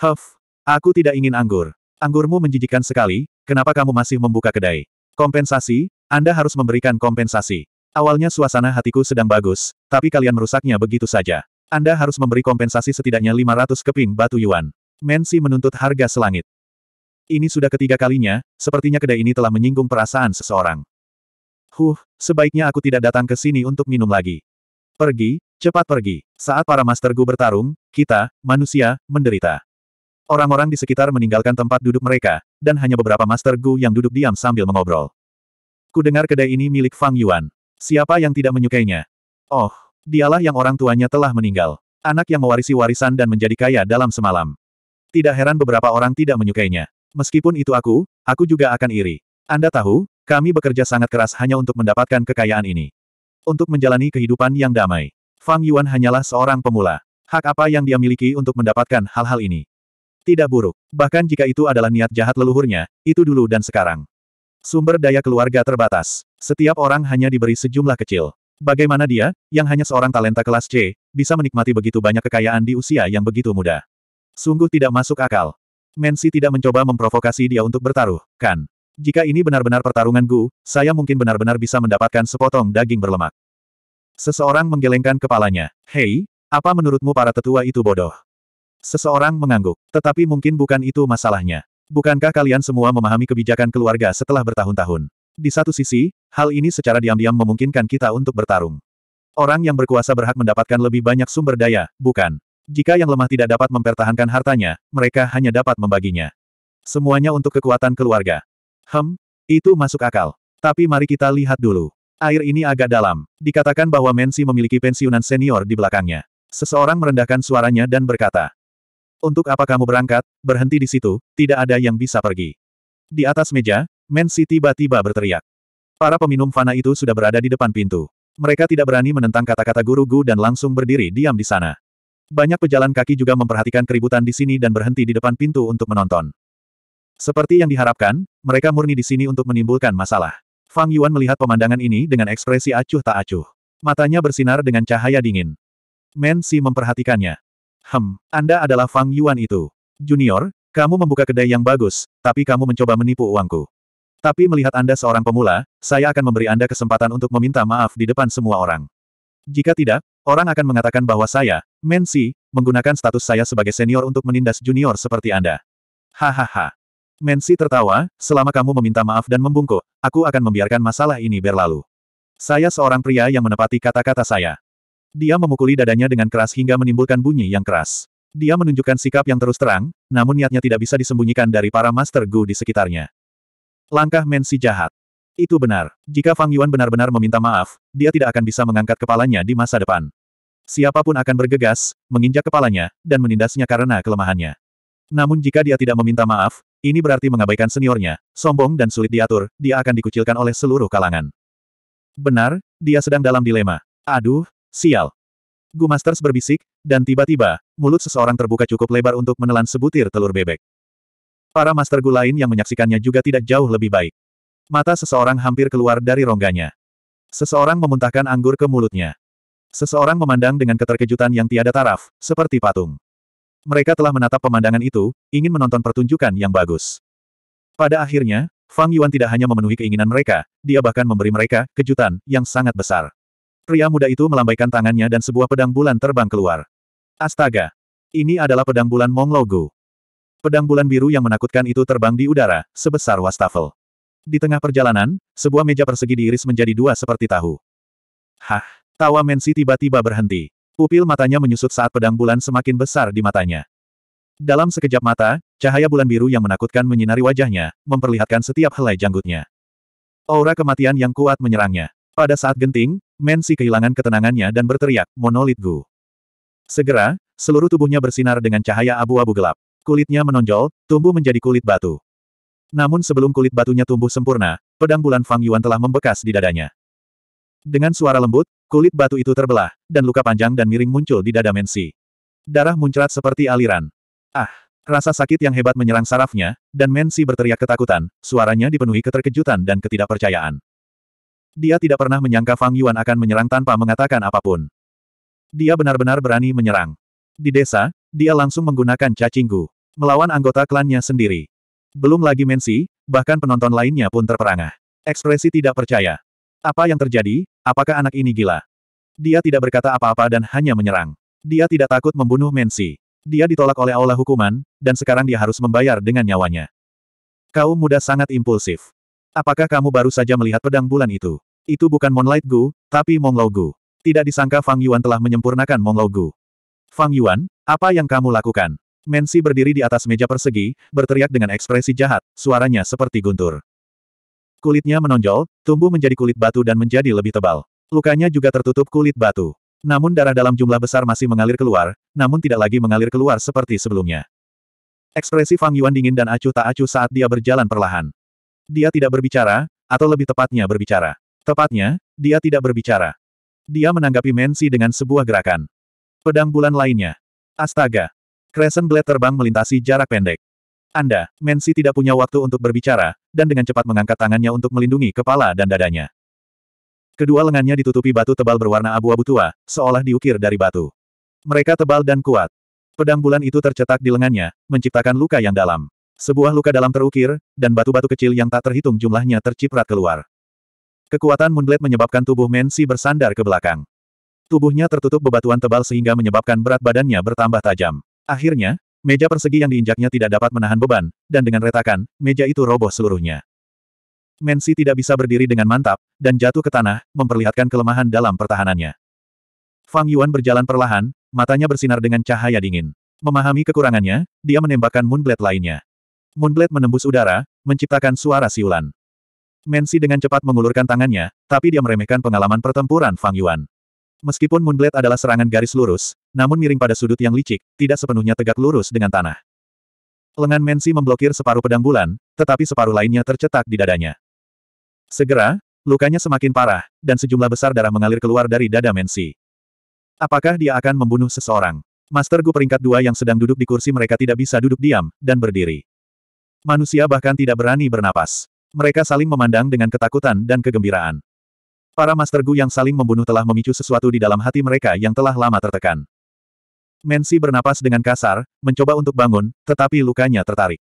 Huff, aku tidak ingin anggur. Anggurmu menjijikan sekali, kenapa kamu masih membuka kedai? Kompensasi, Anda harus memberikan kompensasi. Awalnya suasana hatiku sedang bagus, tapi kalian merusaknya begitu saja. Anda harus memberi kompensasi setidaknya 500 keping batu yuan. Mensi menuntut harga selangit. Ini sudah ketiga kalinya, sepertinya kedai ini telah menyinggung perasaan seseorang. Huh, sebaiknya aku tidak datang ke sini untuk minum lagi. Pergi, cepat pergi. Saat para Master Gu bertarung, kita, manusia, menderita. Orang-orang di sekitar meninggalkan tempat duduk mereka, dan hanya beberapa Master Gu yang duduk diam sambil mengobrol. Ku dengar kedai ini milik Fang Yuan. Siapa yang tidak menyukainya? Oh, dialah yang orang tuanya telah meninggal. Anak yang mewarisi warisan dan menjadi kaya dalam semalam. Tidak heran beberapa orang tidak menyukainya. Meskipun itu aku, aku juga akan iri. Anda tahu, kami bekerja sangat keras hanya untuk mendapatkan kekayaan ini. Untuk menjalani kehidupan yang damai. Fang Yuan hanyalah seorang pemula. Hak apa yang dia miliki untuk mendapatkan hal-hal ini? Tidak buruk. Bahkan jika itu adalah niat jahat leluhurnya, itu dulu dan sekarang. Sumber daya keluarga terbatas. Setiap orang hanya diberi sejumlah kecil. Bagaimana dia, yang hanya seorang talenta kelas C, bisa menikmati begitu banyak kekayaan di usia yang begitu muda? Sungguh tidak masuk akal. Mensi tidak mencoba memprovokasi dia untuk bertaruh, kan? Jika ini benar-benar pertarungan Gu, saya mungkin benar-benar bisa mendapatkan sepotong daging berlemak. Seseorang menggelengkan kepalanya. Hei, apa menurutmu para tetua itu bodoh? Seseorang mengangguk. Tetapi mungkin bukan itu masalahnya. Bukankah kalian semua memahami kebijakan keluarga setelah bertahun-tahun? Di satu sisi, hal ini secara diam-diam memungkinkan kita untuk bertarung. Orang yang berkuasa berhak mendapatkan lebih banyak sumber daya, bukan? Jika yang lemah tidak dapat mempertahankan hartanya, mereka hanya dapat membaginya. Semuanya untuk kekuatan keluarga. Hem, itu masuk akal. Tapi mari kita lihat dulu. Air ini agak dalam. Dikatakan bahwa Mensi memiliki pensiunan senior di belakangnya. Seseorang merendahkan suaranya dan berkata, Untuk apa kamu berangkat, berhenti di situ, tidak ada yang bisa pergi. Di atas meja, Mensi tiba-tiba berteriak. Para peminum fana itu sudah berada di depan pintu. Mereka tidak berani menentang kata-kata guru Gu dan langsung berdiri diam di sana. Banyak pejalan kaki juga memperhatikan keributan di sini dan berhenti di depan pintu untuk menonton. Seperti yang diharapkan, mereka murni di sini untuk menimbulkan masalah. Fang Yuan melihat pemandangan ini dengan ekspresi acuh tak acuh. Matanya bersinar dengan cahaya dingin. Men Si memperhatikannya. Hem, Anda adalah Fang Yuan itu. Junior, kamu membuka kedai yang bagus, tapi kamu mencoba menipu uangku. Tapi melihat Anda seorang pemula, saya akan memberi Anda kesempatan untuk meminta maaf di depan semua orang. Jika tidak, orang akan mengatakan bahwa saya, Men Si, menggunakan status saya sebagai senior untuk menindas junior seperti Anda. Hahaha. Mensi tertawa, selama kamu meminta maaf dan membungkuk, aku akan membiarkan masalah ini berlalu. Saya seorang pria yang menepati kata-kata saya. Dia memukuli dadanya dengan keras hingga menimbulkan bunyi yang keras. Dia menunjukkan sikap yang terus terang, namun niatnya tidak bisa disembunyikan dari para Master Gu di sekitarnya. Langkah Mensi jahat. Itu benar. Jika Fang Yuan benar-benar meminta maaf, dia tidak akan bisa mengangkat kepalanya di masa depan. Siapa pun akan bergegas, menginjak kepalanya, dan menindasnya karena kelemahannya. Namun jika dia tidak meminta maaf, ini berarti mengabaikan seniornya, sombong dan sulit diatur, dia akan dikucilkan oleh seluruh kalangan. Benar, dia sedang dalam dilema. Aduh, sial. Gu Masters berbisik, dan tiba-tiba, mulut seseorang terbuka cukup lebar untuk menelan sebutir telur bebek. Para Master Gu lain yang menyaksikannya juga tidak jauh lebih baik. Mata seseorang hampir keluar dari rongganya. Seseorang memuntahkan anggur ke mulutnya. Seseorang memandang dengan keterkejutan yang tiada taraf, seperti patung. Mereka telah menatap pemandangan itu, ingin menonton pertunjukan yang bagus. Pada akhirnya, Fang Yuan tidak hanya memenuhi keinginan mereka, dia bahkan memberi mereka kejutan yang sangat besar. Pria muda itu melambaikan tangannya dan sebuah pedang bulan terbang keluar. Astaga! Ini adalah pedang bulan Monglogu. Pedang bulan biru yang menakutkan itu terbang di udara, sebesar wastafel. Di tengah perjalanan, sebuah meja persegi diiris menjadi dua seperti tahu. Hah! Tawa Mensi tiba-tiba berhenti. Pupil matanya menyusut saat pedang bulan semakin besar di matanya. Dalam sekejap mata, cahaya bulan biru yang menakutkan menyinari wajahnya, memperlihatkan setiap helai janggutnya. Aura kematian yang kuat menyerangnya. Pada saat genting, Mensi kehilangan ketenangannya dan berteriak, Monolit Gu. Segera, seluruh tubuhnya bersinar dengan cahaya abu-abu gelap. Kulitnya menonjol, tumbuh menjadi kulit batu. Namun sebelum kulit batunya tumbuh sempurna, pedang bulan Fang Yuan telah membekas di dadanya. Dengan suara lembut, kulit batu itu terbelah, dan luka panjang dan miring muncul di dada Mensi. Darah muncrat seperti aliran. Ah! Rasa sakit yang hebat menyerang sarafnya, dan Mensi berteriak ketakutan, suaranya dipenuhi keterkejutan dan ketidakpercayaan. Dia tidak pernah menyangka Fang Yuan akan menyerang tanpa mengatakan apa pun. Dia benar-benar berani menyerang. Di desa, dia langsung menggunakan cacing gu. Melawan anggota klannya sendiri. Belum lagi Mensi, bahkan penonton lainnya pun terperangah. Ekspresi tidak percaya. Apa yang terjadi? Apakah anak ini gila? Dia tidak berkata apa-apa dan hanya menyerang. Dia tidak takut membunuh Mensi. Dia ditolak oleh aula hukuman, dan sekarang dia harus membayar dengan nyawanya. Kaum muda sangat impulsif. Apakah kamu baru saja melihat pedang bulan itu? Itu bukan Moonlight Gu, tapi Monglao Gu. Tidak disangka Fang Yuan telah menyempurnakan Monglao Gu. Fang Yuan, apa yang kamu lakukan? Mensi berdiri di atas meja persegi, berteriak dengan ekspresi jahat, suaranya seperti guntur. Kulitnya menonjol, tumbuh menjadi kulit batu dan menjadi lebih tebal. Lukanya juga tertutup kulit batu. Namun darah dalam jumlah besar masih mengalir keluar, namun tidak lagi mengalir keluar seperti sebelumnya. Ekspresi Fang Yuan dingin dan acuh tak acuh saat dia berjalan perlahan. Dia tidak berbicara, atau lebih tepatnya berbicara. Tepatnya, dia tidak berbicara. Dia menanggapi Mensi dengan sebuah gerakan. Pedang bulan lainnya. Astaga. Crescent Blade terbang melintasi jarak pendek. Anda, Mensi tidak punya waktu untuk berbicara, dan dengan cepat mengangkat tangannya untuk melindungi kepala dan dadanya. Kedua lengannya ditutupi batu tebal berwarna abu-abu tua, seolah diukir dari batu. Mereka tebal dan kuat. Pedang bulan itu tercetak di lengannya, menciptakan luka yang dalam. Sebuah luka dalam terukir, dan batu-batu kecil yang tak terhitung jumlahnya terciprat keluar. Kekuatan Moonblade menyebabkan tubuh Mensi bersandar ke belakang. Tubuhnya tertutup bebatuan tebal sehingga menyebabkan berat badannya bertambah tajam. Akhirnya, meja persegi yang diinjaknya tidak dapat menahan beban, dan dengan retakan, meja itu roboh seluruhnya. Mensi tidak bisa berdiri dengan mantap, dan jatuh ke tanah, memperlihatkan kelemahan dalam pertahanannya. Fang Yuan berjalan perlahan, matanya bersinar dengan cahaya dingin. Memahami kekurangannya, dia menembakkan Moonblade lainnya. Moonblade menembus udara, menciptakan suara siulan. Mensi dengan cepat mengulurkan tangannya, tapi dia meremehkan pengalaman pertempuran Fang Yuan. Meskipun Moonblade adalah serangan garis lurus, namun miring pada sudut yang licik, tidak sepenuhnya tegak lurus dengan tanah. Lengan Mensi memblokir separuh pedang bulan, tetapi separuh lainnya tercetak di dadanya. Segera, lukanya semakin parah, dan sejumlah besar darah mengalir keluar dari dada Mensi. Apakah dia akan membunuh seseorang? Master Gu peringkat dua yang sedang duduk di kursi mereka tidak bisa duduk diam, dan berdiri. Manusia bahkan tidak berani bernapas. Mereka saling memandang dengan ketakutan dan kegembiraan. Para Master Gu yang saling membunuh telah memicu sesuatu di dalam hati mereka yang telah lama tertekan. Mensi bernapas dengan kasar, mencoba untuk bangun, tetapi lukanya tertarik.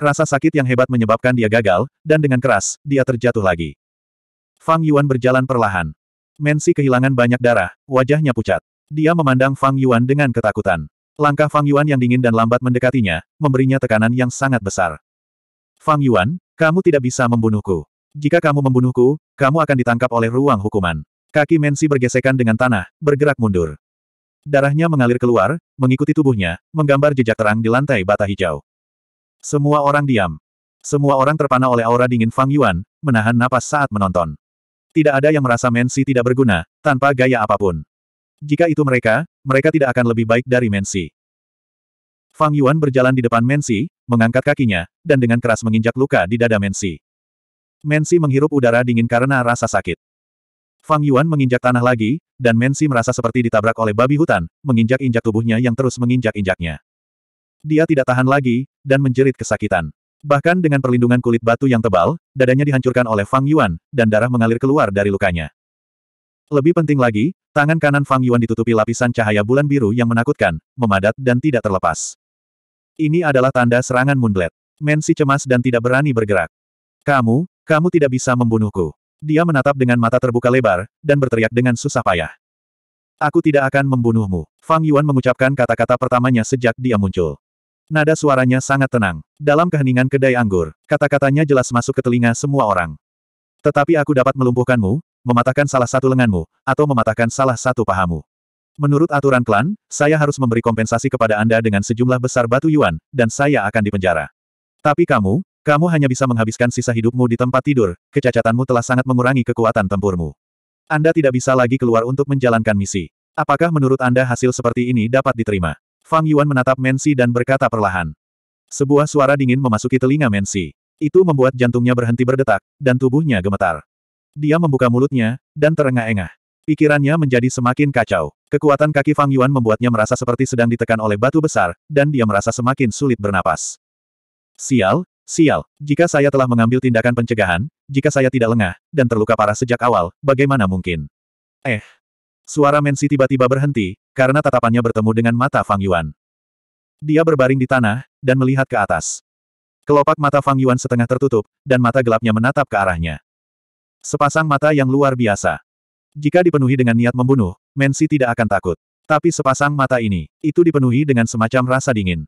Rasa sakit yang hebat menyebabkan dia gagal, dan dengan keras, dia terjatuh lagi. Fang Yuan berjalan perlahan. Mensi kehilangan banyak darah, wajahnya pucat. Dia memandang Fang Yuan dengan ketakutan. Langkah Fang Yuan yang dingin dan lambat mendekatinya, memberinya tekanan yang sangat besar. Fang Yuan, kamu tidak bisa membunuhku. Jika kamu membunuhku, kamu akan ditangkap oleh ruang hukuman. Kaki Mensi bergesekan dengan tanah, bergerak mundur. Darahnya mengalir keluar, mengikuti tubuhnya, menggambar jejak terang di lantai bata hijau. Semua orang diam. Semua orang terpana oleh aura dingin Fang Yuan, menahan napas saat menonton. Tidak ada yang merasa Mensi tidak berguna, tanpa gaya apa pun. Jika itu mereka, mereka tidak akan lebih baik dari Mensi. Fang Yuan berjalan di depan Mensi, mengangkat kakinya, dan dengan keras menginjak luka di dada Mensi. Mensi menghirup udara dingin karena rasa sakit. Fang Yuan menginjak tanah lagi, dan Mensi merasa seperti ditabrak oleh babi hutan, menginjak-injak tubuhnya yang terus menginjak-injaknya. Dia tidak tahan lagi, dan menjerit kesakitan. Bahkan dengan perlindungan kulit batu yang tebal, dadanya dihancurkan oleh Fang Yuan, dan darah mengalir keluar dari lukanya. Lebih penting lagi, tangan kanan Fang Yuan ditutupi lapisan cahaya bulan biru yang menakutkan, memadat dan tidak terlepas. Ini adalah tanda serangan Moonblade. Mensi cemas dan tidak berani bergerak. Kamu, kamu tidak bisa membunuhku. Dia menatap dengan mata terbuka lebar, dan berteriak dengan susah payah. Aku tidak akan membunuhmu. Fang Yuan mengucapkan kata-kata pertamanya sejak dia muncul. Nada suaranya sangat tenang. Dalam keheningan kedai anggur, kata-katanya jelas masuk ke telinga semua orang. Tetapi aku dapat melumpuhkanmu, mematahkan salah satu lenganmu, atau mematahkan salah satu pahamu. Menurut aturan klan, saya harus memberi kompensasi kepada Anda dengan sejumlah besar batu yuan, dan saya akan dipenjara. Tapi kamu, kamu hanya bisa menghabiskan sisa hidupmu di tempat tidur, kecacatanmu telah sangat mengurangi kekuatan tempurmu. Anda tidak bisa lagi keluar untuk menjalankan misi. Apakah menurut Anda hasil seperti ini dapat diterima? Fang Yuan menatap Mensi dan berkata perlahan. Sebuah suara dingin memasuki telinga Mensi. Itu membuat jantungnya berhenti berdetak, dan tubuhnya gemetar. Dia membuka mulutnya, dan terengah-engah. Pikirannya menjadi semakin kacau. Kekuatan kaki Fang Yuan membuatnya merasa seperti sedang ditekan oleh batu besar, dan dia merasa semakin sulit bernapas. Sial, sial. Jika saya telah mengambil tindakan pencegahan, jika saya tidak lengah, dan terluka parah sejak awal, bagaimana mungkin? Eh. Suara Mensi tiba-tiba berhenti, karena tatapannya bertemu dengan mata Fang Yuan. Dia berbaring di tanah, dan melihat ke atas. Kelopak mata Fang Yuan setengah tertutup, dan mata gelapnya menatap ke arahnya. Sepasang mata yang luar biasa. Jika dipenuhi dengan niat membunuh, Mensi tidak akan takut. Tapi sepasang mata ini, itu dipenuhi dengan semacam rasa dingin.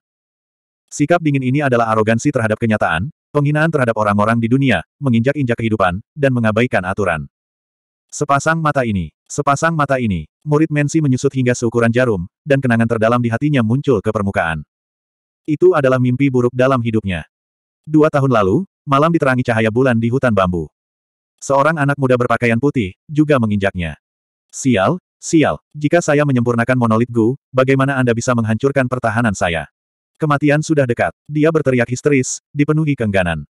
Sikap dingin ini adalah arogansi terhadap kenyataan, penghinaan terhadap orang-orang di dunia, menginjak-injak kehidupan, dan mengabaikan aturan. Sepasang mata ini, sepasang mata ini, murid Mensi menyusut hingga seukuran jarum, dan kenangan terdalam di hatinya muncul ke permukaan. Itu adalah mimpi buruk dalam hidupnya. Dua tahun lalu, malam diterangi cahaya bulan di hutan bambu. Seorang anak muda berpakaian putih, juga menginjaknya. Sial, Sial, jika saya menyempurnakan monolit Gu, bagaimana Anda bisa menghancurkan pertahanan saya? Kematian sudah dekat. Dia berteriak histeris, dipenuhi keengganan.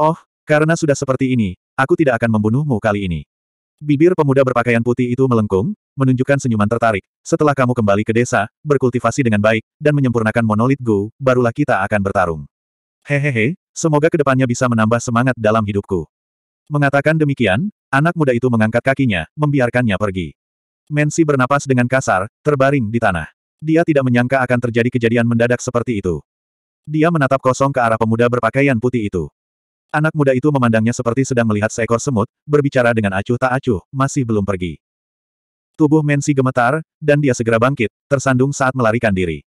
Oh, karena sudah seperti ini, aku tidak akan membunuhmu kali ini. Bibir pemuda berpakaian putih itu melengkung, menunjukkan senyuman tertarik. Setelah kamu kembali ke desa, berkultivasi dengan baik, dan menyempurnakan monolit Gu, barulah kita akan bertarung. Hehehe, semoga ke depannya bisa menambah semangat dalam hidupku. Mengatakan demikian, anak muda itu mengangkat kakinya, membiarkannya pergi. Mensi bernapas dengan kasar, terbaring di tanah. Dia tidak menyangka akan terjadi kejadian mendadak seperti itu. Dia menatap kosong ke arah pemuda berpakaian putih itu. Anak muda itu memandangnya seperti sedang melihat seekor semut, berbicara dengan acuh tak acuh, masih belum pergi. Tubuh Mensi gemetar, dan dia segera bangkit, tersandung saat melarikan diri.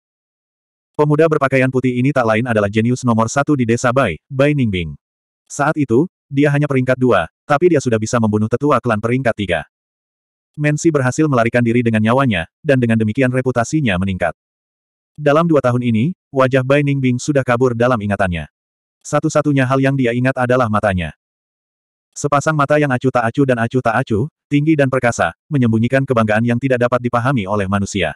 Pemuda berpakaian putih ini tak lain adalah jenius nomor satu di desa Bai, Bai Ningbing. Saat itu, dia hanya peringkat dua, tapi dia sudah bisa membunuh tetua klan peringkat tiga. Mensi berhasil melarikan diri dengan nyawanya, dan dengan demikian reputasinya meningkat. Dalam dua tahun ini, wajah Bai Ningbing sudah kabur dalam ingatannya. Satu-satunya hal yang dia ingat adalah matanya. Sepasang mata yang acuh tak acuh dan acuh tak acuh, tinggi dan perkasa, menyembunyikan kebanggaan yang tidak dapat dipahami oleh manusia.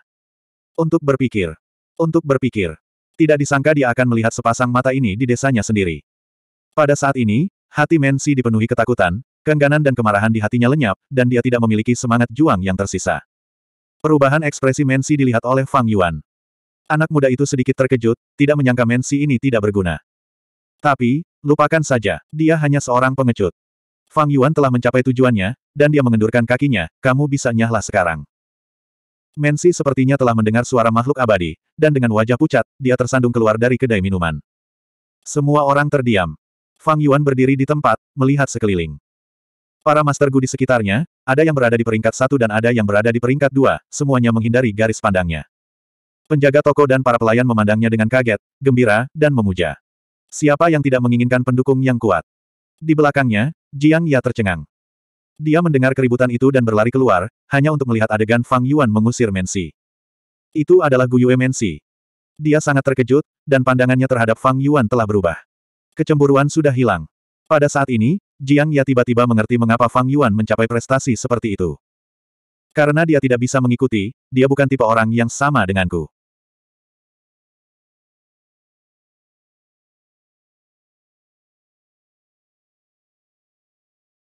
Untuk berpikir. Untuk berpikir. Tidak disangka dia akan melihat sepasang mata ini di desanya sendiri. Pada saat ini, hati Mensi dipenuhi ketakutan, Keengganan dan kemarahan di hatinya lenyap, dan dia tidak memiliki semangat juang yang tersisa. Perubahan ekspresi Mensi dilihat oleh Fang Yuan. Anak muda itu sedikit terkejut, tidak menyangka Mensi ini tidak berguna. Tapi, lupakan saja, dia hanya seorang pengecut. Fang Yuan telah mencapai tujuannya, dan dia mengendurkan kakinya, kamu bisa nyahlah sekarang. Mensi sepertinya telah mendengar suara makhluk abadi, dan dengan wajah pucat, dia tersandung keluar dari kedai minuman. Semua orang terdiam. Fang Yuan berdiri di tempat, melihat sekeliling. Para Master Gu di sekitarnya, ada yang berada di peringkat satu dan ada yang berada di peringkat dua, semuanya menghindari garis pandangnya. Penjaga toko dan para pelayan memandangnya dengan kaget, gembira, dan memuja. Siapa yang tidak menginginkan pendukung yang kuat? Di belakangnya, Jiang Ya tercengang. Dia mendengar keributan itu dan berlari keluar, hanya untuk melihat adegan Fang Yuan mengusir Mensi. Itu adalah Gu Yue Mensi. Dia sangat terkejut, dan pandangannya terhadap Fang Yuan telah berubah. Kecemburuan sudah hilang. Pada saat ini, Jiang Ya tiba-tiba mengerti mengapa Fang Yuan mencapai prestasi seperti itu. Karena dia tidak bisa mengikuti, dia bukan tipe orang yang sama denganku.